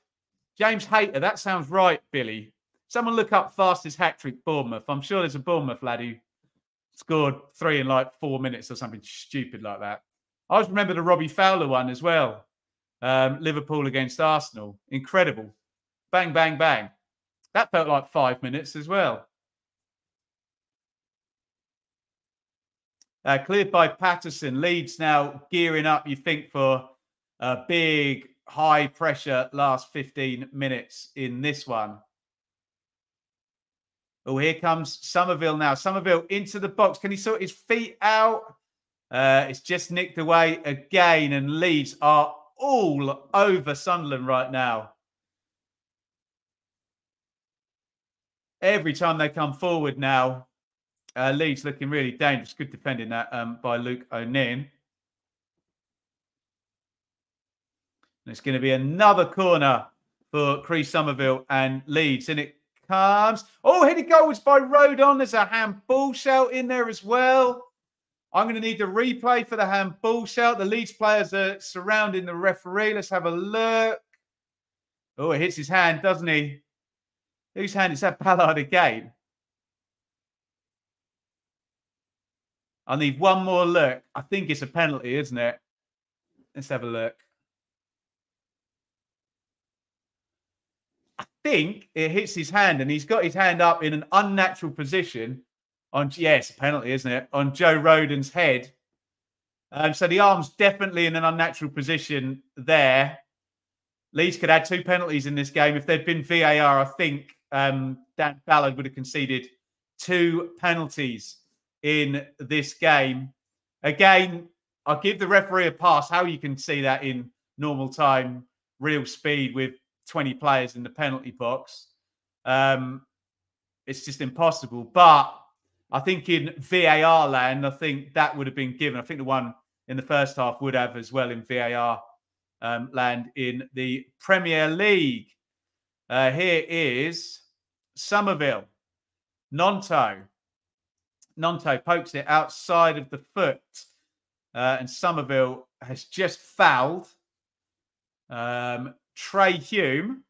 James Hayter, that sounds right, Billy. Someone look up fastest hat trick Bournemouth. I'm sure there's a Bournemouth lad who scored three in like four minutes or something stupid like that. I always remember the Robbie Fowler one as well. Um, Liverpool against Arsenal. Incredible. Bang, bang, bang. That felt like five minutes as well. Uh, cleared by Patterson. Leeds now gearing up, you think, for a big, high pressure last 15 minutes in this one. Oh, here comes Summerville now. Summerville into the box. Can he sort his feet out? Uh, it's just nicked away again, and Leeds are all over Sunderland right now. Every time they come forward now, uh, Leeds looking really dangerous. Good defending that um, by Luke O'Nien. it's going to be another corner for Chris Summerville and Leeds. And it comes. Oh, headed goals by Rodon. There's a handball shout in there as well. I'm going to need the replay for the handball shout. The Leeds players are surrounding the referee. Let's have a look. Oh, it hits his hand, doesn't he? Whose hand is that Ballard again? I need one more look. I think it's a penalty, isn't it? Let's have a look. I think it hits his hand and he's got his hand up in an unnatural position on yes, penalty, isn't it? On Joe Rodon's head. Um, so the arm's definitely in an unnatural position there. Leeds could add two penalties in this game. If there'd been VAR, I think um, Dan Ballard would have conceded two penalties in this game. Again, I'll give the referee a pass. How you can see that in normal time, real speed with 20 players in the penalty box. Um, it's just impossible. But I think in VAR land, I think that would have been given. I think the one in the first half would have as well in VAR um, land in the Premier League. Uh, here is Summerville. Gnonto. Gnonto pokes it outside of the foot. Uh, and Summerville has just fouled um, Trai Hume.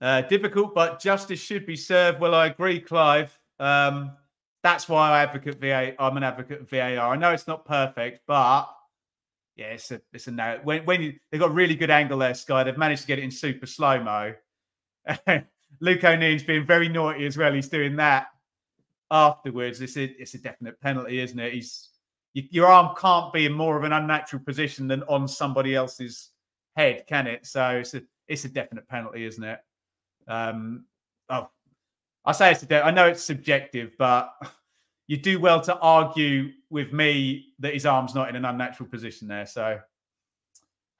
Uh, difficult, but justice should be served. Well, I agree, Clive. Um, that's why I advocate VA. I'm an advocate of VAR. I know it's not perfect, but yeah, it's a it's a no. When when you, they've got really good angle there, Sky. They've managed to get it in super slow mo. Luke O'Nien's being very naughty as well. He's doing that afterwards. It's a it's a definite penalty, isn't it? He's you, your arm can't be in more of an unnatural position than on somebody else's head, can it? So it's a it's a definite penalty, isn't it? Um, oh, I say it's a I know it's subjective, but you do well to argue with me that his arm's not in an unnatural position there. So,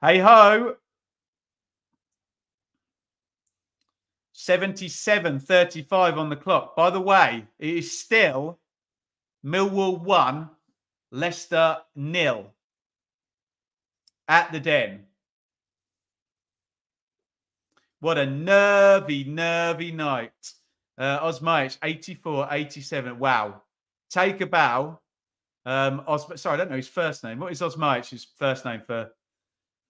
hey ho. 77 35 on the clock. By the way, it is still Millwall 1, Leicester nil at the Den. What a nervy, nervy night. Uh, Osmajic, 84, 87. Wow. Take a bow. Um, Os- sorry, I don't know his first name. What is Osmajic's first name for,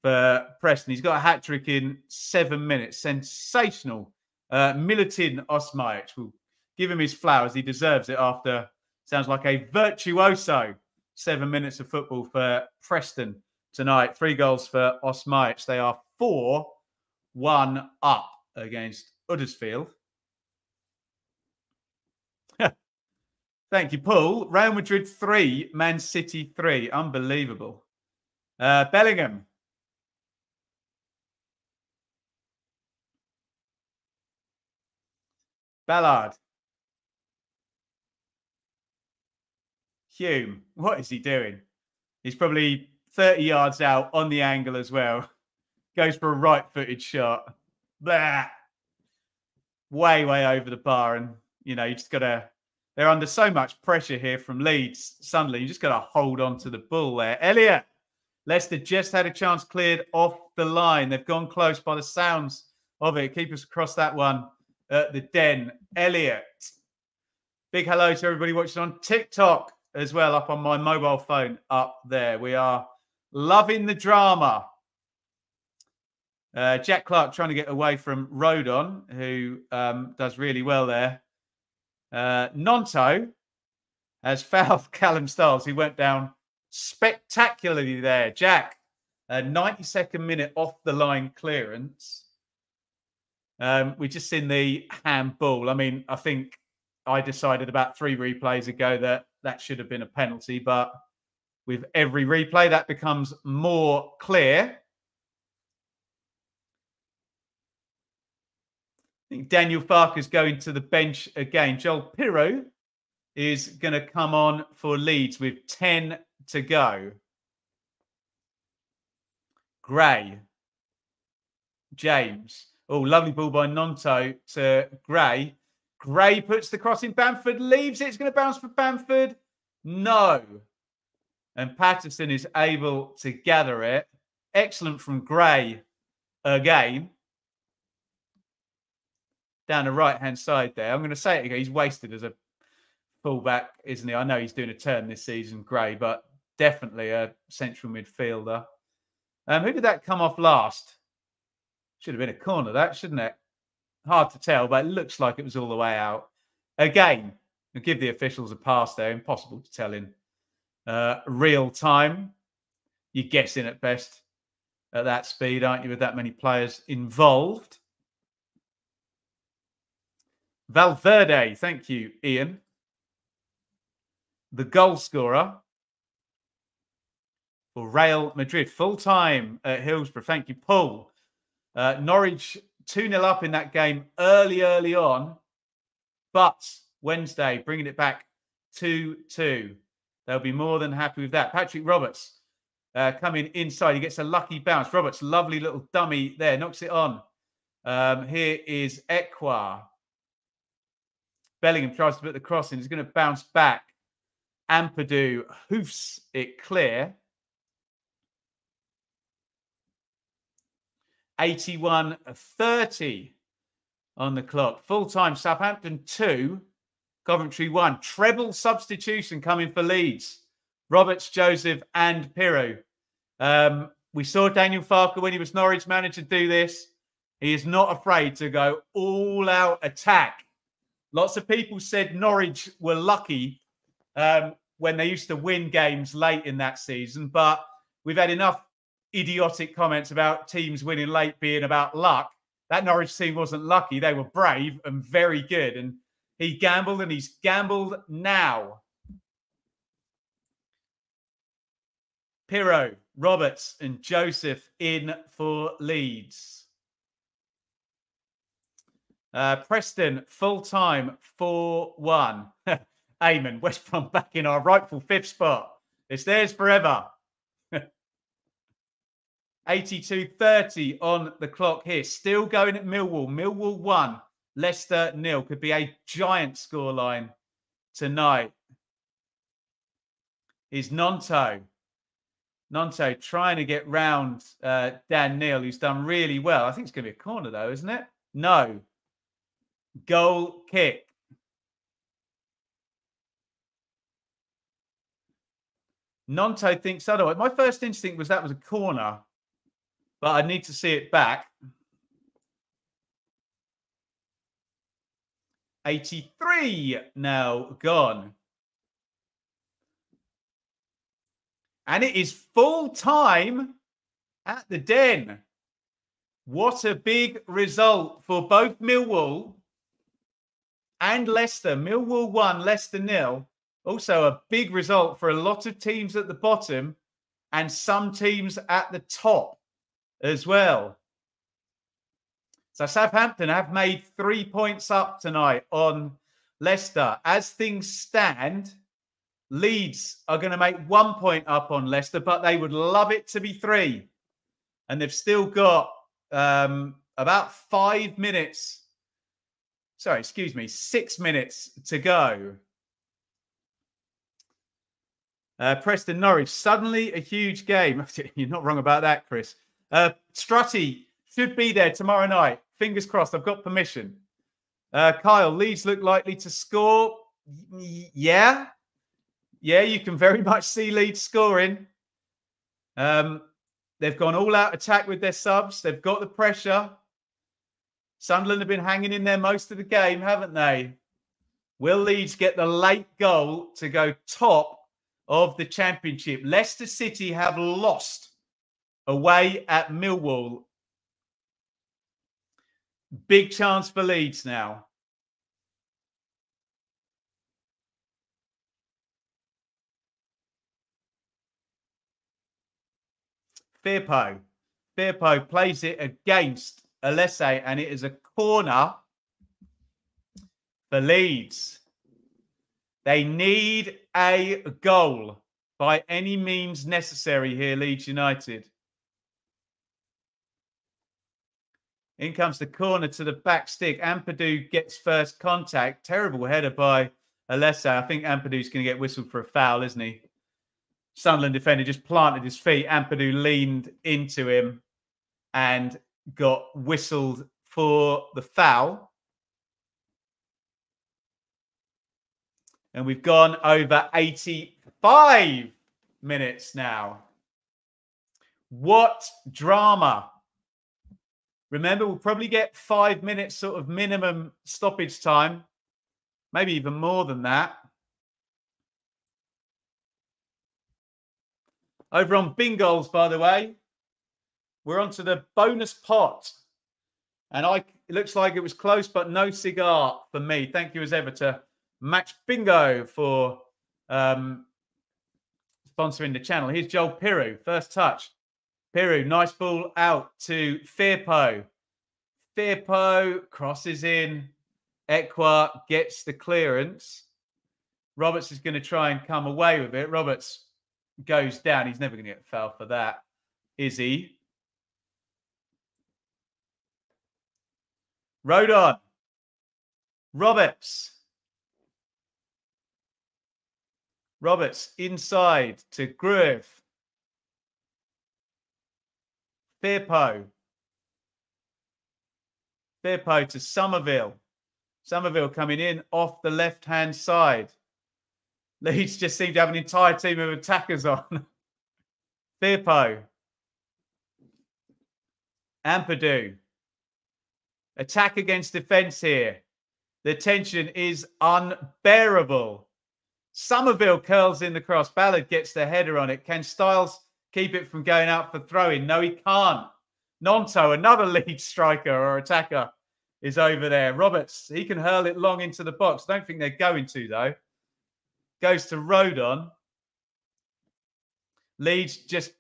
for Preston? He's got a hat trick in seven minutes. Sensational. Uh, Milutin Osmajic. We'll give him his flowers. He deserves it after, sounds like a virtuoso seven minutes of football for Preston tonight. Three goals for Osmajic. They are four one up against Huddersfield. Thank you, Paul. Real Madrid three, Man City three. Unbelievable. Uh, Bellingham. Ballard. Hume. What is he doing? He's probably 30 yards out on the angle as well goes for a right footed shot. Blah. Way, way over the bar. And, you know, you just got to, they're under so much pressure here from Leeds. Suddenly, you just got to hold on to the ball there. Elliot, Leicester just had a chance cleared off the line. They've gone close by the sounds of it. Keep us across that one at the den. Elliot, big hello to everybody watching on TikTok. as well up on my mobile phone up there. We are loving the drama. Uh, Jack Clarke trying to get away from Rodon, who um, does really well there. Uh, Gnonto has fouled Callum Styles, He went down spectacularly there. Jack, a 92nd minute off the line clearance. Um, we just seen the handball. I mean, I think I decided about three replays ago that that should have been a penalty, but with every replay, that becomes more clear. Think Daniel Farke's going to the bench again. Joel Piroe is going to come on for Leeds with 10 to go. Gray. James. Oh, lovely ball by Gnonto to Gray. Gray puts the cross in. Bamford leaves it. It's going to bounce for Bamford. No. And Patterson is able to gather it. Excellent from Gray again down the right hand side there. I'm going to say it again. He's wasted as a fullback, isn't he? I know he's doing a turn this season, Gray, but definitely a central midfielder. Um, who did that come off last? Should have been a corner, that shouldn't it? Hard to tell, but it looks like it was all the way out. Again, give the officials a pass there. Impossible to tell in uh, real time. You're guessing at best at that speed, aren't you, with that many players involved? Valverde, thank you, Ian. The goal scorer for Real Madrid, full time at Hillsborough. Thank you, Paul. Uh, Norwich 2 0 up in that game early, early on, but Wednesday bringing it back 2 2. They'll be more than happy with that. Patrick Roberts uh, coming inside. He gets a lucky bounce. Roberts, lovely little dummy there, knocks it on. Um, here is Ekwah. Bellingham tries to put the cross in. He's going to bounce back. Ampadu hoofs it clear. 81 30 on the clock. Full time Southampton 2, Coventry 1. Treble substitution coming for Leeds. Roberts, Joseph, and Piroe. Um, we saw Daniel Farke when he was Norwich manager do this. He is not afraid to go all out attack Lots of people said Norwich were lucky um, when they used to win games late in that season, but we've had enough idiotic comments about teams winning late being about luck. That Norwich team wasn't lucky. They were brave and very good. And he gambled and he's gambled now. Piroe, Roberts, and Joseph in for Leeds. Uh, Preston, full time, 4 1. Amen. West Brom back in our rightful fifth spot. It's theirs forever. 82 30 on the clock here. Still going at Millwall. Millwall 1, Leicester nil. Could be a giant scoreline tonight. Is Gnonto. Gnonto trying to get round uh, Dan Neil, who's done really well. I think it's going to be a corner, though, isn't it? No goal kick. Gnonto thinks otherwise. My first instinct was that was a corner, but I need to see it back. 83 now gone. And it is full time at the Den. What a big result for both Millwall and Leicester. Millwall won, Leicester nil. Also, a big result for a lot of teams at the bottom and some teams at the top as well. So, Southampton have made three points up tonight on Leicester. As things stand, Leeds are going to make one point up on Leicester, but they would love it to be three. And they've still got um, about five minutes sorry, excuse me, six minutes to go. Uh, Preston Norwich, suddenly a huge game. You're not wrong about that, Chris. Uh, Strutty should be there tomorrow night. Fingers crossed. I've got permission. Uh, Kyle, Leeds look likely to score. Yeah. yeah, you can very much see Leeds scoring. Um, they've gone all out attack with their subs. They've got the pressure. Sunderland have been hanging in there most of the game, haven't they? Will Leeds get the late goal to go top of the championship? Leicester City have lost away at Millwall. Big chance for Leeds now. Firpo. Firpo plays it against Alese, and it is a corner for Leeds. They need a goal by any means necessary here, Leeds United. In comes the corner to the back stick. Ampadu gets first contact. Terrible header by Alese. I think Ampadu's going to get whistled for a foul, isn't he? Sunderland defender just planted his feet. Ampadu leaned into him and got whistled for the foul. And we've gone over 85 minutes now. What drama! Remember, we'll probably get five minutes sort of minimum stoppage time, maybe even more than that. Over on Bingol's, by the way, we're on to the bonus pot. And I it looks like it was close, but no cigar for me. Thank you as ever to Match Bingo for um, sponsoring the channel. Here's Joel Piroe, first touch. Piroe, nice ball out to Firpo. Firpo crosses in. Ekwah gets the clearance. Roberts is going to try and come away with it. Roberts goes down. He's never going to get fouled for that, is he? Rodon. Roberts. Roberts inside to Gruev. Firpo. Firpo to Summerville. Summerville coming in off the left hand side. Leeds just seem to have an entire team of attackers on. Firpo. Ampadu. Attack against defence here. The tension is unbearable. Summerville curls in the cross. Ballard gets the header on it. Can Styles keep it from going out for throwing? No, he can't. Gnonto, another lead striker or attacker, is over there. Roberts, he can hurl it long into the box. Don't think they're going to, though goes to Rodon. Leeds just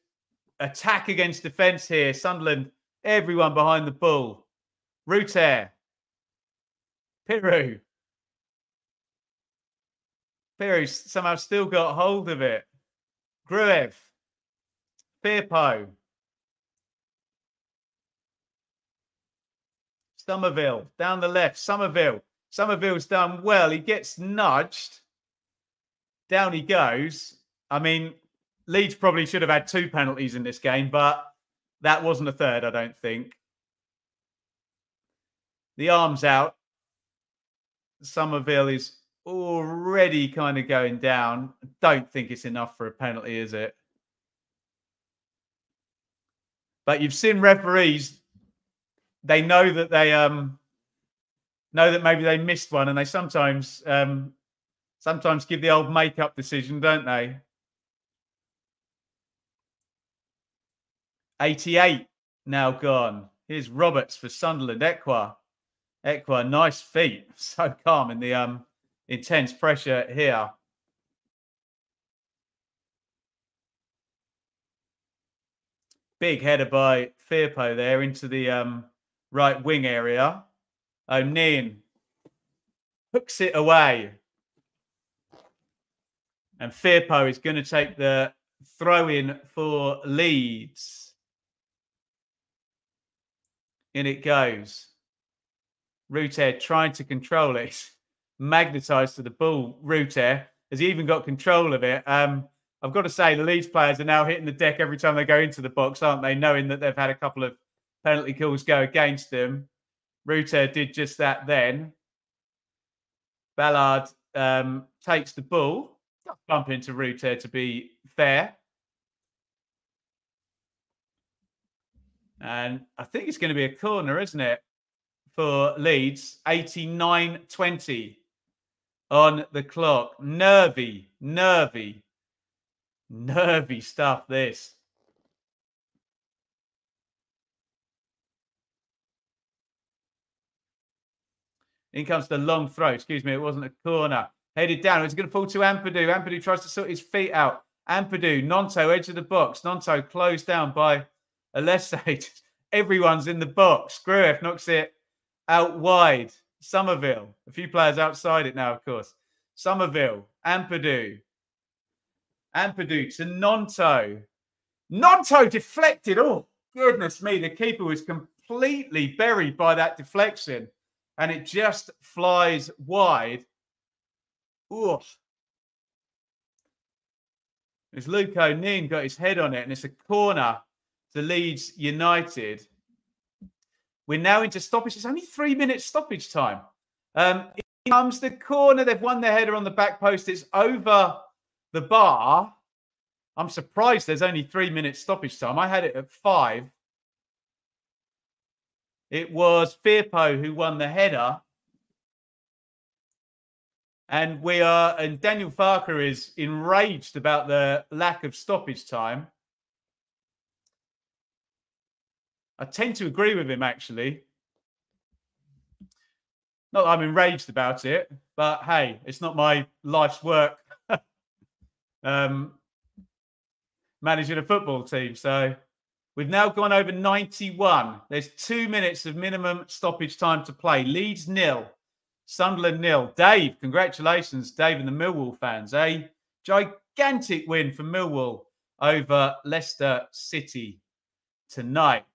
attack against defence here. Sunderland, everyone behind the ball. Rutter. Piroe. Piroe somehow still got hold of it. Gruev. Firpo. Summerville down the left. Summerville. Summerville's done well. He gets nudged down he goes. I mean, Leeds probably should have had two penalties in this game, but that wasn't a third, I don't think. The arms out. Summerville is already kind of going down. Don't think it's enough for a penalty, is it? But you've seen referees, they know that they um know that maybe they missed one and they sometimes um sometimes give the old make-up decision, don't they? 88 now gone. Here's Roberts for Sunderland. Ekwah. Ekwah, nice feet. So calm in the um intense pressure here. Big header by Firpo there into the um, right wing area. O'Nien hooks it away. And Firpo is going to take the throw in for Leeds. In it goes. Rutter trying to control it. Magnetized to the ball. Rutter has even got control of it. Um, I've got to say, the Leeds players are now hitting the deck every time they go into the box, aren't they? Knowing that they've had a couple of penalty calls go against them. Rutter did just that then. Ballard um, takes the ball bump into Rutter to be fair. And I think it's going to be a corner, isn't it? For Leeds, 89 20 on the clock. Nervy, nervy, nervy stuff, this. In comes the long throw. Excuse me, it wasn't a corner. Headed down. It's going to fall to Ampadu. Ampadu tries to sort his feet out. Ampadu, Gnonto, edge of the box. Gnonto closed down by Alese. Everyone's in the box. Gruev knocks it out wide. Summerville, A few players outside it now, of course. Summerville, Ampadu. Ampadu to Gnonto. Gnonto deflected. Oh, goodness me. The keeper was completely buried by that deflection and it just flies wide. Ooh. As Luke O'Nien got his head on it, and it's a corner to Leeds United. We're now into stoppage. It's only three minutes stoppage time. Um, comes the corner. They've won their header on the back post. It's over the bar. I'm surprised there's only three minutes stoppage time. I had it at five. It was Firpo who won the header. And we are, and Daniel Farke is enraged about the lack of stoppage time. I tend to agree with him, actually. Not that I'm enraged about it, but hey, it's not my life's work um, managing a football team. So We've now gone over 91. There's two minutes of minimum stoppage time to play. Leeds nil, Sunderland nil. Dave, congratulations, Dave and the Millwall fans. A gigantic win for Millwall over Leicester City tonight.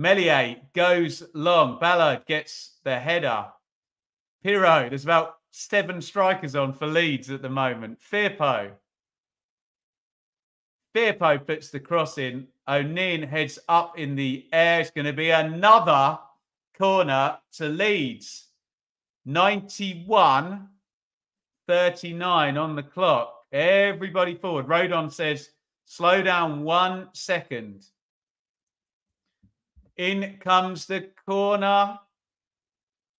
Meslier goes long. Ballard gets the header. Piroe, there's about seven strikers on for Leeds at the moment. Firpo Firpo puts the cross in. O'Nien heads up in the air. It's going to be another corner to Leeds. 91 39 on the clock. Everybody forward. Rodon says, slow down one second. In comes the corner.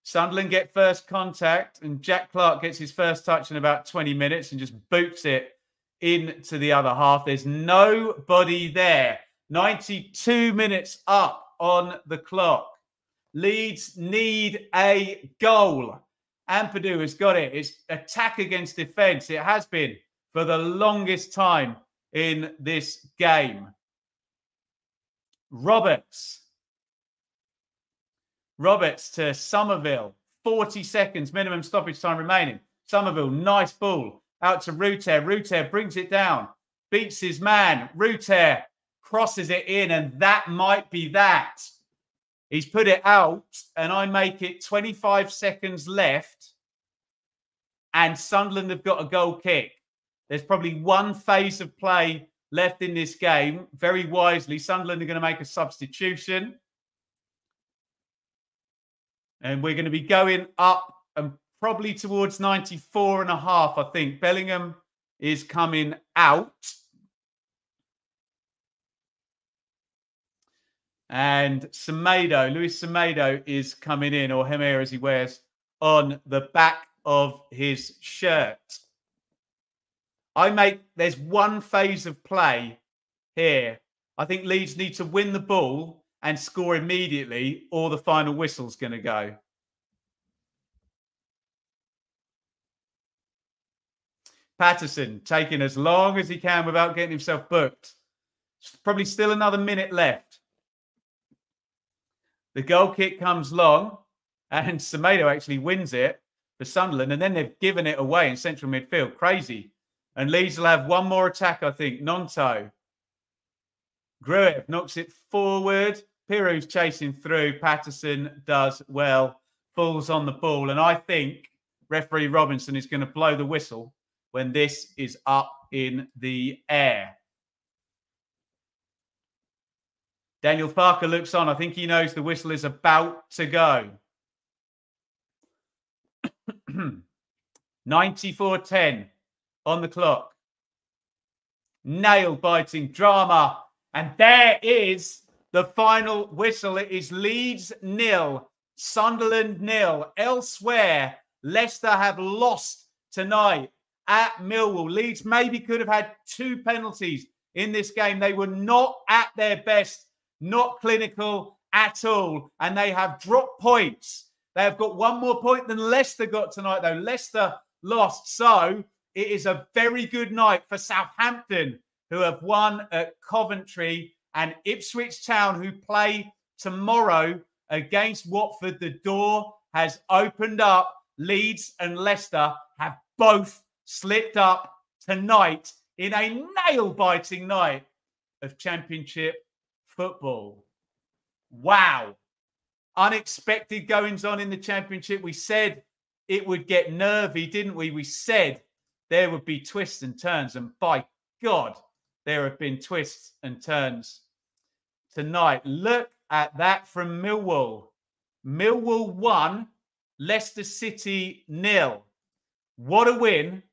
Sunderland get first contact, and Jack Clarke gets his first touch in about 20 minutes and just boots it into the other half. There's nobody there. 92 minutes up on the clock. Leeds need a goal. Ampadu has got it. It's attack against defense. It has been for the longest time in this game. Roberts. Roberts to Summerville. 40 seconds minimum stoppage time remaining. Summerville, nice ball out to Rutter. Rutter brings it down, beats his man. Rutter crosses it in, and that might be that. He's put it out, and I make it 25 seconds left. And Sunderland have got a goal kick. There's probably one phase of play left in this game. Very wisely, Sunderland are going to make a substitution. And we're going to be going up and probably towards 94 and a half, I think. Bellingham is coming out. And Semedo, Luis Semedo is coming in, or Hemir as he wears on the back of his shirt. I make, there's one phase of play here. I think Leeds need to win the ball and score immediately, or the final whistle's going to go. Patterson taking as long as he can without getting himself booked. Probably still another minute left. The goal kick comes long, and Semedo actually wins it for Sunderland, and then they've given it away in central midfield. Crazy. And Leeds will have one more attack, I think. Gnonto. Gruev knocks it forward. Piroe's chasing through. Patterson does well, falls on the ball. And I think referee Robinson is going to blow the whistle when this is up in the air. Daniel Farke looks on. I think he knows the whistle is about to go. 94-10 on the clock. Nail biting drama. And there is the final whistle. It is Leeds nil, Sunderland nil. Elsewhere, Leicester have lost tonight at Millwall. Leeds maybe could have had two penalties in this game. They were not at their best, not clinical at all. And they have dropped points. They have got one more point than Leicester got tonight, though. Leicester lost. So it is a very good night for Southampton, who have won at Coventry, and Ipswich Town, who play tomorrow against Watford. The door has opened up. Leeds and Leicester have both slipped up tonight in a nail biting night of Championship football. Wow. Unexpected goings on in the Championship. We said it would get nervy, didn't we? We said there would be twists and turns. And by God, there have been twists and turns tonight. Look at that from Millwall. Millwall won, Leicester City nil. What a win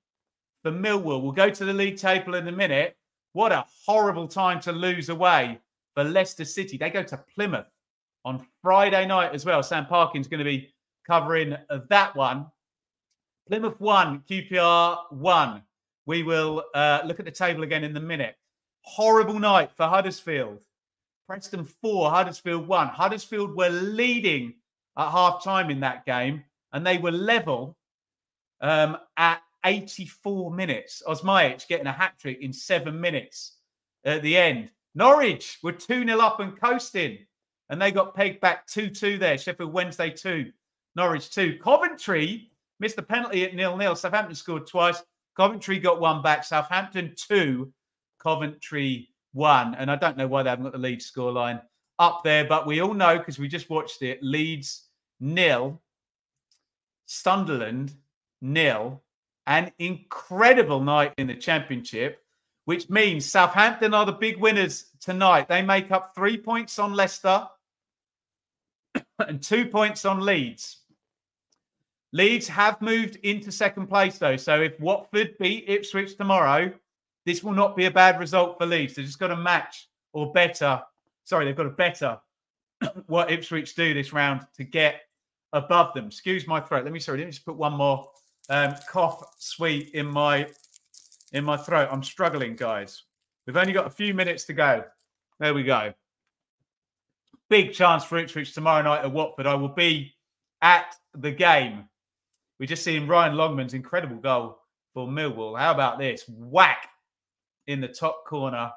for Millwall. We'll go to the league table in a minute. What a horrible time to lose away for Leicester City. They go to Plymouth on Friday night as well. Sam Parkin's going to be covering that one. Plymouth 1, QPR 1. We will uh, look at the table again in the minute. Horrible night for Huddersfield. Preston 4, Huddersfield 1. Huddersfield were leading at half time in that game, and they were level um, at 84 minutes. Osmajic getting a hat trick in seven minutes at the end. Norwich were 2 0 up and coasting, and they got pegged back 2 2 there. Sheffield Wednesday 2, Norwich 2. Coventry missed the penalty at nil nil. Southampton scored twice. Coventry got one back. Southampton 2, Coventry 1. And I don't know why they haven't got the lead scoreline up there, but we all know because we just watched it Leeds nil, Sunderland nil, an incredible night in the championship, which means Southampton are the big winners tonight. They make up three points on Leicester and two points on Leeds. Leeds have moved into second place, though. So if Watford beat Ipswich tomorrow, this will not be a bad result for Leeds. They've just got to match or better. Sorry, they've got to better what Ipswich do this round to get above them. Excuse my throat. Let me sorry. Let me just put one more um, cough sweet in my in my throat. I'm struggling, guys. We've only got a few minutes to go. There we go. Big chance for Ipswich tomorrow night at Watford. I will be at the game. We just seen Ryan Longman's incredible goal for Millwall. How about this? Whack in the top corner,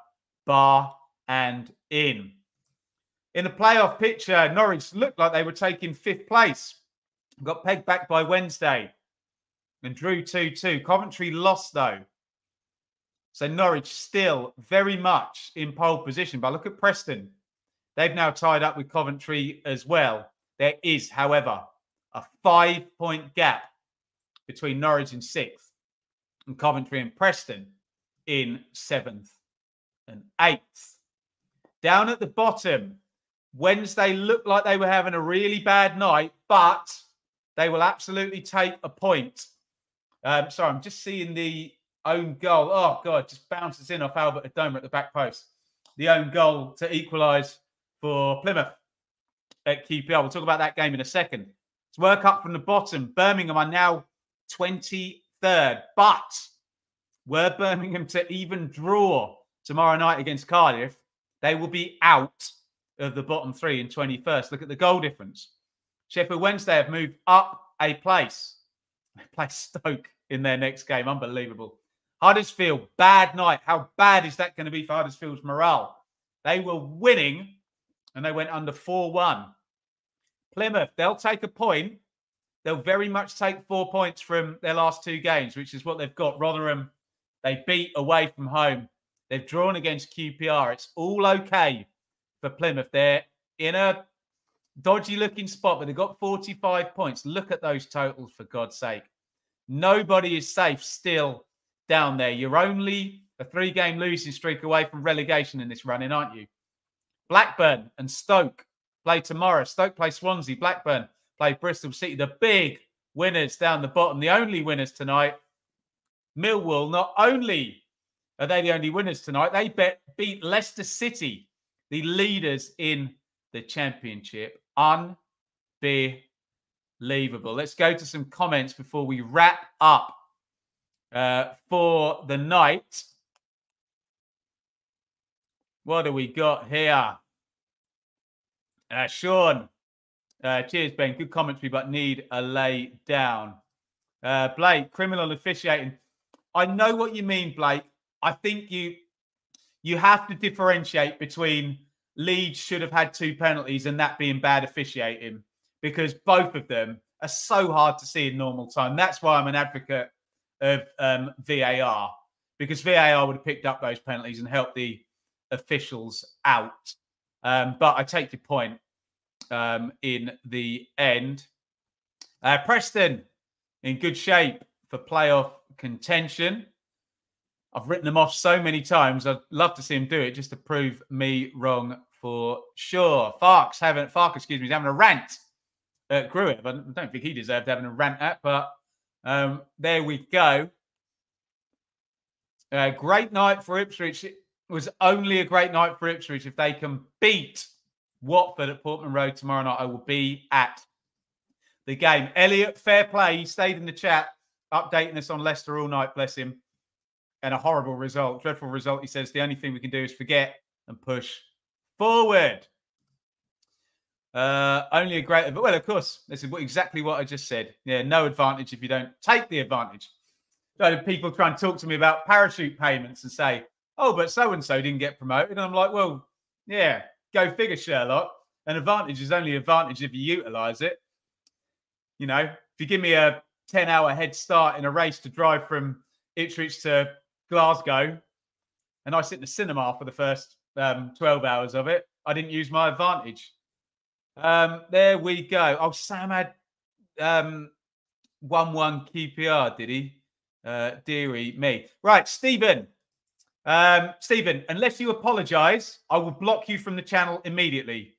bar and in. In the playoff picture, Norwich looked like they were taking fifth place. Got pegged back by Wednesday and drew 2 2. Coventry lost, though. So Norwich still very much in pole position. But look at Preston. They've now tied up with Coventry as well. There is, however, a five point gap between Norwich in sixth and Coventry and Preston in seventh and eighth. Down at the bottom, Wednesday looked like they were having a really bad night, but they will absolutely take a point um, sorry, I'm just seeing the own goal. Oh, God, just bounces in off Albert Adomah at the back post. The own goal to equalise for Plymouth at QPR. We'll talk about that game in a second. Let's work up from the bottom. Birmingham are now 23rd, but were Birmingham to even draw tomorrow night against Cardiff, they will be out of the bottom three in 21st. Look at the goal difference. Sheffield Wednesday have moved up a place. They play Stoke in their next game. Unbelievable. Huddersfield, bad night. How bad is that going to be for Huddersfield's morale? They were winning and they went under 4 1. Plymouth, they'll take a point. They'll very much take four points from their last two games, which is what they've got. Rotherham, they beat away from home. They've drawn against QPR. It's all okay for Plymouth. They're in a dodgy looking spot, but they've got 45 points. Look at those totals, for God's sake. Nobody is safe still down there. You're only a three game losing streak away from relegation in this running, aren't you? Blackburn and Stoke play tomorrow. Stoke play Swansea. Blackburn play Bristol City. The big winners down the bottom. The only winners tonight, Millwall. Not only are they the only winners tonight, they bet, beat Leicester City, the leaders in the championship. Unbelievable. Let's go to some comments before we wrap up uh, for the night. What do we got here? Uh, Sean, uh, cheers, Ben. Good commentary, but need a lay down. Uh, Blake, criminal officiating. I know what you mean, Blake. I think you you have to differentiate between Leeds should have had two penalties and that being bad officiating because both of them are so hard to see in normal time. That's why I'm an advocate of um, VAR because VAR would have picked up those penalties and helped the officials out. Um, but I take your point um, in the end. Uh, Preston in good shape for playoff contention. I've written them off so many times. I'd love to see him do it just to prove me wrong for sure. Farke's having Farke, excuse me, having a rant at Gruev. I don't think he deserved having a rant at, but um, there we go. Uh, great night for Ipswich. It was only a great night for Ipswich if they can beat Watford at Portman Road tomorrow night. I will be at the game. Elliot, fair play. He stayed in the chat, updating us on Leicester all night. Bless him. And a horrible result, dreadful result. He says the only thing we can do is forget and push forward. Uh, only a great, but well, of course, this is exactly what I just said. Yeah, no advantage if you don't take the advantage. So people try and talk to me about parachute payments and say, oh, but so and so didn't get promoted. And I'm like, well, yeah, Go figure, Sherlock. An advantage is only advantage if you utilize it. You know, if you give me a 10 hour head start in a race to drive from Ipswich to Glasgow, and I sit in the cinema for the first um, 12 hours of it, I didn't use my advantage. Um, there we go. Oh, Sam had um, 1 1 QPR, did he? Uh, dearie me. Right, Stephen. Um, Stephen, unless you apologize, I will block you from the channel immediately.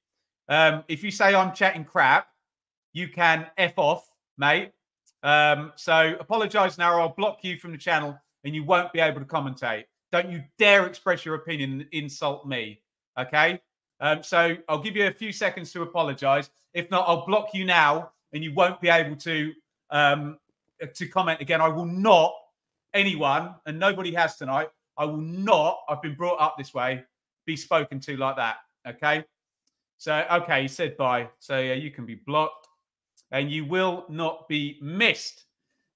Um, if you say I'm chatting crap, you can F off, mate. Um, so apologize now, or I'll block you from the channel and you won't be able to commentate. Don't you dare express your opinion and insult me. Okay. Um, so I'll give you a few seconds to apologize. If not, I'll block you now and you won't be able to um, to comment again. I will not anyone, and nobody has tonight, I will not, I've been brought up this way, be spoken to like that. Okay. So, okay, he said bye. So, yeah, you can be blocked and you will not be missed.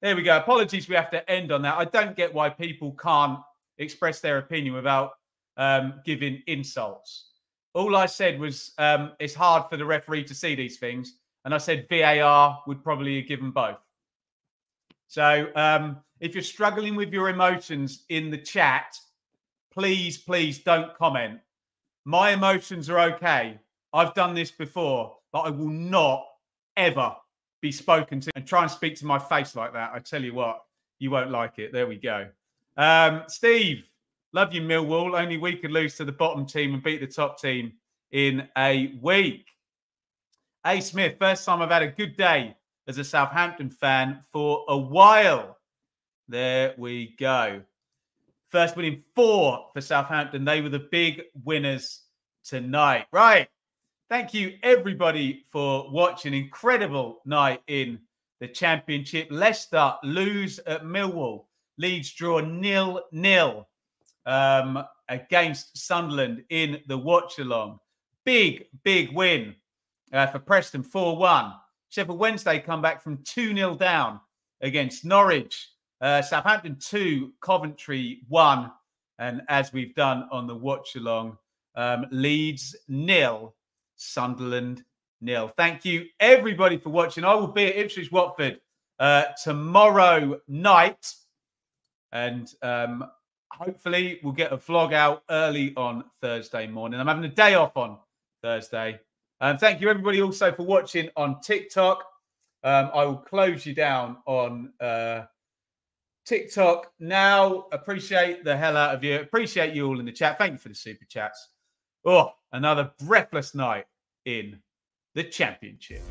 There we go. Apologies, we have to end on that. I don't get why people can't express their opinion without um, giving insults. All I said was um, it's hard for the referee to see these things. And I said VAR would probably have given both. So um, if you're struggling with your emotions in the chat, please, please don't comment. My emotions are okay. I've done this before, but I will not ever be spoken to and try and speak to my face like that. I tell you what, you won't like it. There we go. Um, Steve, love you, Millwall. Only we could lose to the bottom team and beat the top team in a week. A Smith, first time I've had a good day as a Southampton fan for a while. There we go. First winning four for Southampton. They were the big winners tonight. Right. Thank you, everybody, for watching. Incredible night in the championship. Leicester lose at Millwall. Leeds draw nil nil um, against Sunderland in the watch along. Big, big win uh, for Preston 4 1. Sheffield Wednesday come back from 2 0 down against Norwich. Uh, Southampton 2, Coventry 1. And as we've done on the watch along, um, Leeds nil, Sunderland nil. Thank you, everybody, for watching. I will be at Ipswich Watford uh, tomorrow night. And um, hopefully, we'll get a vlog out early on Thursday morning. I'm having a day off on Thursday. And thank you, everybody, also for watching on TikTok. Um, I will close you down on uh, TikTok now. Appreciate the hell out of you. Appreciate you all in the chat. Thank you for the super chats. Oh, another breathless night in the championship.